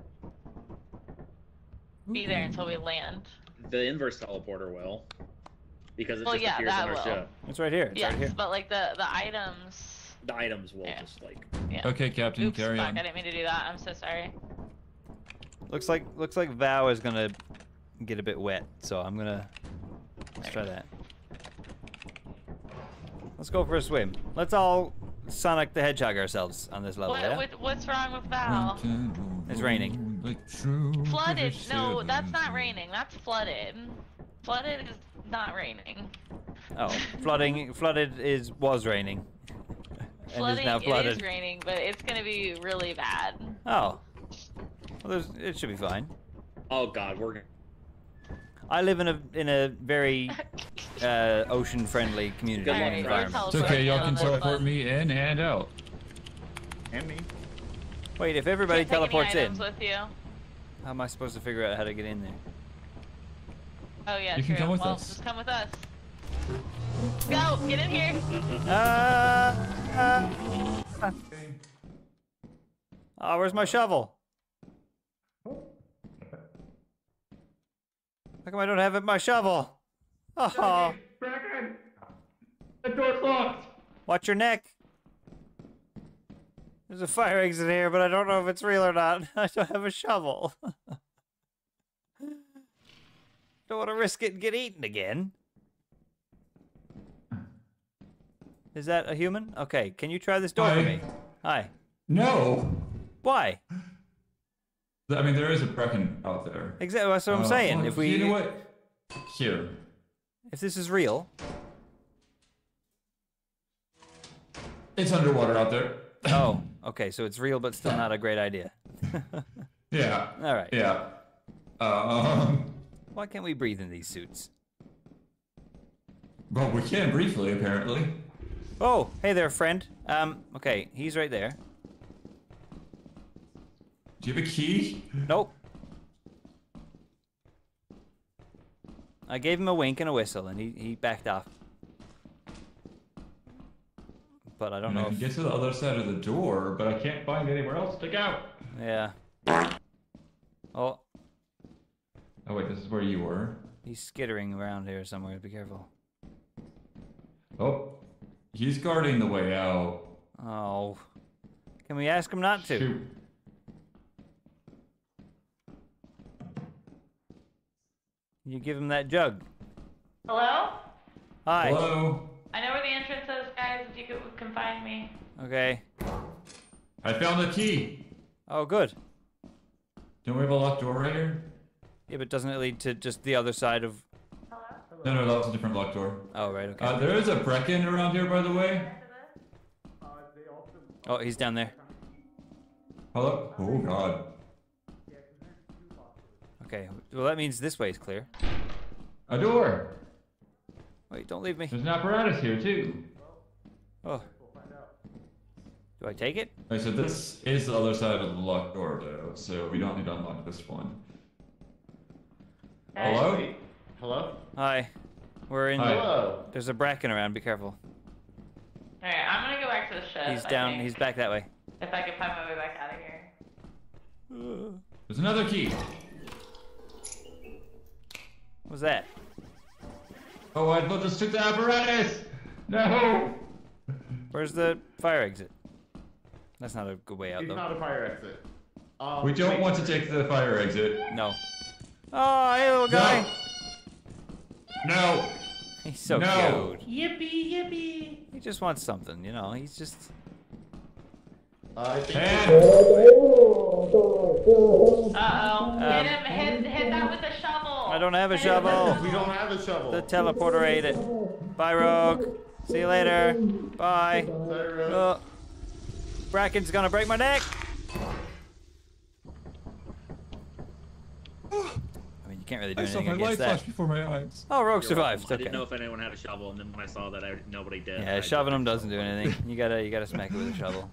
be there until we land. The inverse teleporter will. Because it Well, just yeah, appears on our will. ship. It's right here. It's yes, right here. but like the the items. The items will Yeah. just like. Yeah. Okay, Captain, Oops, carry fuck! on. I didn't mean to do that. I'm so sorry. Looks like looks like Vow is gonna get a bit wet, so I'm gonna let's try that. Let's go for a swim. Let's all Sonic the Hedgehog ourselves on this level. What, yeah? what, what's wrong with Val? It's raining. Like true Flooded? No, that's not raining. That's flooded. Flooded is not raining. Oh, flooding. Flooded is was raining. And Flooding is now flooded. is raining, but it's gonna be really bad. Oh. Well, there's, it should be fine. Oh God, we're. gonna... I live in a in a very uh, ocean-friendly community Good luck, environment. It's okay, y'all can Teleporting on this teleport me in and out. And me. Wait, if everybody Can't teleports in, with you. how am I supposed to figure out how to get in there? Oh yeah, You can come with well, us. just come with us. Go, get in here. Uh, uh, oh, where's my shovel? How come I don't have it, my shovel? Oh! The door's locked! watch your neck. There's a fire exit here, but I don't know if it's real or not. I don't have a shovel. Don't want to risk it and get eaten again. Is that a human? Okay, can you try this door for me? Hi. No. Why? I mean, there is a Bracken out there. Exactly. That's what I'm Uh, saying. well, If we, You know what? Here. if this is real, It's underwater out there. oh, okay, so it's real, but still not a great idea. Yeah. All right. Yeah. Um. Why can't we breathe in these suits? Well, we can briefly, apparently. Oh, hey there, friend. Um, okay, he's right there. Do you have a key? Nope. I gave him a wink and a whistle, and he, he backed off. But I don't I know can if... get to the other side of the door, but I can't find anywhere else to go. Yeah. Oh, Oh wait, this is where you were. he's skittering around here somewhere. Be careful. Oh, he's guarding the way out. Oh. Can we ask him not to? Shoot. You give him that jug. Hello? Hi. Hello. I know where the entrance is, guys. If you could, can find me. Okay. I found the key. Oh, good. Don't we have a locked door right here? Yeah, but doesn't it lead to just the other side of... No, no, that's a different locked door. Oh, right, okay. Uh, there is a Bracken around here, by the way. Oh, he's down there. Hello. Oh God. Okay. Well, that means this way is clear. A door. Wait, don't leave me. There's an apparatus here too. Oh. Do I take it? Alright, so this is the other side of the locked door, though, so we don't need to unlock this one. Hello? Hello? Hi. We're in... Hi. Hello. There's a bracken around. Be careful. Alright, I'm gonna go back to the shed. He's down. He's back that way. If I can find my way back out of here. There's another key. What's that? Oh, I just took the apparatus. No. Where's the fire exit? That's not a good way out, It's though. not a fire exit. Um, We don't wait, want to take the fire exit. No. Oh, hey, little guy. No. He's so No. cute. Yippee, yippee. He just wants something, you know. He's just. I think And Uh oh. Um, hit him. Hit, hit that with a shovel. I don't have a Hit shovel. we don't have a shovel. The teleporter ate it. Bye, Rogue. See you later. Bye. Sorry, Rose. Uh, Bracken's gonna break my neck. I mean, you can't really do I saw anything my light against flash that. before my eyes. Oh, Rogue You're survived. welcome. I didn't know if anyone had a shovel, and then when I saw that I, nobody did. Yeah, I shoving them doesn't do anything. You gotta, you gotta smack it with a shovel.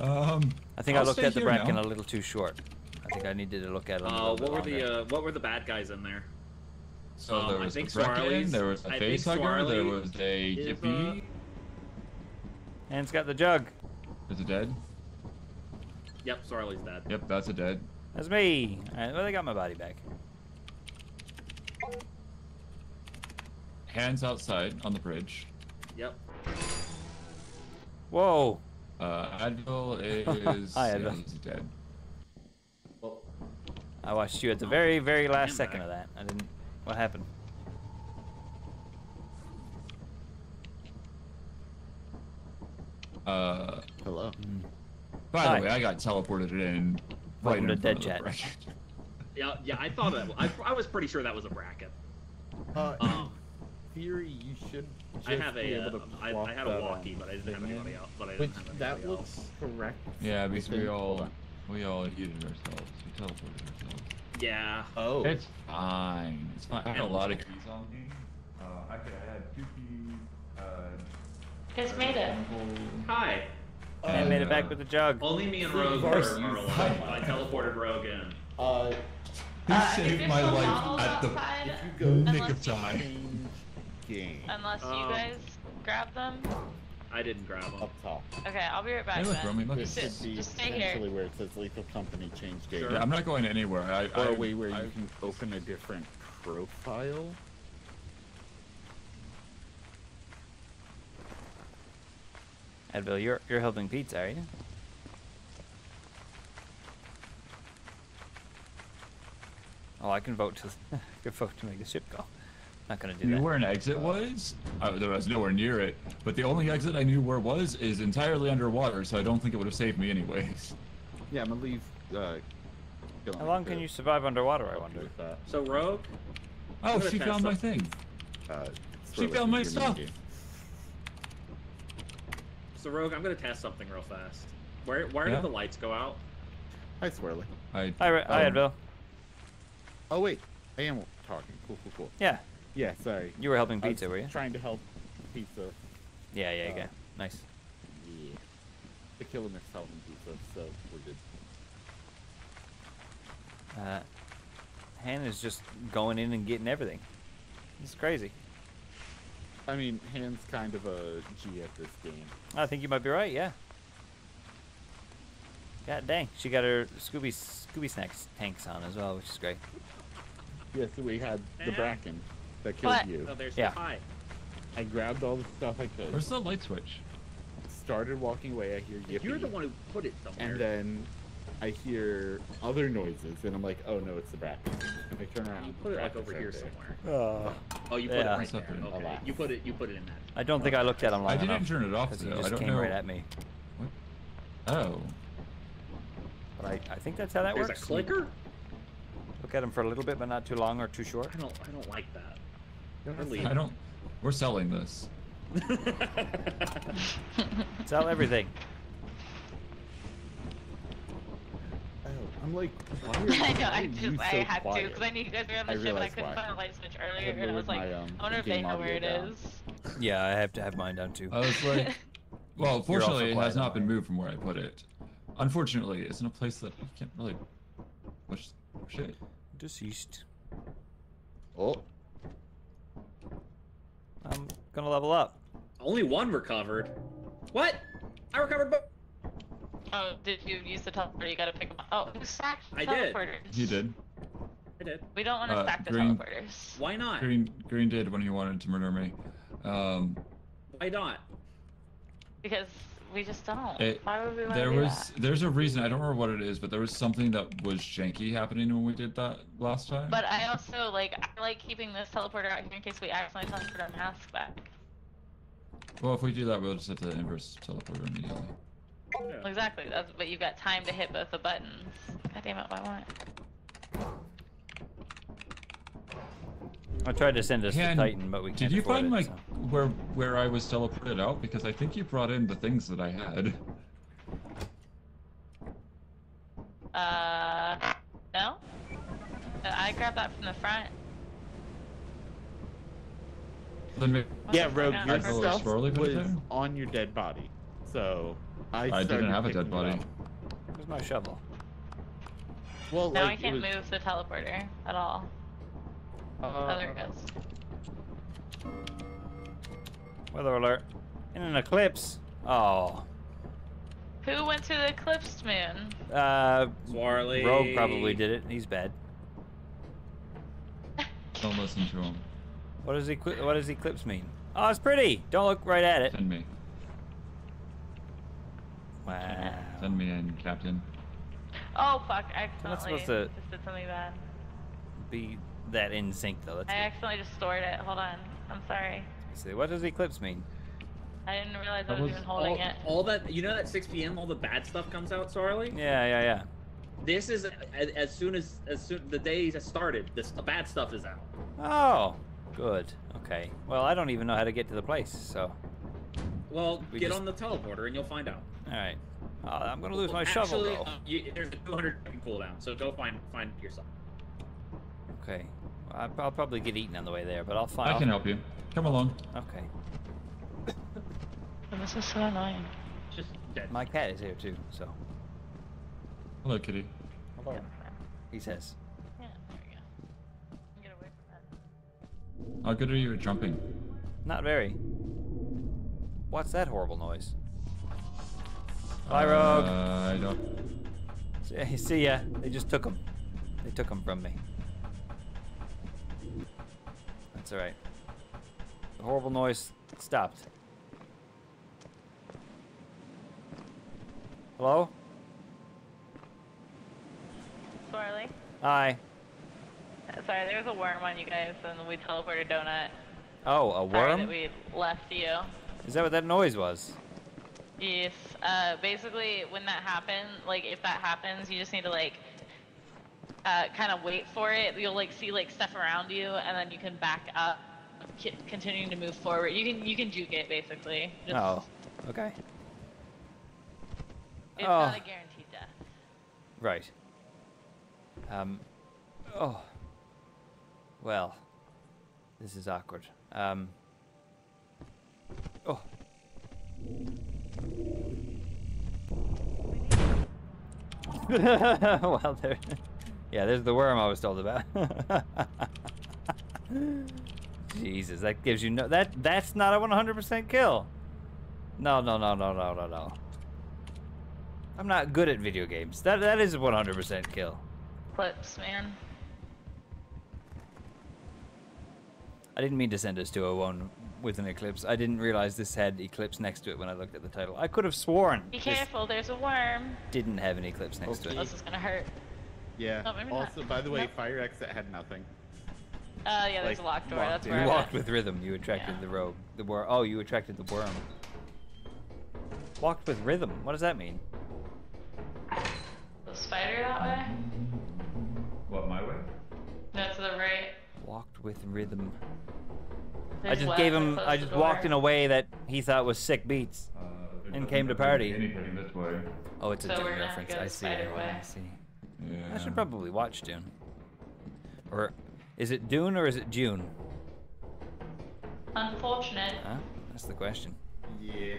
Um. I think i I'll looked at the bracken now. a little too short. I think I needed to look at it. A Uh, little what bit were longer. the uh, what were the bad guys in there? So Um, there I was think a Bracken, Swarley's- there was a I think facehugger, there was a is, Yippee. And it's got the jug. Is it dead? Yep, Swarley's dead. Yep, that's a dead. That's me. Alright, well, they got my body back. Hands outside on the bridge. Yep. Whoa. Uh, Advil is. Hi, yeah, Advil. he's dead. Well, I watched you at the very, very last I'm second back. of that. I didn't. What happened? Uh, hello. by Hi. the way, I got teleported in. Right Welcome in to Dead Chat. Yeah, yeah. I thought that. I, I was pretty sure that was a bracket. Uh, Um, theory, you should. I have be a. able Uh, to I, I had a walkie, but I didn't have anybody else. But I Which didn't have that anybody looks else. correct. Yeah, because think- we all we all heated ourselves. We teleported ourselves. Yeah. Oh. It's fine. It's fine. I had a lot of keys on me. Uh, I could have had two keys. Uh, Just made it. Hi. I and, made it back uh, with the jug. Only me and Rogue are, course are alive. I teleported Rogue in. Uh, He Uh, saved my life at the outside, if you go Unless nick of time. change game Unless you Um, guys grab them. I didn't grab them. up top, Okay, I'll be right back. Hey, look, then. Romy, look this at Just, should be just stay here. potentially where it says lethal company change game. Sure. Yeah, I'm not going anywhere. I, Or I, a way where I, you can open a different profile. Advil, you're you're helping pizza, are you? Oh, I can vote to. I can vote to make the ship go. Not gonna do knew that. where an exit was. Uh, there was nowhere near it, but the only exit I knew where was is entirely underwater, so I don't think it would have saved me anyways. Yeah, I'm gonna leave. Uh, How long can you survive underwater? I wonder. With that. So Rogue, Oh, she test found my thing. Uh, She found my stuff. minigame. So Rogue, I'm gonna test something real fast. Where where Yeah? did the lights go out? Hi, Swirly. I, Hi, Ra- hi, um, Advil. Oh wait, I am talking. Cool, cool, cool. Yeah, Yeah, sorry. you were helping I was pizza, were you? Trying to help pizza. Yeah, yeah, uh, yeah. Nice. Yeah. The killer missed helping pizza, so we're good. Uh, Hannah's just going in and getting everything. It's crazy. I mean, Han's kind of a G at this game. I think you might be right. Yeah. God dang, she got her Scooby Scooby snacks tanks on as well, which is great. Yeah, so we had the Yeah. Bracken that killed What? you. Oh, there's Yeah. the pie. I grabbed all the stuff I could. Where's the light switch? Started walking away. I hear you. You're the one who put it somewhere. And then I hear other noises, and I'm like, oh no, it's the Bracken. And I turn around. you put it like over here there. somewhere. Oh. Oh, you put Yeah. it right there. Okay, Alas. you put it. You put it in that. I don't think I looked at him long I didn't enough. turn it off because he though. I just don't came know. right at me. Oh. But I, I think that's how that There's works. a clicker. Look at him for a little bit, but not too long or too short. I don't. I don't like that. No, Or leave. I don't. We're selling this. Sell everything. Oh, I'm like, why are, I know. I are you just I so had to because I knew you guys were on the I ship and I couldn't why. find the light switch earlier, had and I was like, my, um, I wonder if they know where it down. is. Yeah, I have to have mine down too. I was like, well, fortunately, it has not been moved from where I put it. Unfortunately, it's in a place that you can't really push shit. Deceased. Oh, I'm gonna level up. Only one recovered. What? I recovered both. Oh, did you use the teleporter? You gotta pick them up. Oh, who stacked the I did. teleporters? He did. I did. We don't want to Uh, stack the green- teleporters. Why not? Green Green did when he wanted to murder me. Um, Why not? Because we just don't. It- Why would we want to there do was that? there's a reason I don't remember what it is, but there was something that was janky happening when we did that last time. But I also like I like keeping this teleporter out here in case we accidentally teleport our mask back. well, if we do that, we'll just have to inverse teleporter immediately. Well, exactly. That's but you've got time to hit both the buttons. God damn it! Why won't? I tried to send us Can- to Titan, but we can't Did you find it, my so. where where I was teleported out? Because I think you brought in the things that I had. Uh, no. Uh, I grabbed that from the front. Then maybe yeah, Rogue, gone your out I'd go stuff was on your dead body, so I. I didn't have a dead body. up. Where's my shovel? Well, Now like, I can't was, move the teleporter at all. Uh, oh, there it goes. Weather alert. In an eclipse. Oh. Who went to the eclipsed moon? Uh, Swarley. Rogue probably did it. He's bad. don't listen to him. What does eclipse? What does eclipse mean? Oh, it's pretty. Don't look right at it. Send me. Wow. Send me in, Captain. Oh fuck! I not accidentally supposed to- just did something bad. Be that in sync though. Let's I accidentally just stored it. Hold on. I'm sorry. see. What does eclipse mean? I didn't realize I was, was even holding all, it. all that you know that 6 p.m. all the bad stuff comes out, Swarley. Yeah, yeah, yeah. This is as, as soon as as soon the day has started. This the bad stuff is out. Oh, good. Okay. Well, I don't even know how to get to the place, so. Well, We get just- on the teleporter and you'll find out. All right. Oh, I'm gonna lose my Actually, shovel though. uh, you, there's a 200 second cooldown, so go find find yourself. Okay. Well, I- I'll probably get eaten on the way there, but I'll find. I can help you. Come along. Okay. Oh, this is so annoying. Just dead. My cat is here too, so. Hello, kitty. Hello. He says. Yeah, there we go. Get away from that. How good are you at jumping? Not very. What's that horrible noise? Bye, Rogue. Uh, I don't. See- See ya. They just took them. They took them from me. That's alright. The horrible noise stopped. Hello? Swirly. Hi. Sorry, there was a worm on you guys, and we teleported Donut. Oh, a worm? Sorry worm? that we left you. Is that what that noise was? Uh, basically, when that happens, like if that happens, you just need to like uh, kind of wait for it. You'll like see like stuff around you, and then you can back up, continuing to move forward. You can you can juke it basically. Just, Oh, okay. It's Oh. not a guaranteed death. Right. Um. Oh. Well. This is awkward. Um. Oh. well, there. Yeah, there's the worm I was told about. Jesus, that gives you no. That that's not a 100% kill. No, no, no, no, no, no, no. I'm not good at video games. That that is a 100% kill. Clips, man. I didn't mean to send us to a one with an eclipse. I didn't realize this had eclipse next to it when I looked at the title. I could have sworn Be careful, there's a worm. didn't have an eclipse next to Oh, it. this is gonna hurt. Yeah. Oh, maybe not. also, by the way, Nope. fire exit had nothing. Uh, yeah, there's Like, a locked door. locked That's in. where You I walked went. with rhythm. You attracted Yeah. the rogue. The worm. Oh, you attracted the worm. Walked with rhythm. What does that mean? The spider that way? What, my way? That's the right. Walked with rhythm. I just gave him. I just walked in a way that he thought was sick beats. Uh, And came to party. This way. Oh, it's a So Dune we're gonna have to reference. I see. spider I see. Yeah. I should probably watch Dune. Or is it Dune or is it June? Unfortunate. Huh? That's the question. Yeah.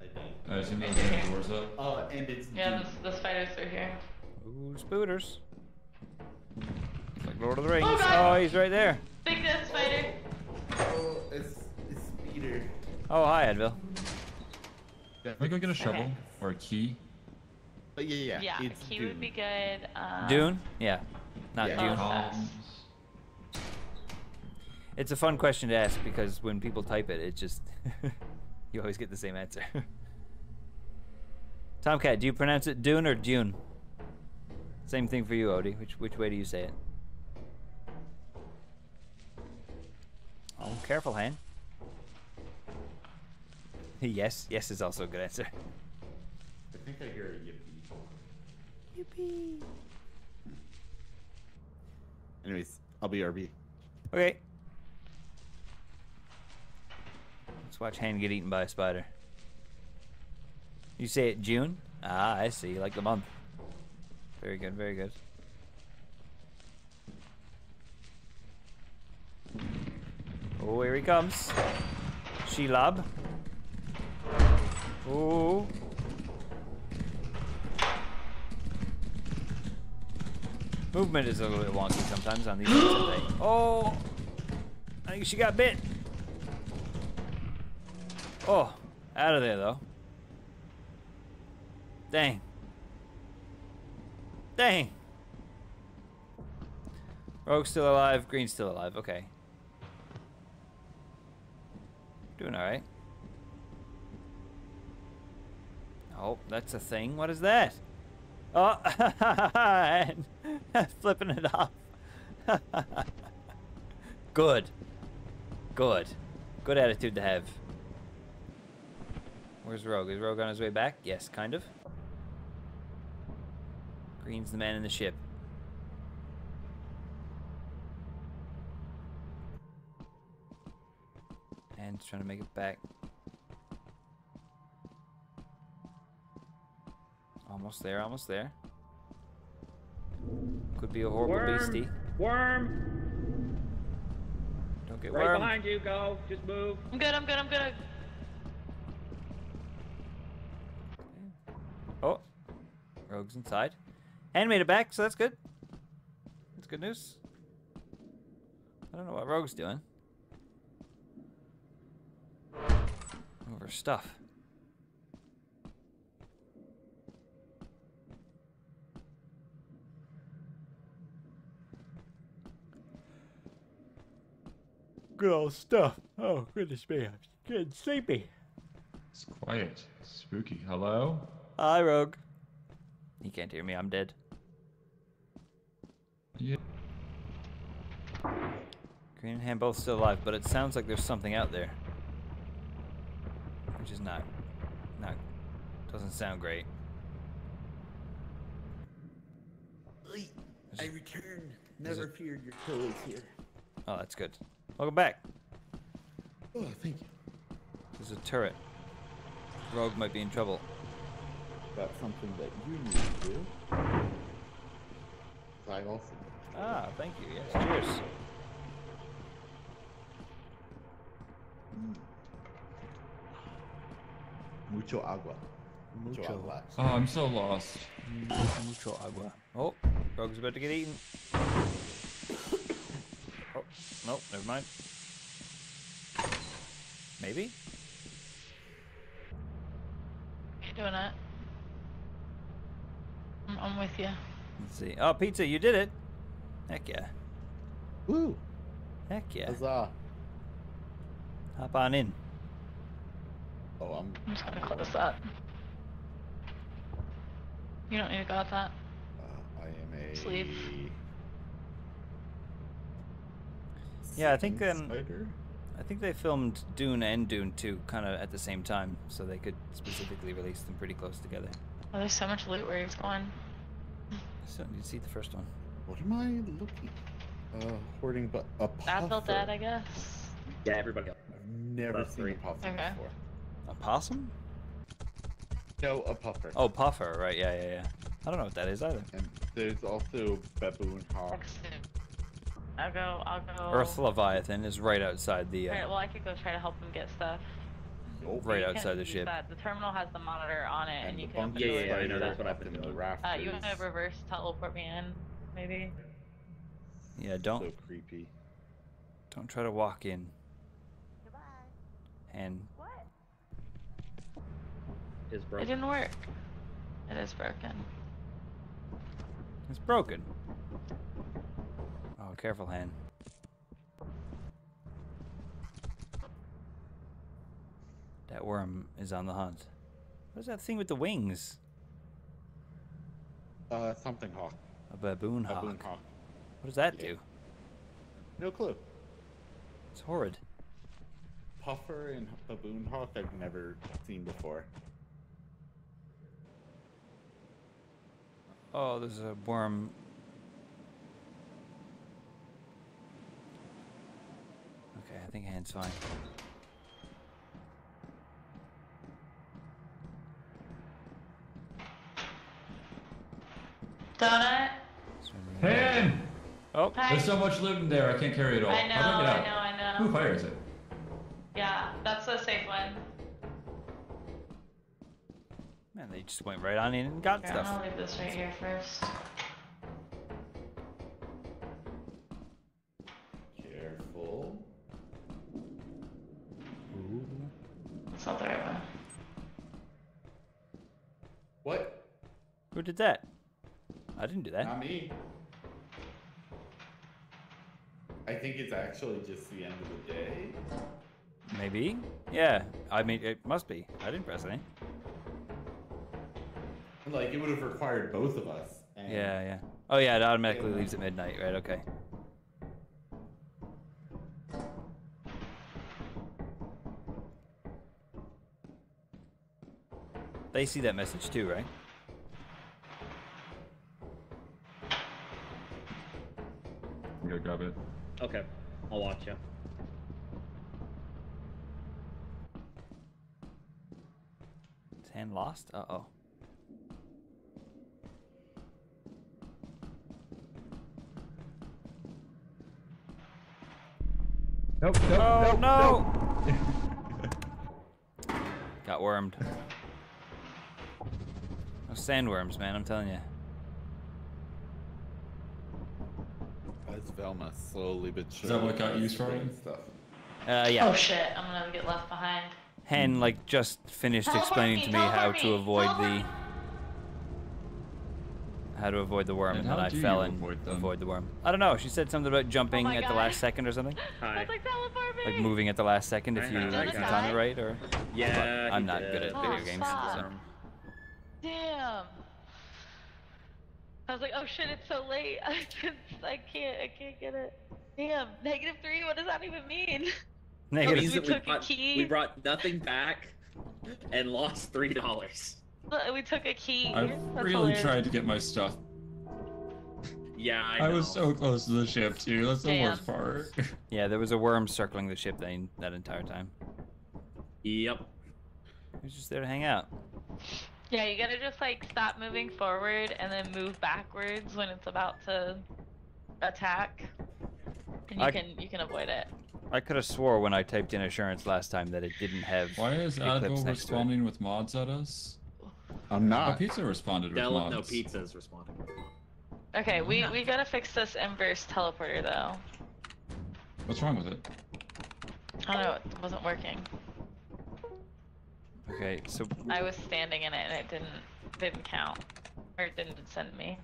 I think. I assume those are doors up. Oh, and it's Yeah, the, the spiders are here. Ooh, spooters. It's like Lord of the Rings. Oh, God. Oh, he's right there. Big death spider. Oh, it's it's Peter. Oh, hi, Advil. Can we go get a shovel Okay. or a key? But yeah, yeah. Yeah, it's key Dune. would be good. Um, Dune? Yeah. Not Yeah. Dune. Oh. It's a fun question to ask because when people type it, it just you always get the same answer. Tomcat, do you pronounce it Dune or Dune? Same thing for you, Odie. Which which way do you say it? Oh, careful, Han. yes, yes is also a good answer. I think I hear a yippee. Yippee. Anyways, I'll be RB. Okay. Let's watch Han get eaten by a spider. You say it June? Ah, I see. Like the month. Very good, very good. Oh, here he comes. Shelob. Oh. Movement is a little bit wonky sometimes on these things. Oh! I think she got bit. Oh, out of there though. Dang. Dang. Rogue's still alive, Green's still alive. Okay. Doing alright. Oh, that's a thing. What is that? Oh, flipping it off. Good. Good. Good attitude to have. Where's Rogue? Is Rogue on his way back? Yes, kind of. Green's the man in the ship. And trying to make it back. Almost there, almost there. Could be a horrible Worm. beastie. Worm. Don't get Right wormed. behind you. Go. Just move. I'm good, I'm good, I'm good. Oh, Rogue's inside. And made it back, so that's good. That's good news. I don't know what Rogue's doing. Over stuff. Good old stuff. Oh, goodness me. I'm getting sleepy. It's quiet. Spooky. Hello? Hi, Rogue. He can't hear me. I'm dead. Yeah. Green and Han both still alive, but it sounds like there's something out there. Which is not, not, doesn't sound great. I returned. Never feared your killers here. Oh, that's good. Welcome back. Oh, thank you. There's a turret. Rogue might be in trouble. That's something that you need to do. I also. Ah, thank you. Yes, cheers. Mucho agua. Mucho, Mucho. agua. Oh, I'm so lost. Mucho agua. Oh, Rogue's about to get eaten. Oh, nope, never mind. Maybe? You're doing it. I'm, I'm with you. Let's see. Oh, pizza, you did it. Heck yeah. Woo! Heck yeah. Huzzah! Hop on in. Oh, I'm. I'm just gonna close that. You don't need to go with that. Uh, I am a. Sleep. Yeah, I think um, Spider? I think they filmed Dune and Dune 2 kind of at the same time, so they could specifically release them pretty close together. Oh, there's so much loot where he's going. So you see the first one. What am I looking? Uh, hoarding, but a puffer. Apple dead, I guess. Yeah, everybody. Else. I've never That's seen three. a puffer Okay. before. A possum? No, a puffer. Oh, puffer. Right. Yeah, yeah, yeah. I don't know what that is either. And there's also baboon hawk. I'll go. I'll go. Earth Leviathan is right outside the Alright, uh, well, I could go try to help him get stuff. Nope. right You outside the ship. That. The terminal has the monitor on it, and, And you can. bunker Yeah, yeah, open yeah, I know, that's what I've been in the doing. Uh, you want to reverse teleport me in, maybe? Yeah, don't So creepy. don't try to walk in. Goodbye. And Is It didn't work. It is broken. it's broken. Oh, careful, Han. That worm is on the hunt. What is that thing with the wings? Uh, something hawk. A baboon hawk. Baboon hawk. What does that Yeah. do? No clue. It's horrid. Puffer and baboon hawk I've never seen before. Oh, there's a worm. Okay, I think Han's fine. Donut. Pan! Oh, Hi. There's so much loot in there, I can't carry it all. I know. I I know. I know. Who fires it? Yeah, that's a safe one. Man, they just went right on in and got Here, I'm stuff. gonna leave this right here first. Careful. It's not the right one. What? Who did that? I didn't do that. Not me. I think it's actually just the end of the day. Maybe. Yeah. I mean, it must be. I didn't press any. Like it would have required both of us. and- Yeah, yeah. Oh yeah, it automatically Yeah. leaves at midnight, right? Okay. They see that message too, right? I'm grab it. Okay, I'll watch you. Is Han lost? Uh oh. Nope, Oh no! Got wormed. Those sandworms, man, I'm telling you. As Velma slowly but surely. Is that what got used for spreading it? Stuff. Uh, yeah. Oh shit! I'm gonna get left behind. Hen like just finished Teleport explaining me, to me how teleport to avoid teleport the me. How to avoid the worm, And and, then how I fell and avoid avoid the worm. I don't know. She said something about jumping oh my at the last second or something, Hi. It's like teleport like moving at the last second if you I if you got time it it. right. Or Yeah, I'm not did. good at Oh, video games. So. Damn. I was like, oh shit, it's so late. I can't, I can't, I can't get it. Damn, negative three. What does that even mean? That Negative. means We we took a brought, key. we brought nothing back and lost three dollars. Look, We took a key. I That's really hilarious. tried to get my stuff. Yeah, I, I, was so close to the ship too. That's the Damn. worst part. Yeah, there was a worm circling the ship that, that entire time. Yep. He was just there to hang out. Yeah, you gotta just like stop moving forward and then move backwards when it's about to attack. And you I- can you can avoid it. I could have swore when I typed in assurance last time that it didn't have. Why is Eclipse Advil next to it. responding with mods at us? I'm Oh, not. Pizza responded with Dell, mods. no, pizza's responding. Okay, we we gotta fix this inverse teleporter though. What's wrong with it? I don't know, it wasn't working. Okay, so I was standing in it and it didn't didn't count. Or it didn't send me.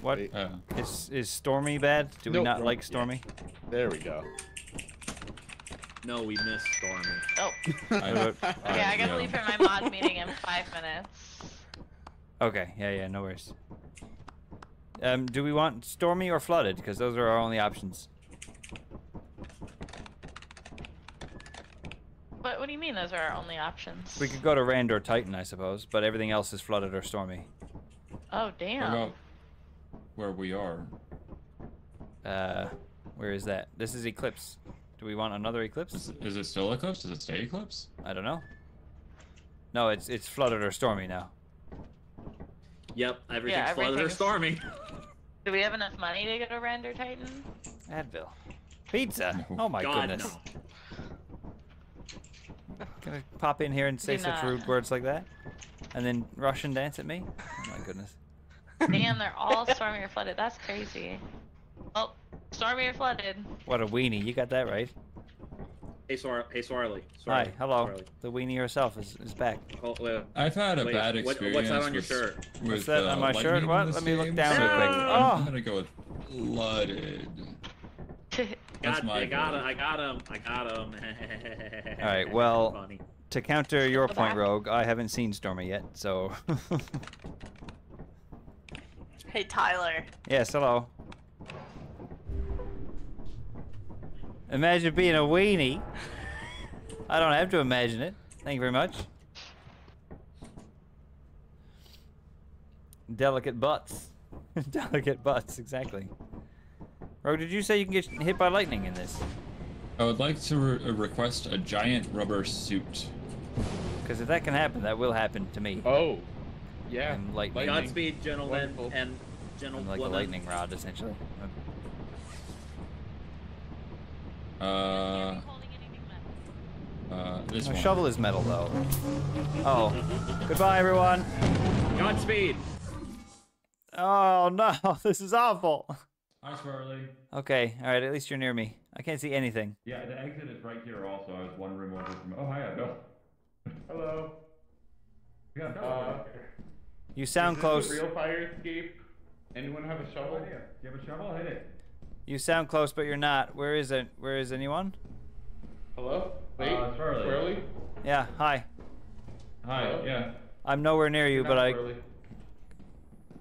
what Uh, is is Stormy bad? Do we Nope. not Nope. like Stormy? There we go. No, we missed Stormy. Oh. Okay, Okay, I gotta yeah. leave for my mod meeting in five minutes. Okay, yeah, yeah, no worries. Um, do we want Stormy or Flooded? Because those are our only options. What what do you mean those are our only options? We could go to Rend or Titan, I suppose, but everything else is Flooded or Stormy. Oh What damn. about where we are? Uh, where is that? This is Eclipse. Do we want another Eclipse? Is, is it still Eclipse? Does it stay Eclipse? I don't know. No, it's it's Flooded or Stormy now. Yep, everything's flooded or everything's- stormy. Do we have enough money to go to Render Titan? Advil. Pizza. No. Oh my God, goodness. no. Gonna pop in here and say Do such not. rude words like that, and then Russian dance at me. Oh my goodness. Damn, they're all stormy or flooded. That's crazy. Oh, stormy or flooded. What a weenie. You got that right. Hey, Swar- hey, Swarley. Hi. Swarley, Hello. Swarley. The weenie herself is, is back. Oh, wait, I've had a Wait, bad what- experience. what's that on your with, shirt? With, What's that on uh, my shirt? What? Let me look down so real quick. I'm Oh. gonna go with flooded. That's God, my I got him. I got him. I got him. All right, well- Funny. To counter your Go point, back. Rogue, I haven't seen Stormy yet, so. Hey Tyler. yes, hello. Imagine being a weenie. I don't have to imagine it. Thank you very much. Delicate butts. Delicate butts, exactly. Rogue, did you say you can get hit by lightning in this? I would like to re- uh, request a giant rubber suit. Because if that can happen, that will happen to me. Oh, yeah. I'm lightning. lightning. Godspeed, gentlemen Wonderful. and I'm like a lightning rod, essentially. Uh, uh, this My one. shovel is metal, though. Oh. Goodbye, everyone. Godspeed. Oh, no. This is awful. Hi, Swirly. Okay, alright, at least you're near me. I can't see anything. Yeah, the exit is right here also. I was one room over from. Oh, hi, Bill. Hello. We got Bill Uh. You sound Is this close. a real fire escape? Anyone have a No shovel? idea. Do you have a shovel? Hit it. You sound close, but you're not. Where is it? Where is anyone? Hello? Wait, Uh, Swirly. Swirly? Yeah, hi. Hi. Hello? Yeah. I'm nowhere near you, but I Swirly.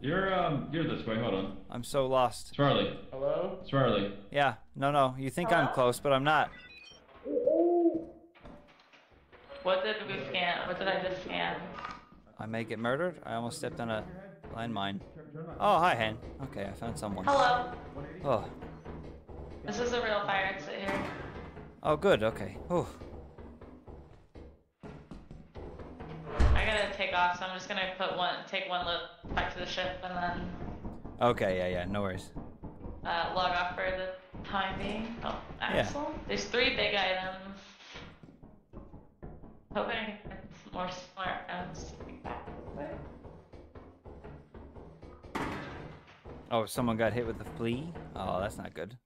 You're um. You're this way. Hold on. I'm so lost. Charlie. Hello? Charlie. Yeah, no, no. You think I'm close, but I'm not. What did we scan? What did I just scan? I may get murdered. I almost stepped on a landmine. Oh, hi, Hen. Okay, I found someone. Hello. Oh, This is a real fire exit here. oh, good. Okay. Oh, I gotta take off, so I'm just gonna put one, take one look back to the ship, and then okay. Yeah, yeah. No worries. uh, log off for the time being. Oh, Axel. There's three big items. Hoping I can get more smart items to be back. Oh, someone got hit with a flea. Oh, that's not good.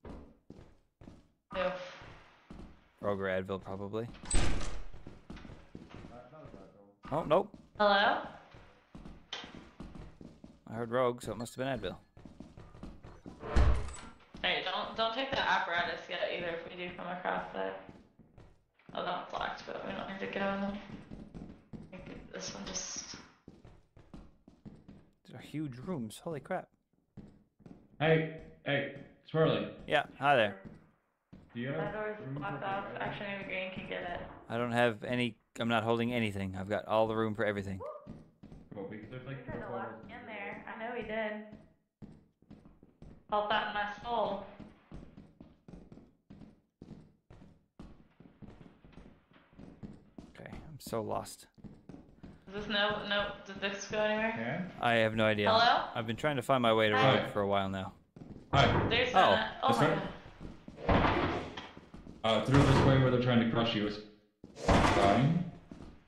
Oof. Rogue or Advil, probably. Oh, nope. Hello? I heard Rogue, so it must have been Advil. Hey, don't don't take the apparatus yet either if we do come across it. Oh, that's locked, but we don't need to get on them. I think This one just. These are huge rooms. Holy crap. Hey. Hey. Swirly. Yeah, hi there. Do you have That door's room for blocked off. items? Actually, maybe Green can get it. I don't have any. I'm not holding anything. I've got all the room for everything. Well, because there's like He tried Coke to bottles in there. I know he did. Felt that in my soul. Okay, I'm so lost. Is this no no? Did this go anywhere? Can? I have no idea. Hello? I've been trying to find my way to Hi. road for a while now. Hi. There's Oh, oh, oh this my way? god. Uh, through this way where they're trying to crush you is fine.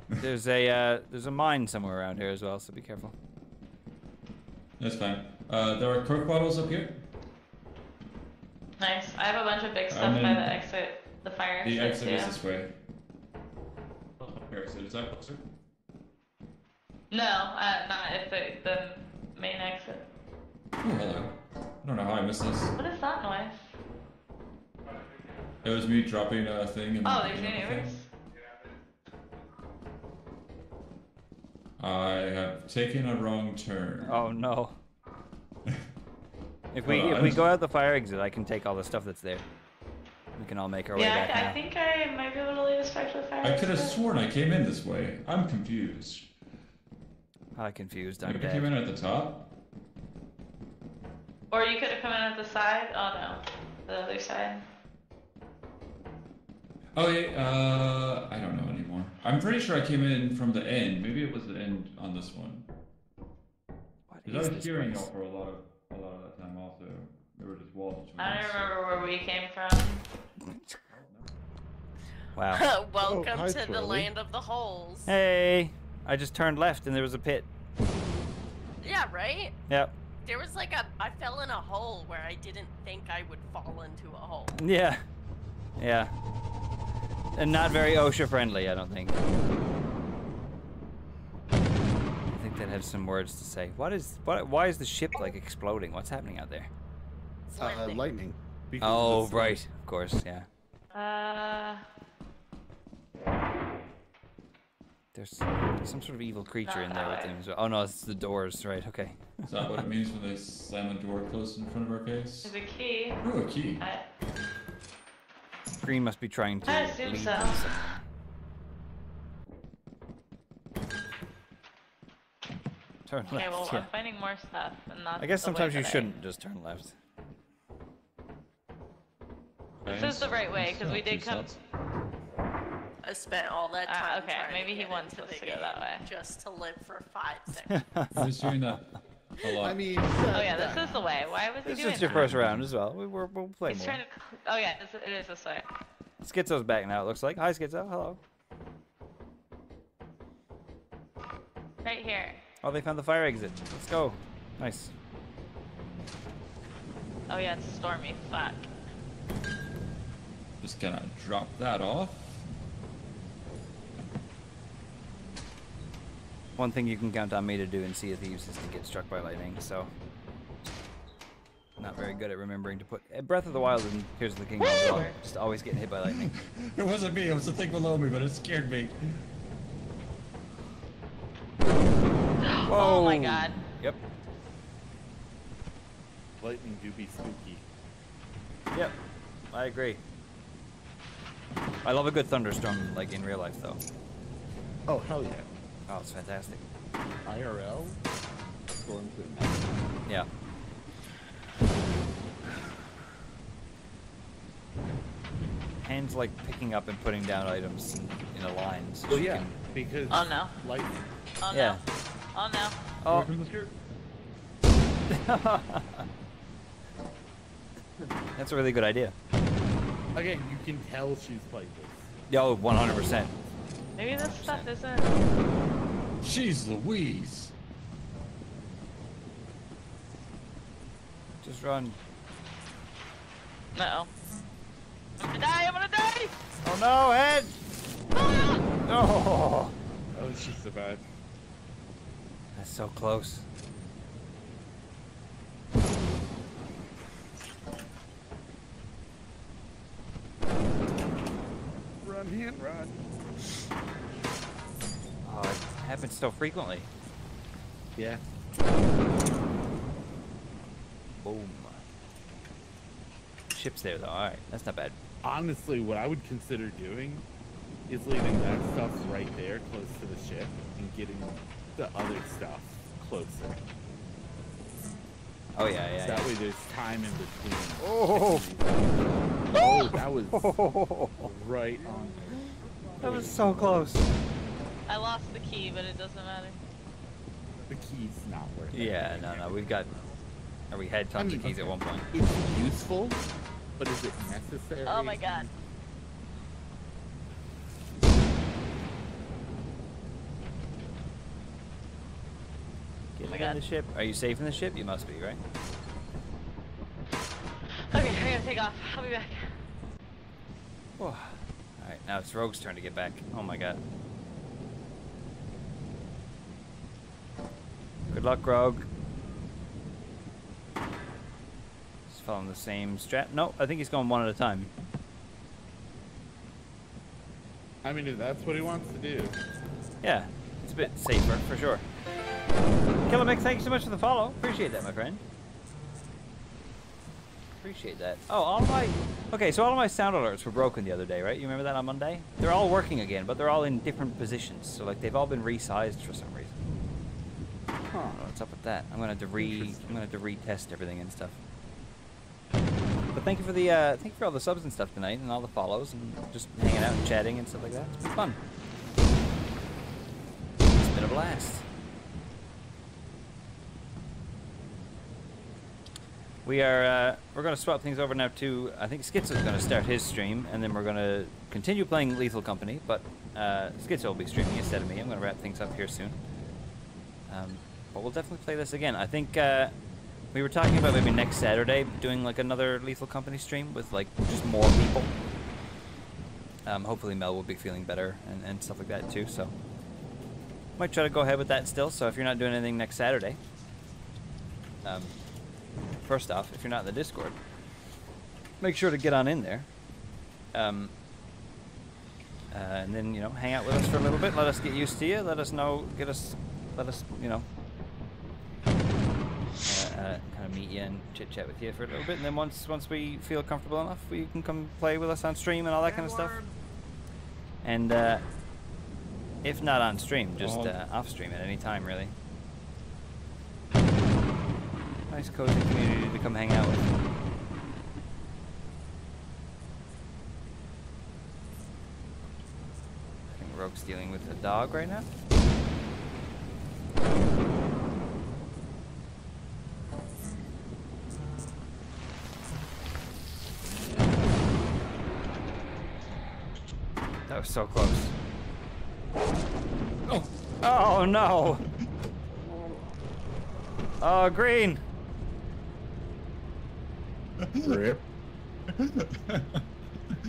There's a uh, there's a mine somewhere around here as well, so be careful. That's fine. Uh, there are Coke bottles up here. Nice. I have a bunch of big stuff by the exit, the fire The exit exit is too. this way. Where is it? Is that closer? No, uh, not if the the main exit. Oh, hello. I don't know how I missed this. What is that noise? It was me dropping a thing. And Oh, there's picking up a thing. I have taken a wrong turn. Oh no. If we Hold if we go out the fire exit, I can take all the stuff that's there. We can all make our way Yeah, back I, now. I think I might be able to lead us back to the fire I could have sworn I came in this way. I'm confused. I'm confused. Like I'm I came dead. in at the top. Or you could have come in at the side. Oh no, the other side. Oh yeah, uh, I don't know anymore. I'm pretty sure I came in from the end. Maybe it was the end on this one. Because I was this hearing place? y'all for a lot of a lot of that time also. There were just walls I don't us. remember where we came from. Wow. Welcome Oh, hi, to the land of the holes. Hey, I just turned left and there was a pit. Yeah, right? Yep. There was like a. I fell in a hole where I didn't think I would fall into a hole. Yeah. Yeah. And not very OSHA friendly, I don't think. I think they'd have some words to say. What is what? Why is the ship like exploding? What's happening out there? Uh, lightning. because Oh, of right. Of course, yeah. Uh, There's some sort of evil creature in there with them. well. Oh no, it's the doors. Right. Okay. Is that what it means when they slam a door closed in front of our face? there's a key. Ooh, a key. I, Green must be trying to I assume so. them. Turn okay, left. well, yeah. I'm finding more stuff, and not. I guess sometimes you I- shouldn't just turn left. This is the right way because we did come. I spent all that Ah, time. okay, maybe to he wants us to go game that way. Just to live for five seconds. I was doing that a lot. I mean, Oh yeah, this is the way. Why was he This doing is your first round as well. We, we're, we'll play He's more. trying to. Oh yeah, this, it is this way. Schizo's back now, it looks like. Hi, Schizo. Hello. Right here. Oh, they found the fire exit. Let's go. Nice. Oh yeah, it's stormy. Fuck. Just gonna drop that off. One thing you can count on me to do in Sea of Thieves is to get struck by lightning, so. Not very good at remembering to put. uh, Breath of the Wild and Tears of the Kingdom as well. Just always getting hit by lightning. It wasn't me. It was the thing below me, but it scared me. Oh my god. Yep. lightning do be spooky. Yep. I agree. I love a good thunderstorm, like in real life, though. Oh hell yeah! Oh, it's fantastic. IRL. Storms at night. Yeah. Hands like picking up and putting down items in, in a line. So Well, yeah, can- because Oh no. lightning. Oh Yeah. no. Oh no. Oh. From the skirt. That's a really good idea. Again, you can tell she's played this. Yo, 100%. Maybe this stuff isn't. Jeez Louise. Just run. No. I'm gonna die. I'm gonna die. Oh no, Ed! Oh, Oh, she survived. that's so close. Run, Han, run. Happens so frequently. Yeah. Boom. Ship's there though. All right, that's not bad. honestly, what I would consider doing is leaving that stuff right there, close to the ship, and getting the other stuff closer. Oh yeah, yeah. that yeah. way, there's time in between. Oh. Oh, that was right on. That was so close. I lost the key, but it doesn't matter. The key's not worth it. Yeah, no, no, we've got. Or we had tons of keys at one point. It's useful, but is it necessary? Oh my god. Getting oh my in God. the ship. Are you safe in the ship? You must be, right? Okay, I gotta take off. I'll be back. All right, now it's Rogue's turn to get back. Oh my god. Good luck, Rogue. He's following the same strat. No, I think he's going one at a time. I mean, if that's what he wants to do. Yeah, it's a bit safer for sure. Killer Mick, thank you so much for the follow. Appreciate that, my friend. Appreciate that. Oh, all my. Okay, so all of my sound alerts were broken the other day, right? You remember that on Monday? They're all working again, but they're all in different positions. So like they've all been resized for some reason. I what's up with that? I'm gonna have to re. I'm gonna have to retest everything and stuff. But thank you for the uh, thank you for all the subs and stuff tonight and all the follows and just hanging out and chatting and stuff like that. It's been fun. It's been a blast. We are uh, we're gonna swap things over now to I think Schizo's gonna start his stream and then we're gonna continue playing Lethal Company, but uh, Schizo will be streaming instead of me. I'm gonna wrap things up here soon. Um, but we'll definitely play this again. I think uh, we were talking about maybe next Saturday doing like another Lethal Company stream with like just more people. Um, hopefully Mel will be feeling better and, and stuff like that too. So might try to go ahead with that still. So if you're not doing anything next Saturday, um, first off, if you're not in the Discord, make sure to get on in there. Um, uh, and then you know, hang out with us for a little bit. Let us get used to you. Let us know. Get us. Let us. You know. Uh, uh, kind of meet you and chit chat with you for a little bit, and then once once we feel comfortable enough, we can come play with us on stream and all that kind of stuff. And uh, if not on stream, just uh, off stream at any time, really. Nice cozy community to come hang out with. I think Rogue's dealing with a dog right now. That was so close. Oh, oh no! Oh, green! Rip.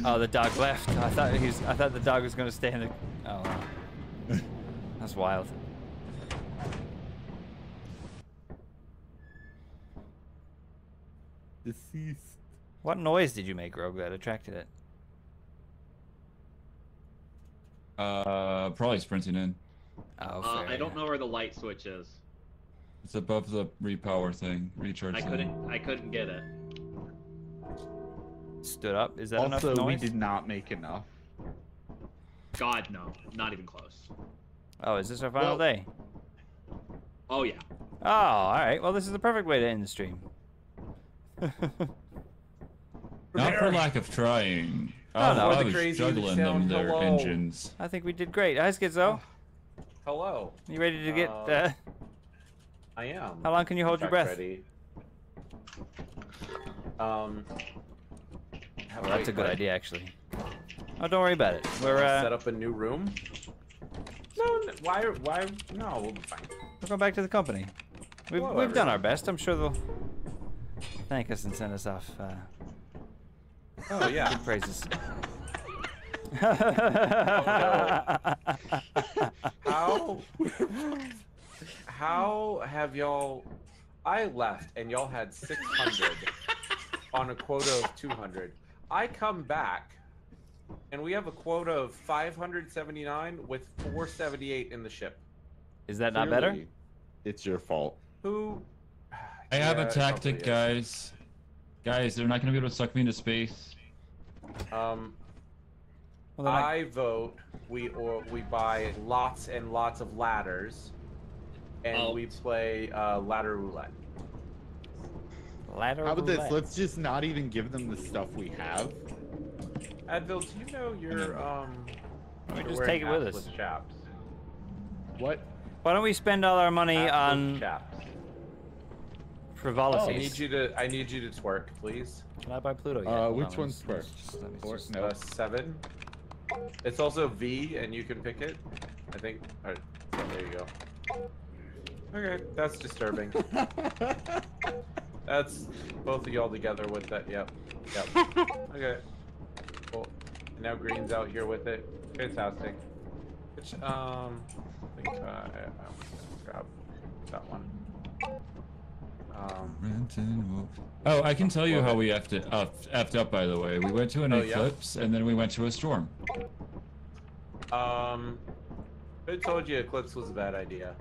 Oh, the dog left. I thought he was, I thought the dog was gonna stay in the. Oh, wow. that's wild. Deceased. What noise did you make, Rogue, that attracted it? Uh, probably sprinting in. Oh, Uh, I don't know where the light switch is. It's above the repower thing, recharge. I thing. couldn't. I couldn't get it. Stood up. Is that Also, enough we did not make enough. God no, not even close. Oh, is this our final Well- day? Oh yeah. Oh, all right. Well, this is the perfect way to end the stream. Not for lack of trying. No, I, no. I For the was crazy juggling them their hello. engines. I think we did great. Hi, Schizo. Hello. You ready to get? Uh, Uh, I am. How long can you hold your breath? Ready. Um. have well, that's a good what? idea, actually. Oh, don't worry about it. We're Wanna uh, set up a new room. No, why? Why? No, we'll be fine. we're going back to the company. We've Hello, we've done our best. I'm sure they'll thank us and send us off. Uh, Oh yeah. good praises. How? How have y'all? I left and y'all had 600 on a quota of 200. I come back and we have a quota of 579 with 478 in the ship. Is that not better? It's your fault. Who? I have Yeah, a tactic, probably is. guys. Guys, they're not gonna be able to suck me into space. Um, Well, I- I vote we or we buy lots and lots of ladders, and we play uh, ladder roulette. Ladder How about this? Let's just not even give them the stuff we have. Advil, do you know your um? we just take it with us? chaps. What? Why don't we spend all our money Hats with on chaps. Frivolities? I need you to. I need you to twerk, please. Can I buy Pluto yet? Uh, which on, let me one's just- let first? just- let me Four? just- No. Uh, seven. It's also V, and you can pick it. I think. All right, yeah, there you go. Okay, that's disturbing. that's both of y'all together with that. Yep. Yep. Okay. Cool. And now Green's out here with it. Fantastic. Which um, I think uh, I, I'm gonna grab that one. Um, Renton Oh, I can tell you how we effed, it, uh, effed up, by the way. We went to an Oh, yeah? eclipse, and then we went to a storm. Um, I told you Eclipse was a bad idea.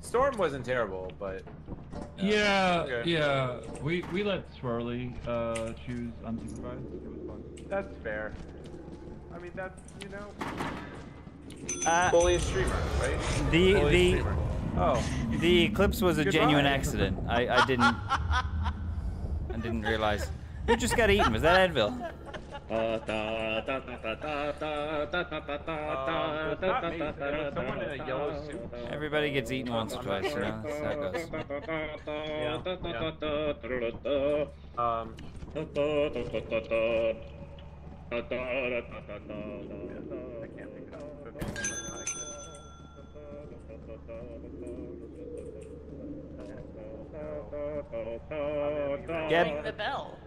Storm wasn't terrible, but Yeah, Okay. yeah. We we let Swarley uh, choose unsupervised. It was fun. that's fair. I mean, that's you know, Uh, fully a streamer, right? the Fully the streamer. Oh. The eclipse was a Goodbye. genuine accident. I, I didn't. I didn't realize. Who just got eaten? Was that Advil? Everybody gets eaten once or twice, you know? That's how it goes. Yeah. yeah. Um. Gab, Ring the bell.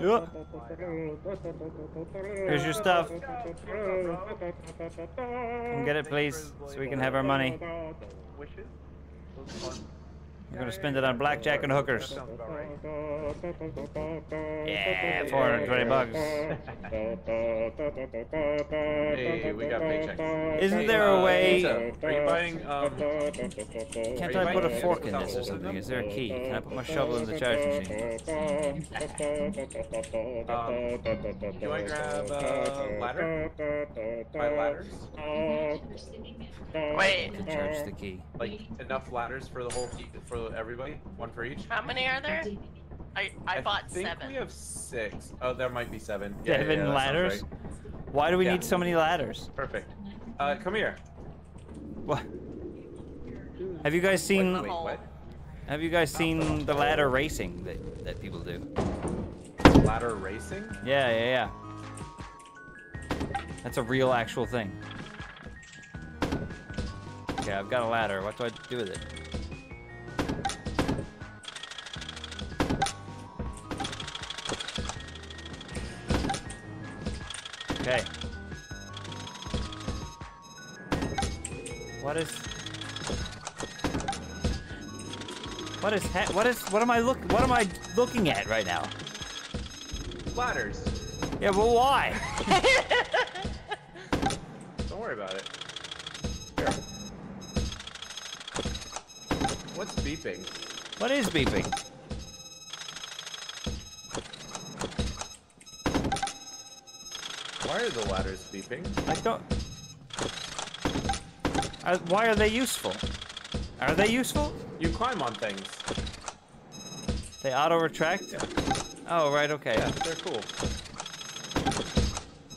Yep. Here's your stuff. Come get it, please, so we can have our money. wishes. Those fun. We're gonna spend it on blackjack and hookers. That sounds. Yeah, 420 bucks. Hey, we got paychecks. Isn't there a uh, way? Lisa, Are you buying um? Can't I put a fork in this or something? Is there a key? Can I put my shovel in the charge machine? Um, you want to grab uh, ladder? Buy ladders? Wait, To charge the key. Like enough ladders for the whole te- for everybody? One for each? how many are there? I I, bought think seven. we have six. Oh, there might be seven. Seven that sounds ladders? right. Why do we Yeah. need so many ladders? Perfect. Uh, come here. What? Have you guys seen? Wait, what? Have you guys seen the ladder racing that that people do? Ladder racing? Yeah, yeah, yeah. That's a real, actual thing. Okay, I've got a ladder. What do I do with it? Okay. What is? What is? Ha- what is? What am I look? What am I looking at right now? Ladders. Yeah, but why? Don't worry about it. Here. What's beeping? What is beeping? Why are the ladders beeping? I don't. Uh, why are they useful? Are they useful? You climb on things. They auto retract. Oh right, okay. Yeah, they're cool.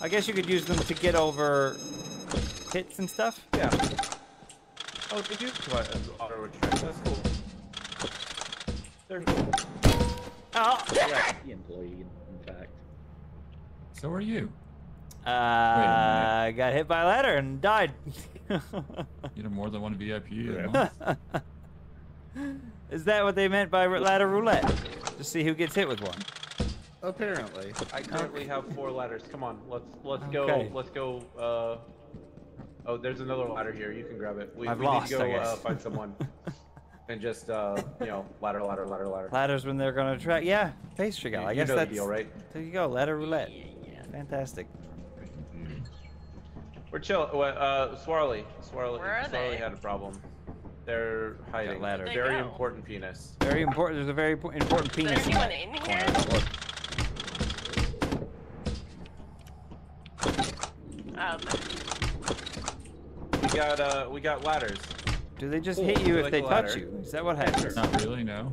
I guess you could use them to get over hits and stuff. Yeah. Oh, they do climb auto retract. That's cool. They're cool. Oh. The employee, in fact. So are you. Uh, I got hit by a ladder and died. You know more than one VIP a. Is that what they meant by ladder roulette? To see who gets hit with one. Apparently, I currently have four ladders. Come on, let's let's Okay. go. Let's go. Uh, oh, there's another ladder here. You can grab it. We, I've we lost, need to I go uh, find someone and just uh, you know ladder, ladder, ladder, ladder. Ladders when they're gonna track. Yeah, pastry gal. You- I you guess know the that's deal, right? There you go, ladder roulette. Fantastic. We're chill. Uh, uh, Swarley, Swarley, Where are Swarley they? had a problem. They're hiding. ladder. They Very go. important penis. Very important. There's a very po- important Is there penis in anyone that in here? Don't look. Um, We got uh, we got ladders. Do they just Cool. hit you You if like they the touch ladder? you? Is that what happens? Not really, no.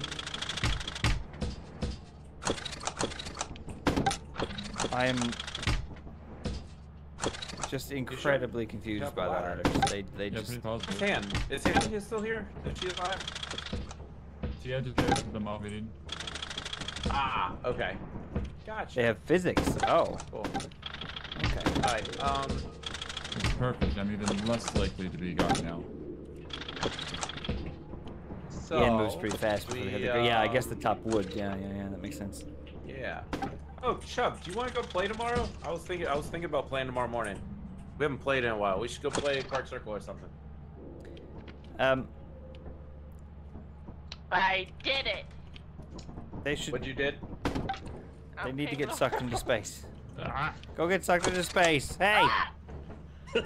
I am just incredibly confused by that ladder. ladders. They they Yeah, just pretty possible. His Han. Is hand still here? Is she alive? She had to do the mob meeting. Ah, okay. Gotcha. they have physics. Oh, Cool. okay. Alright, um, It's perfect. I'm even less likely to be gone now. so... the end moves pretty fast before they hit we, the gr- Yeah, I guess um, the top would. Yeah, yeah, yeah. That makes sense. Yeah. Oh, Chubb, do you want to go play tomorrow? I was thinking I was thinking about playing tomorrow morning. We haven't played in a while. We should go play Park Circle or something. Um, I did it. they should. What you did? They need to get well- sucked into space. Ah, Go get sucked into space. Hey,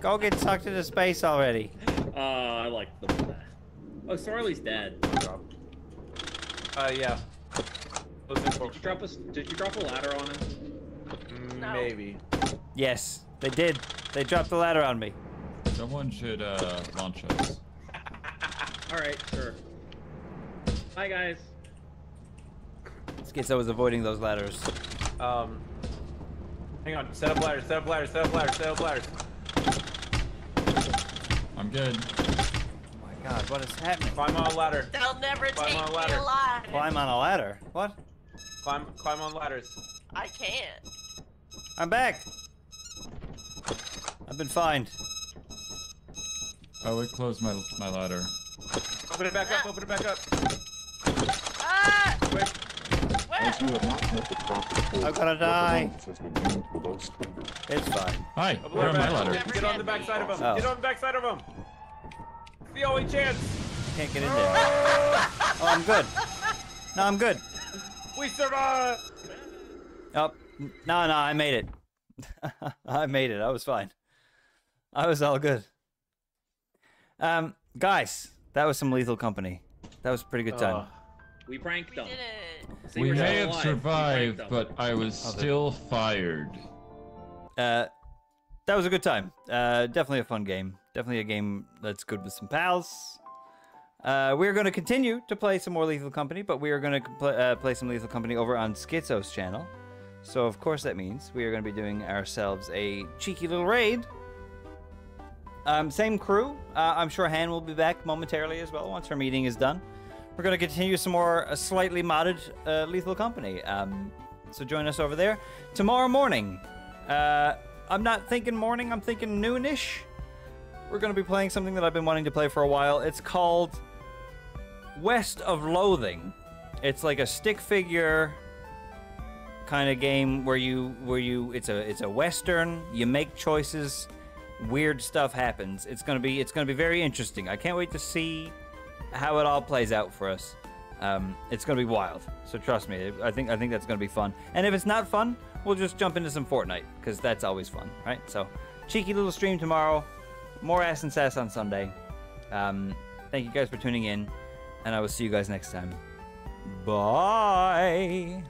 go get sucked into space already. Oh, I like the. Oh, Swarley's dead. Uh, yeah. Did you drop a Did you drop a ladder on him? No. Maybe. Yes, they did. They dropped the ladder on me. someone should uh, launch us. All right, sure. Hi guys. Schizo was avoiding those ladders. Um. Hang on. Set up ladders. Set up ladders. Set up ladders. Set up ladders. I'm good. Oh my god, what is happening? Climb on a ladder. They'll never Climb take on a me ladder. alive. Climb on a ladder. What? Climb. Climb on ladders. I can't. I'm back. I've been fined. Oh, it closed my my ladder. Open it back up. Open it back up. Ah! Quick. Where? I'm gonna die. It's fine. Hi, Open where it on my back ladder? Get on the back side of him. Oh. Get on the back side of him. It's the only chance. Can't get in there. Oh, I'm good. No, I'm good. We survived. Oh, no, no, I made it. I made it. I was fine. I was all good. Um, guys, that was some lethal company. That was a pretty good time. Uh, We pranked We them. did it. See, we may have alive. Survived, but I was Oh, the- still fired. Uh, that was a good time. Uh, definitely a fun game. Definitely a game that's good with some pals. Uh, we're going to continue to play some more Lethal Company, but we are going to pl- uh, play some Lethal Company over on Schizo's channel. So, of course, that means we are going to be doing ourselves a cheeky little raid. Um, same crew. Uh, I'm sure Han will be back momentarily as well once her meeting is done. We're going to continue some more uh, slightly modded uh, Lethal Company. Um, so join us over there tomorrow morning. Uh, I'm not thinking morning. I'm thinking noonish. We're going to be playing something that I've been wanting to play for a while. It's called West of Loathing. It's like a stick figure kind of game where you where you it's a it's a western. You make choices. Weird stuff happens. It's gonna be it's gonna be very interesting. I can't wait to see how it all plays out for us. Um, it's gonna be wild. So trust me, I think I think that's gonna be fun. And if it's not fun, we'll just jump into some Fortnite because that's always fun, right? So cheeky little stream tomorrow. More ass and sass on Sunday. Um, thank you guys for tuning in, and I will see you guys next time. Bye.